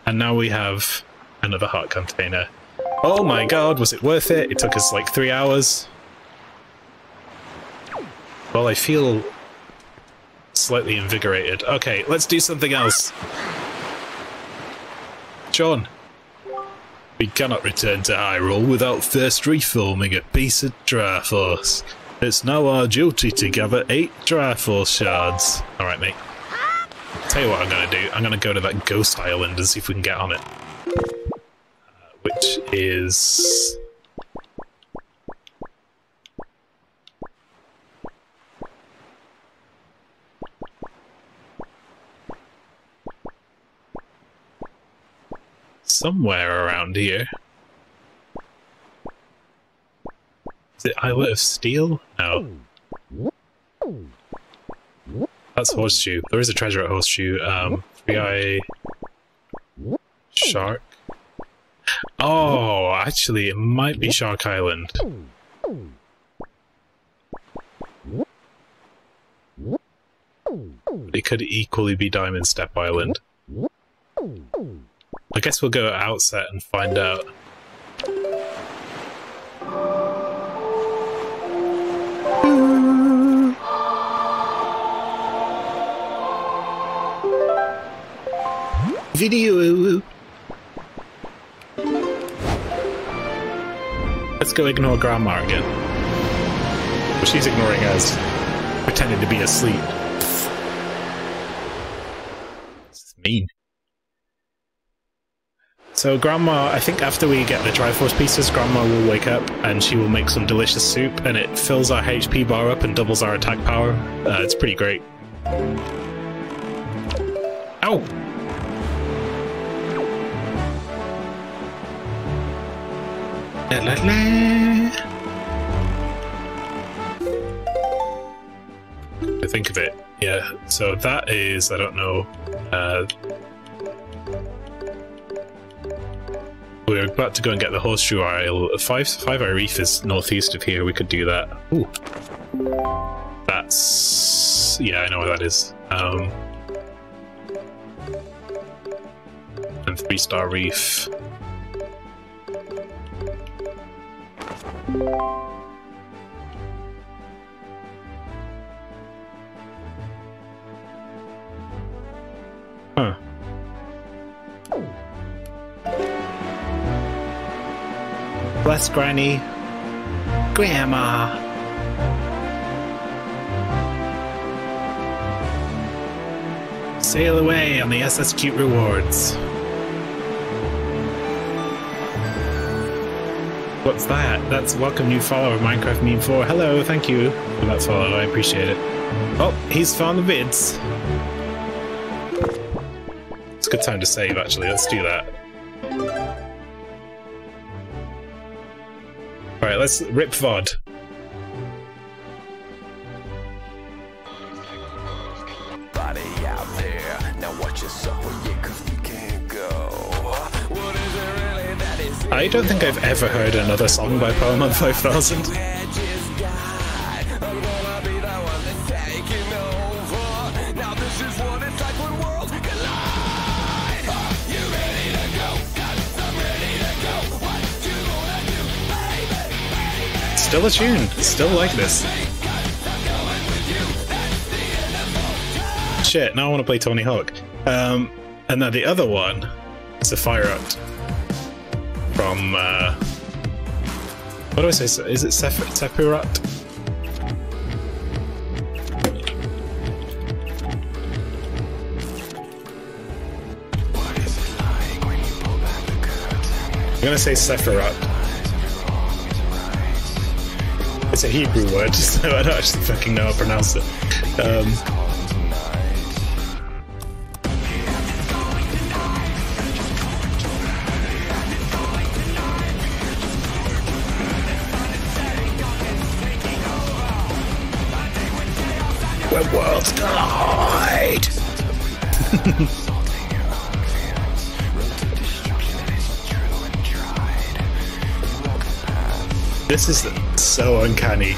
And now we have another heart container. Oh my god, was it worth it? It took us like three hours. Well, I feel slightly invigorated. Okay, let's do something else. John. We cannot return to Hyrule without first reforming a piece of Triforce. It's now our duty to gather eight Triforce shards. Alright, mate. Tell you what I'm gonna do. I'm gonna go to that ghost island and see if we can get on it. Uh, which is... somewhere around here. Is it Islet of Steel? No. That's Horseshoe. There is a treasure at Horseshoe. Um, Three Eye Shark. Oh, actually, it might be Shark Island. It could equally be Diamond Steppe Island. I guess we'll go outset and find out. Video. Let's go ignore Grandma again. But she's ignoring us, pretending to be asleep. This is mean. So Grandma, I think after we get the Triforce pieces, Grandma will wake up and she will make some delicious soup and it fills our HP bar up and doubles our attack power. Uh, it's pretty great. Ow! La la la. I think of it. Yeah, so that is, I don't know, uh, We're about to go and get the horseshoe isle. Five Five Eye Reef is northeast of here. We could do that. Ooh. That's yeah, I know where that is. Um, and Three Star Reef. Bless Granny. Grandma. Sail away on the SS Cute Rewards. What's that? That's welcome new follower of Minecraft Meme 4. Hello, thank you for that follow, I appreciate it. Oh, he's found the vids. It's a good time to save actually, let's do that. It rip VOD. I don't think I've ever heard another song by Powerman 5000. Still a tune. Still like this. Shit, now I want to play Tony Hawk. Um, and then the other one is a Fire Out from. Uh, what do I say? Is it Sef-? I'm gonna say Sephirat. It's a Hebrew word, so I don't actually fucking know how to pronounce it. Um, when worlds collide. this is so uncanny.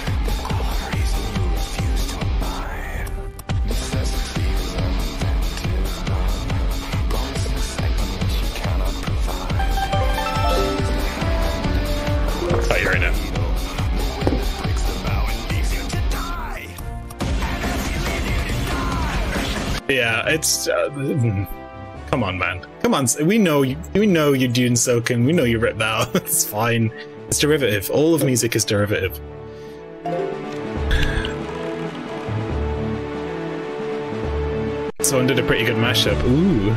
Yeah, it's uh, come on, man. Come on, we know you. We know you, Dune Soken. We know you ripped out. it's fine. It's derivative. All of music is derivative. Someone did a pretty good mashup. Ooh.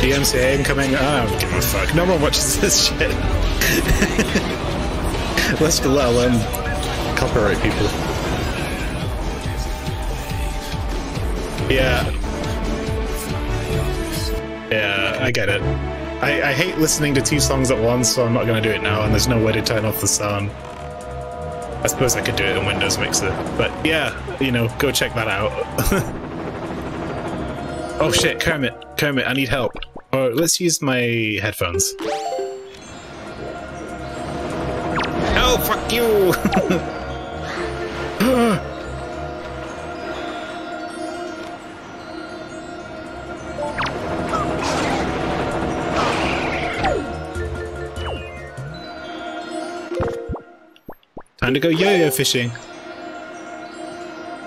DMCA incoming. I ah, don't give a fuck. No one watches this shit. Let's let alone copyright people. Yeah. Yeah, I get it. I, I hate listening to two songs at once, so I'm not going to do it now, and there's no way to turn off the sound. I suppose I could do it in Windows Mixer, but yeah, you know, go check that out. oh shit, Kermit, Kermit, I need help. Oh, let's use my headphones. Time to go yo-yo fishing.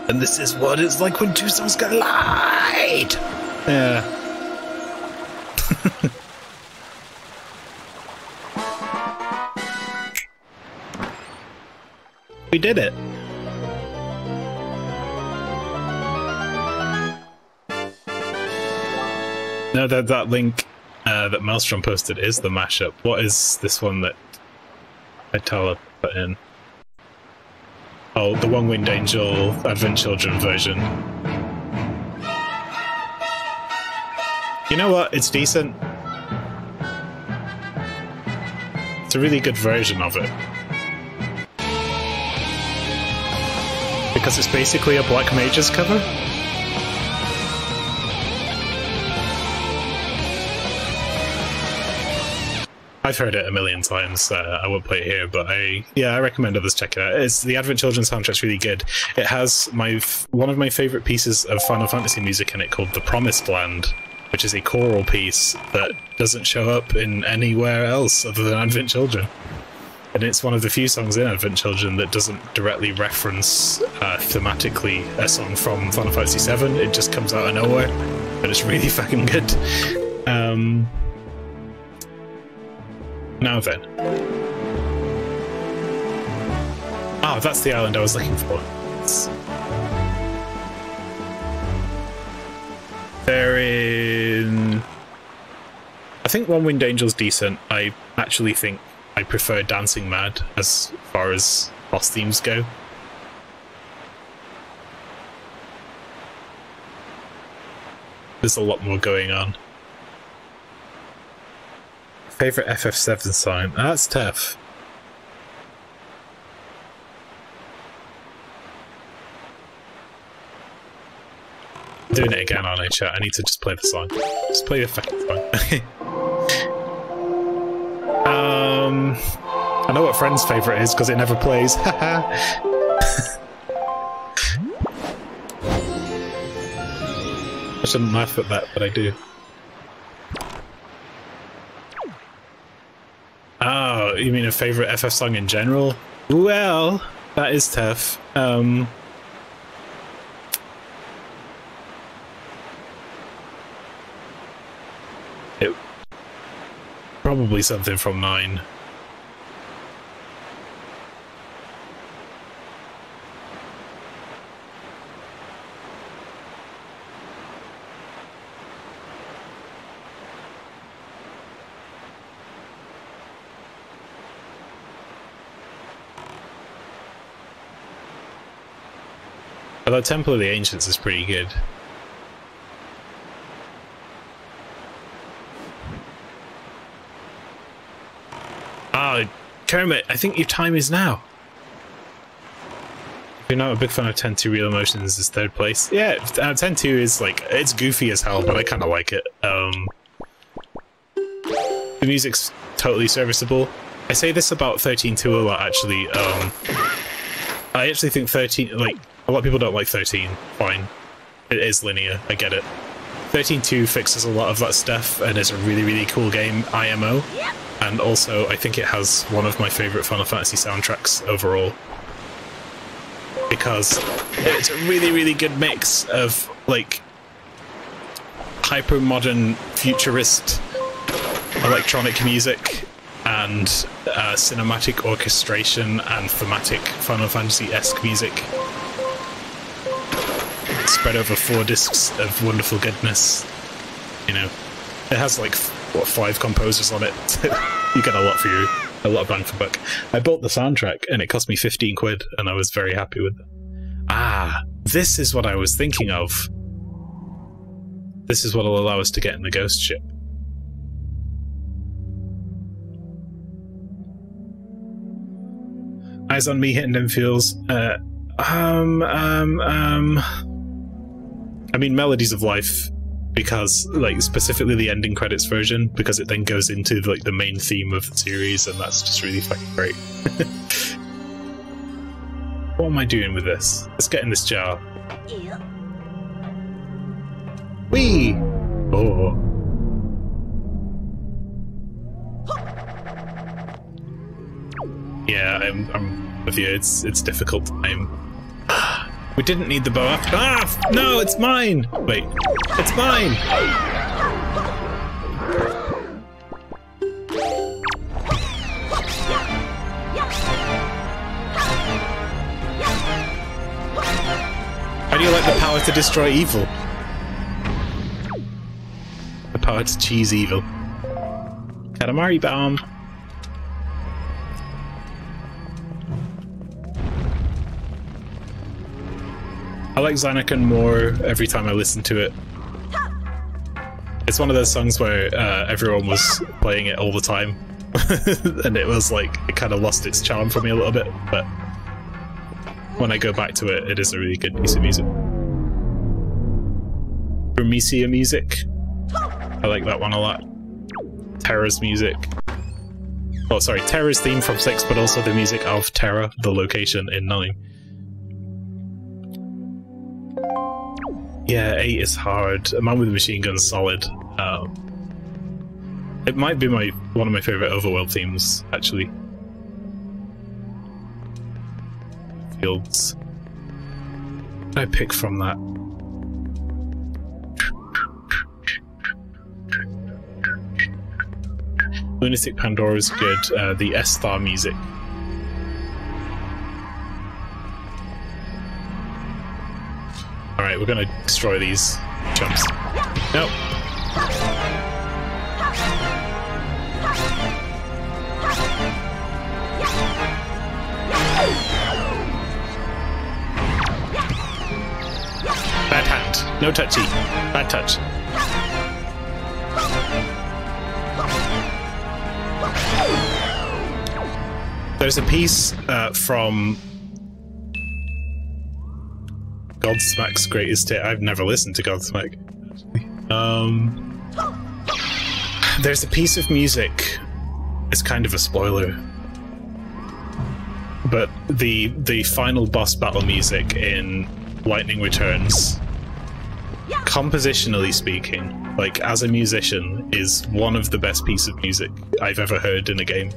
And this is what it's like when two souls collide! Yeah. did it. No, that that link uh, that Maelstrom posted is the mashup. What is this one that Itala put in? Oh, the One Winged Angel Advent Children version. You know what? It's decent. It's a really good version of it. Because it's basically a Black Mages cover. I've heard it a million times. Uh, I won't play it here, but I yeah, I recommend others check it out. It's the Advent Children soundtrack's really good. It has my one of my favorite pieces of Final Fantasy music in it called "The Promised Land," which is a choral piece that doesn't show up in anywhere else other than Advent Children. And it's one of the few songs in Advent Children that doesn't directly reference uh, thematically a song from Final Fantasy VII. It just comes out of nowhere, but it's really fucking good. Um, now then. Ah, that's the island I was looking for. It's... They're in. I think One Winged Angel's decent. I actually think I prefer Dancing Mad as far as boss themes go. There's a lot more going on. Favorite FF7 song? Ah, that's tough. Doing it again on chat. I need to just play the song. Just play the fucking song. um, I know what friend's favorite is because it never plays. I shouldn't laugh at that, but I do. Oh, you mean a favorite FF song in general? Well, that is tough. Um, it probably something from nine. Although Temple of the Ancients is pretty good. Ah, oh, Kermit, I think your time is now. If you're not a big fan of 10-2 Real Emotions is third place. Yeah, 10-2 is like, it's goofy as hell, but I kind of like it. Um, the music's totally serviceable. I say this about 13-2 a lot, actually. Um, I actually think 13, like, a lot of people don't like 13, fine. it is linear. I get it. 13.2 fixes a lot of that stuff and is a really, really cool game, IMO. And also, I think it has one of my favorite Final Fantasy soundtracks overall. Because it's a really, really good mix of, like, hyper modern futurist electronic music and uh, cinematic orchestration and thematic Final Fantasy esque music spread over four discs of wonderful goodness. You know, it has like what five composers on it. You get a lot for you, a lot of bang for buck. I bought the soundtrack and it cost me fifteen quid, and I was very happy with it. Ah, this is what I was thinking of. This is what will allow us to get in the ghost ship. Eyes on me hitting them feels. Uh, um, um, um. I mean, Melodies of Life, because like specifically the ending credits version, because it then goes into like the main theme of the series, and that's just really fucking great. what am I doing with this? Let's get in this jar. Wee! Oh. Yeah, I'm, I'm with you. It's it's difficult. I'm. We didn't need the bow. Ah! No, it's mine! Wait, it's mine! How do you like the power to destroy evil? The power to cheese evil. Katamari bomb. I like Zanarkand more every time I listen to it. It's one of those songs where uh, everyone was playing it all the time, and it was like it kind of lost its charm for me a little bit. But when I go back to it, it is a really good piece of music. Promethea music, I like that one a lot. Terra's music. Oh, sorry, Terra's theme from six, but also the music of Terra, the location in nine. Yeah, eight is hard. A Man with a Machine Gun's solid. Um, it might be my one of my favorite Overworld themes, actually. Fields. I pick from that? Lunatic Pandora's good. Uh, the S-Star music. Alright, we're gonna destroy these jumps. Nope. Bad hand. No touchy. Bad touch. There's a piece uh, from Godsmack's greatest hit. I've never listened to Godsmack. Um, there's a piece of music. It's kind of a spoiler, but the the final boss battle music in Lightning Returns, compositionally speaking, like as a musician, is one of the best pieces of music I've ever heard in a game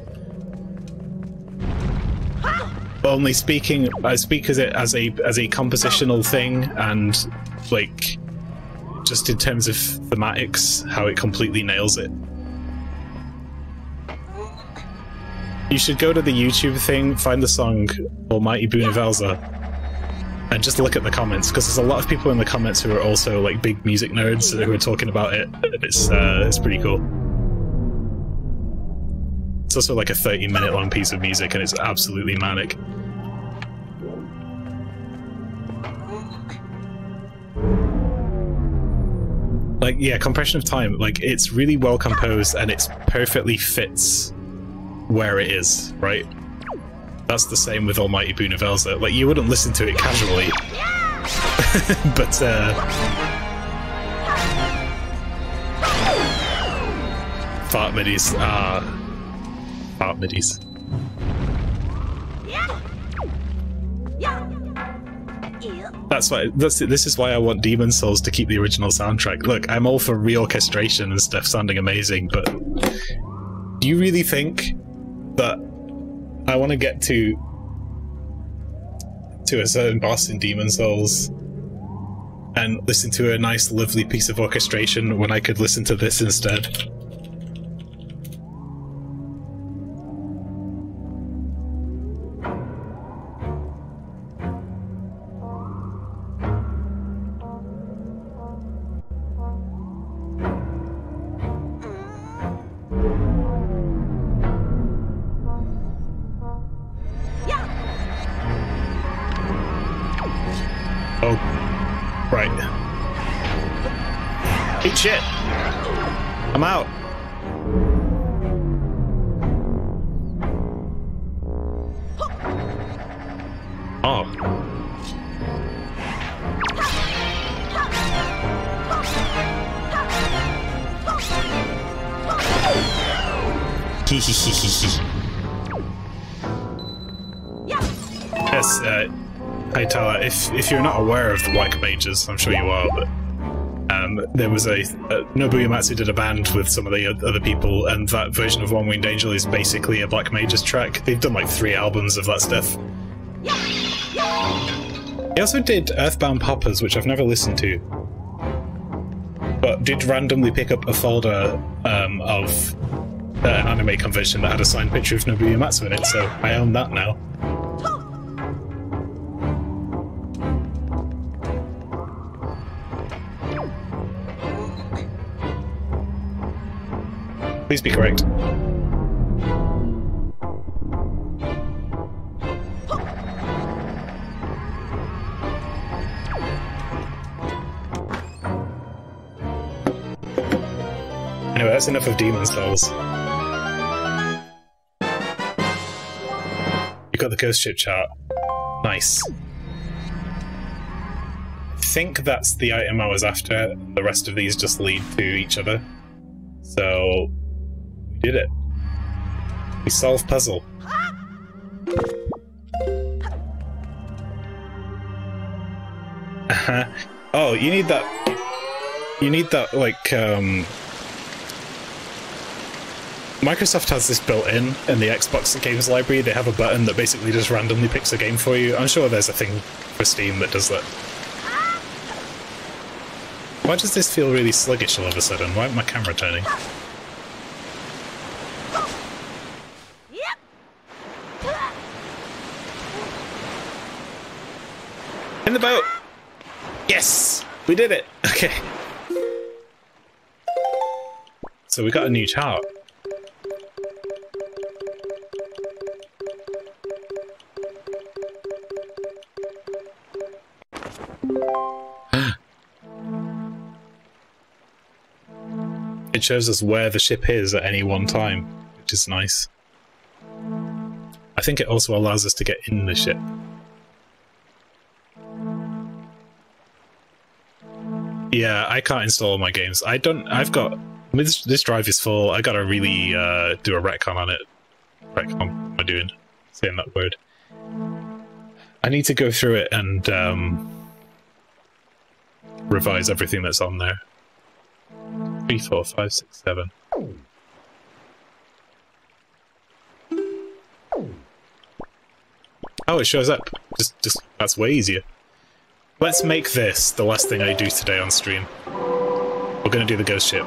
only speaking I speak as it as a as a compositional thing and like just in terms of thematics how it completely nails it. You should go to the youtube thing find the song almighty Bhunivelze and just look at the comments because there's a lot of people in the comments who are also like big music nerds who are talking about it. It's uh, it's pretty cool it's also like a 30 minute long piece of music and it's absolutely manic. Like, yeah, compression of time, like, it's really well composed and it's perfectly fits where it is, right? That's the same with Almighty Bhunivelze. Like, you wouldn't listen to it casually. but, uh... Fart midis are... Yeah. Yeah. That's why. This is why I want Demon Souls to keep the original soundtrack. Look, I'm all for reorchestration and stuff sounding amazing, but do you really think that I want to get to to a certain boss in Demon Souls and listen to a nice, lovely piece of orchestration when I could listen to this instead? Mages, I'm sure you are, but um, there was a uh, Nobuo Uematsu did a band with some of the other people, and that version of One Winged Angel is basically a Black Mages track. They've done like three albums of that stuff. He also did Earthbound Papas, which I've never listened to, but did randomly pick up a folder um, of uh, an anime convention that had a signed picture of Nobuo Uematsu in it, so I own that now. Please be correct. Anyway, that's enough of Demon Souls. You got the ghost ship chart. Nice. I think that's the item I was after. The rest of these just lead to each other. So did it. We solved puzzle. Uh-huh. oh, you need that. You need that like um. Microsoft has this built in in the Xbox games library. They have a button that basically just randomly picks a game for you. I'm sure there's a thing for Steam that does that. Why does this feel really sluggish all of a sudden? Why am my camera turning? In the boat! Yes! We did it! Okay. So we got a new chart. It shows us where the ship is at any one time, which is nice. I think it also allows us to get in the ship. Yeah, I can't install my games. I don't. I've got this. This drive is full. I gotta really uh, do a retcon on it. Retcon. Am I doing? Saying that word. I need to go through it and um, revise everything that's on there. Three, four, five, six, seven. Oh, it shows up. Just, just that's way easier. Let's make this the last thing I do today on stream. We're gonna do the ghost ship.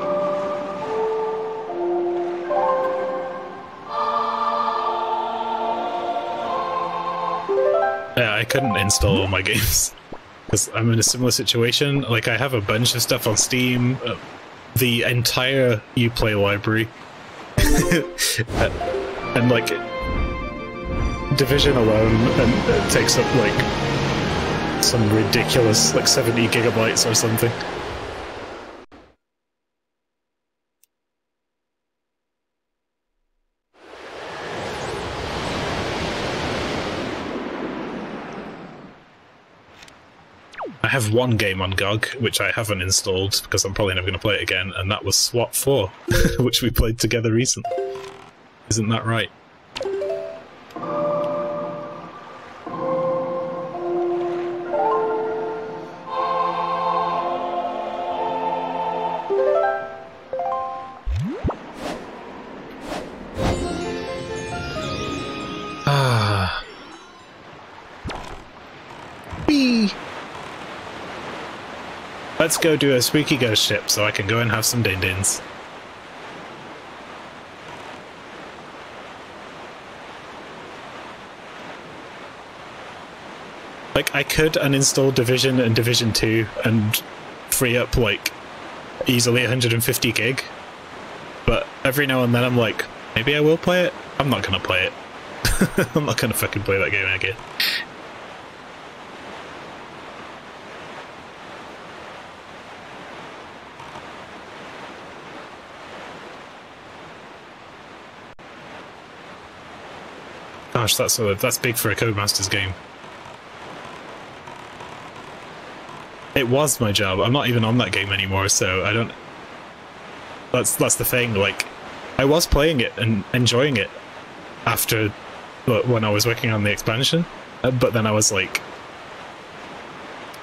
Yeah, I couldn't install all my games because I'm in a similar situation. Like, I have a bunch of stuff on Steam, uh, the entire Uplay library, and like Division alone and it takes up like some ridiculous like 70 gigabytes or something. I have one game on GOG, which I haven't installed because I'm probably never going to play it again, and that was SWAT 4, which we played together recently. Isn't that right? Go do a spooky ghost ship so I can go and have some din dins. Like, I could uninstall Division and Division 2 and free up, like, easily 150 gig. But every now and then I'm like, maybe I will play it? I'm not gonna play it. I'm not gonna fucking play that game again. Gosh, that's a, that's big for a Codemasters game. It was my job. I'm not even on that game anymore, so I don't. That's that's the thing. Like, I was playing it and enjoying it after when I was working on the expansion, uh, but then I was like,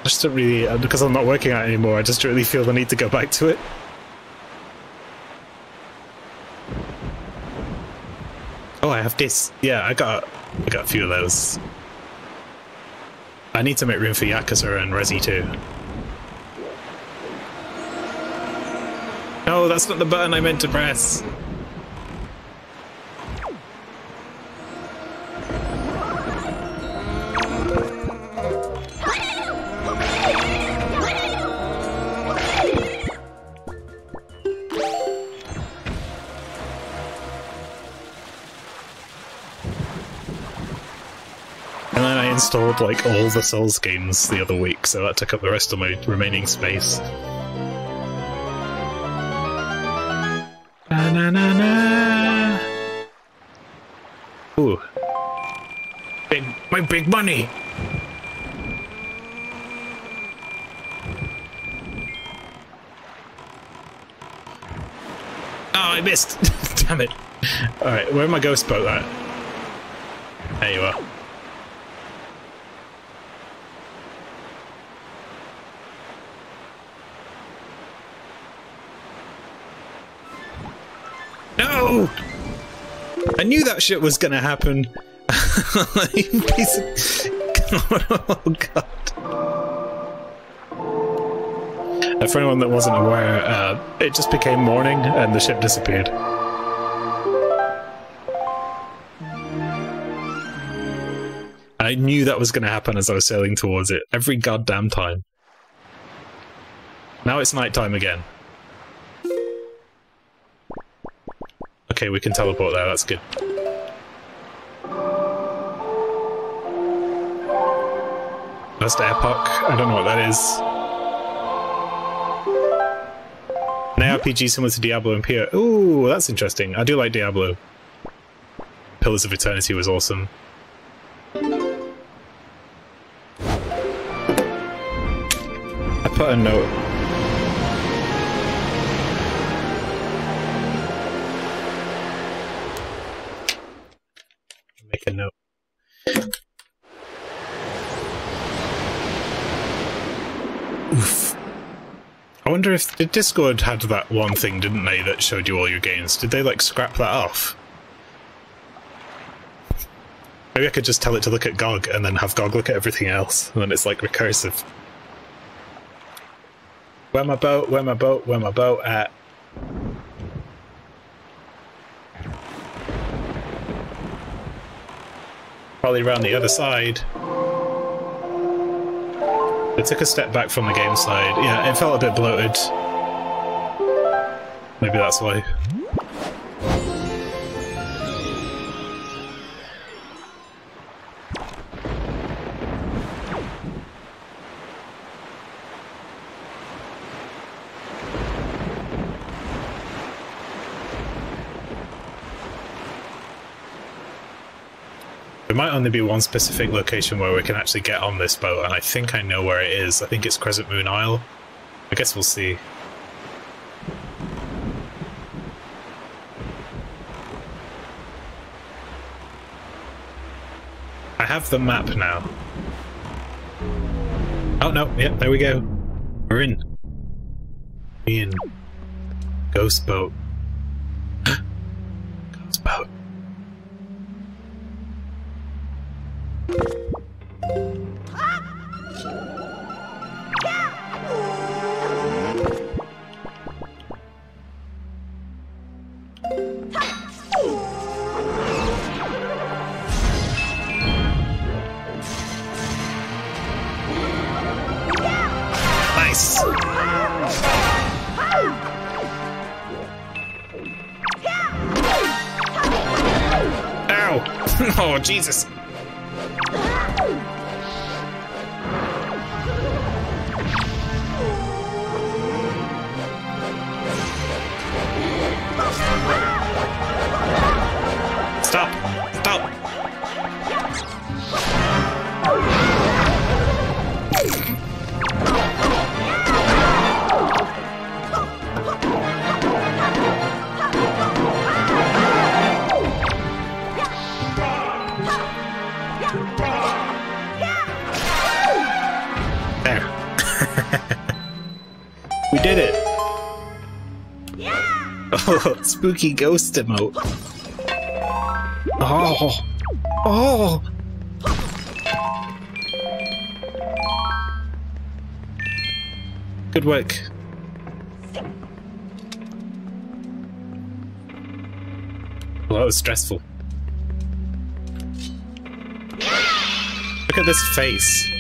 I just don't really uh, because I'm not working on it anymore. I just don't really feel the need to go back to it. Oh, I have this. Yeah, I got I got a few of those. I need to make room for Yakuza and Resi too. No, that's not the button I meant to press. Installed like all the Souls games the other week, so that took up the rest of my remaining space. Na na na na. Ooh. Big, my big money! Oh, I missed! Damn it. Alright, where my ghost boat at? There you are. I knew that shit was gonna happen. Oh god. For anyone that wasn't aware, uh, it just became morning and the ship disappeared. I knew that was going to happen as I was sailing towards it every goddamn time. Now it's nighttime again. Okay, we can teleport there, that's good. That's the epoch. I don't know what that is. An ARPG similar to Diablo and Pia. Ooh, that's interesting. I do like Diablo. Pillars of Eternity was awesome. I put a note. Wonder if the Discord had that one thing, didn't they, that showed you all your games? Did they like scrap that off? Maybe I could just tell it to look at GOG and then have GOG look at everything else, and then it's like recursive. Where my boat? Where my boat? Where my boat at? Probably around the other side. It took a step back from the game side. Yeah, it felt a bit bloated. Maybe that's why. There might only be one specific location where we can actually get on this boat, and I think I know where it is. I think it's Crescent Moon Isle. I guess we'll see. I have the map now. Oh no, yep, there we go. We're in. In. Ghost boat. Jesus. spooky ghost emote. Oh! Oh! Good work. Well, that was stressful. Look at this face.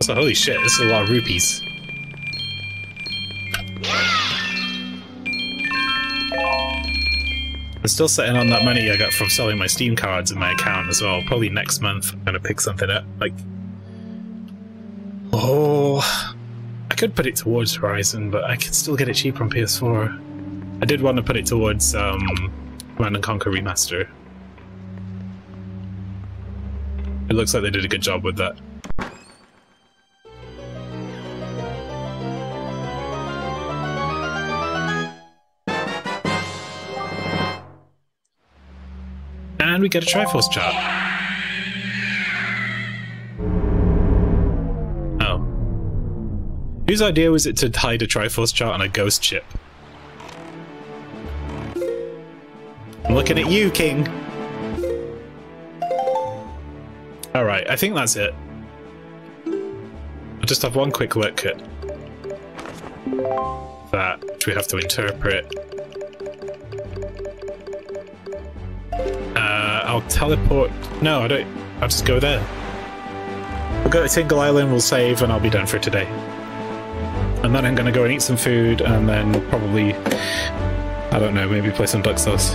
So holy shit, this is a lot of rupees. Still sitting on that money I got from selling my Steam cards in my account as well. Probably next month I'm gonna pick something up. Like, oh, I could put it towards Horizon, but I could still get it cheaper on PS4. I did want to put it towards um, Command and Conquer Remaster. It looks like they did a good job with that. We get a Triforce chart. Um, oh. Whose idea was it to hide a Triforce chart on a ghost ship? I'm looking at you, King. Alright, I think that's it. I'll just have one quick look at that, which we have to interpret. Teleport. No, I don't. I'll just go there. We'll go to Tingle Island, we'll save, and I'll be done for today. And then I'm gonna go and eat some food, and then probably. I don't know, maybe play some Duck Sauce.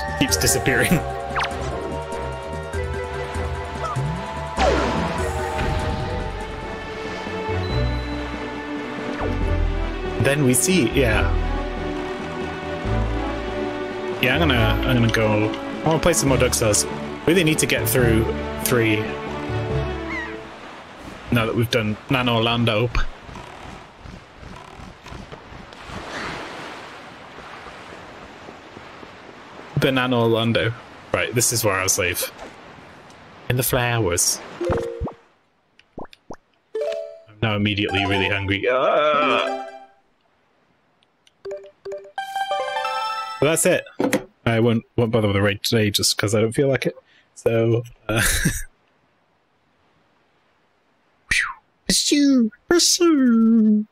Head keeps disappearing. then we see, yeah. Yeah, I'm gonna I'm gonna go I wanna play some more Duck Stars. Really need to get through three now that we've done Nano Orlando. Banana Orlando. Right, this is where I was leave. In the flowers. I'm now immediately really hungry. Ah! But that's it. I won't won't bother with the raid today just because I don't feel like it. So uh Pursue! Pursue!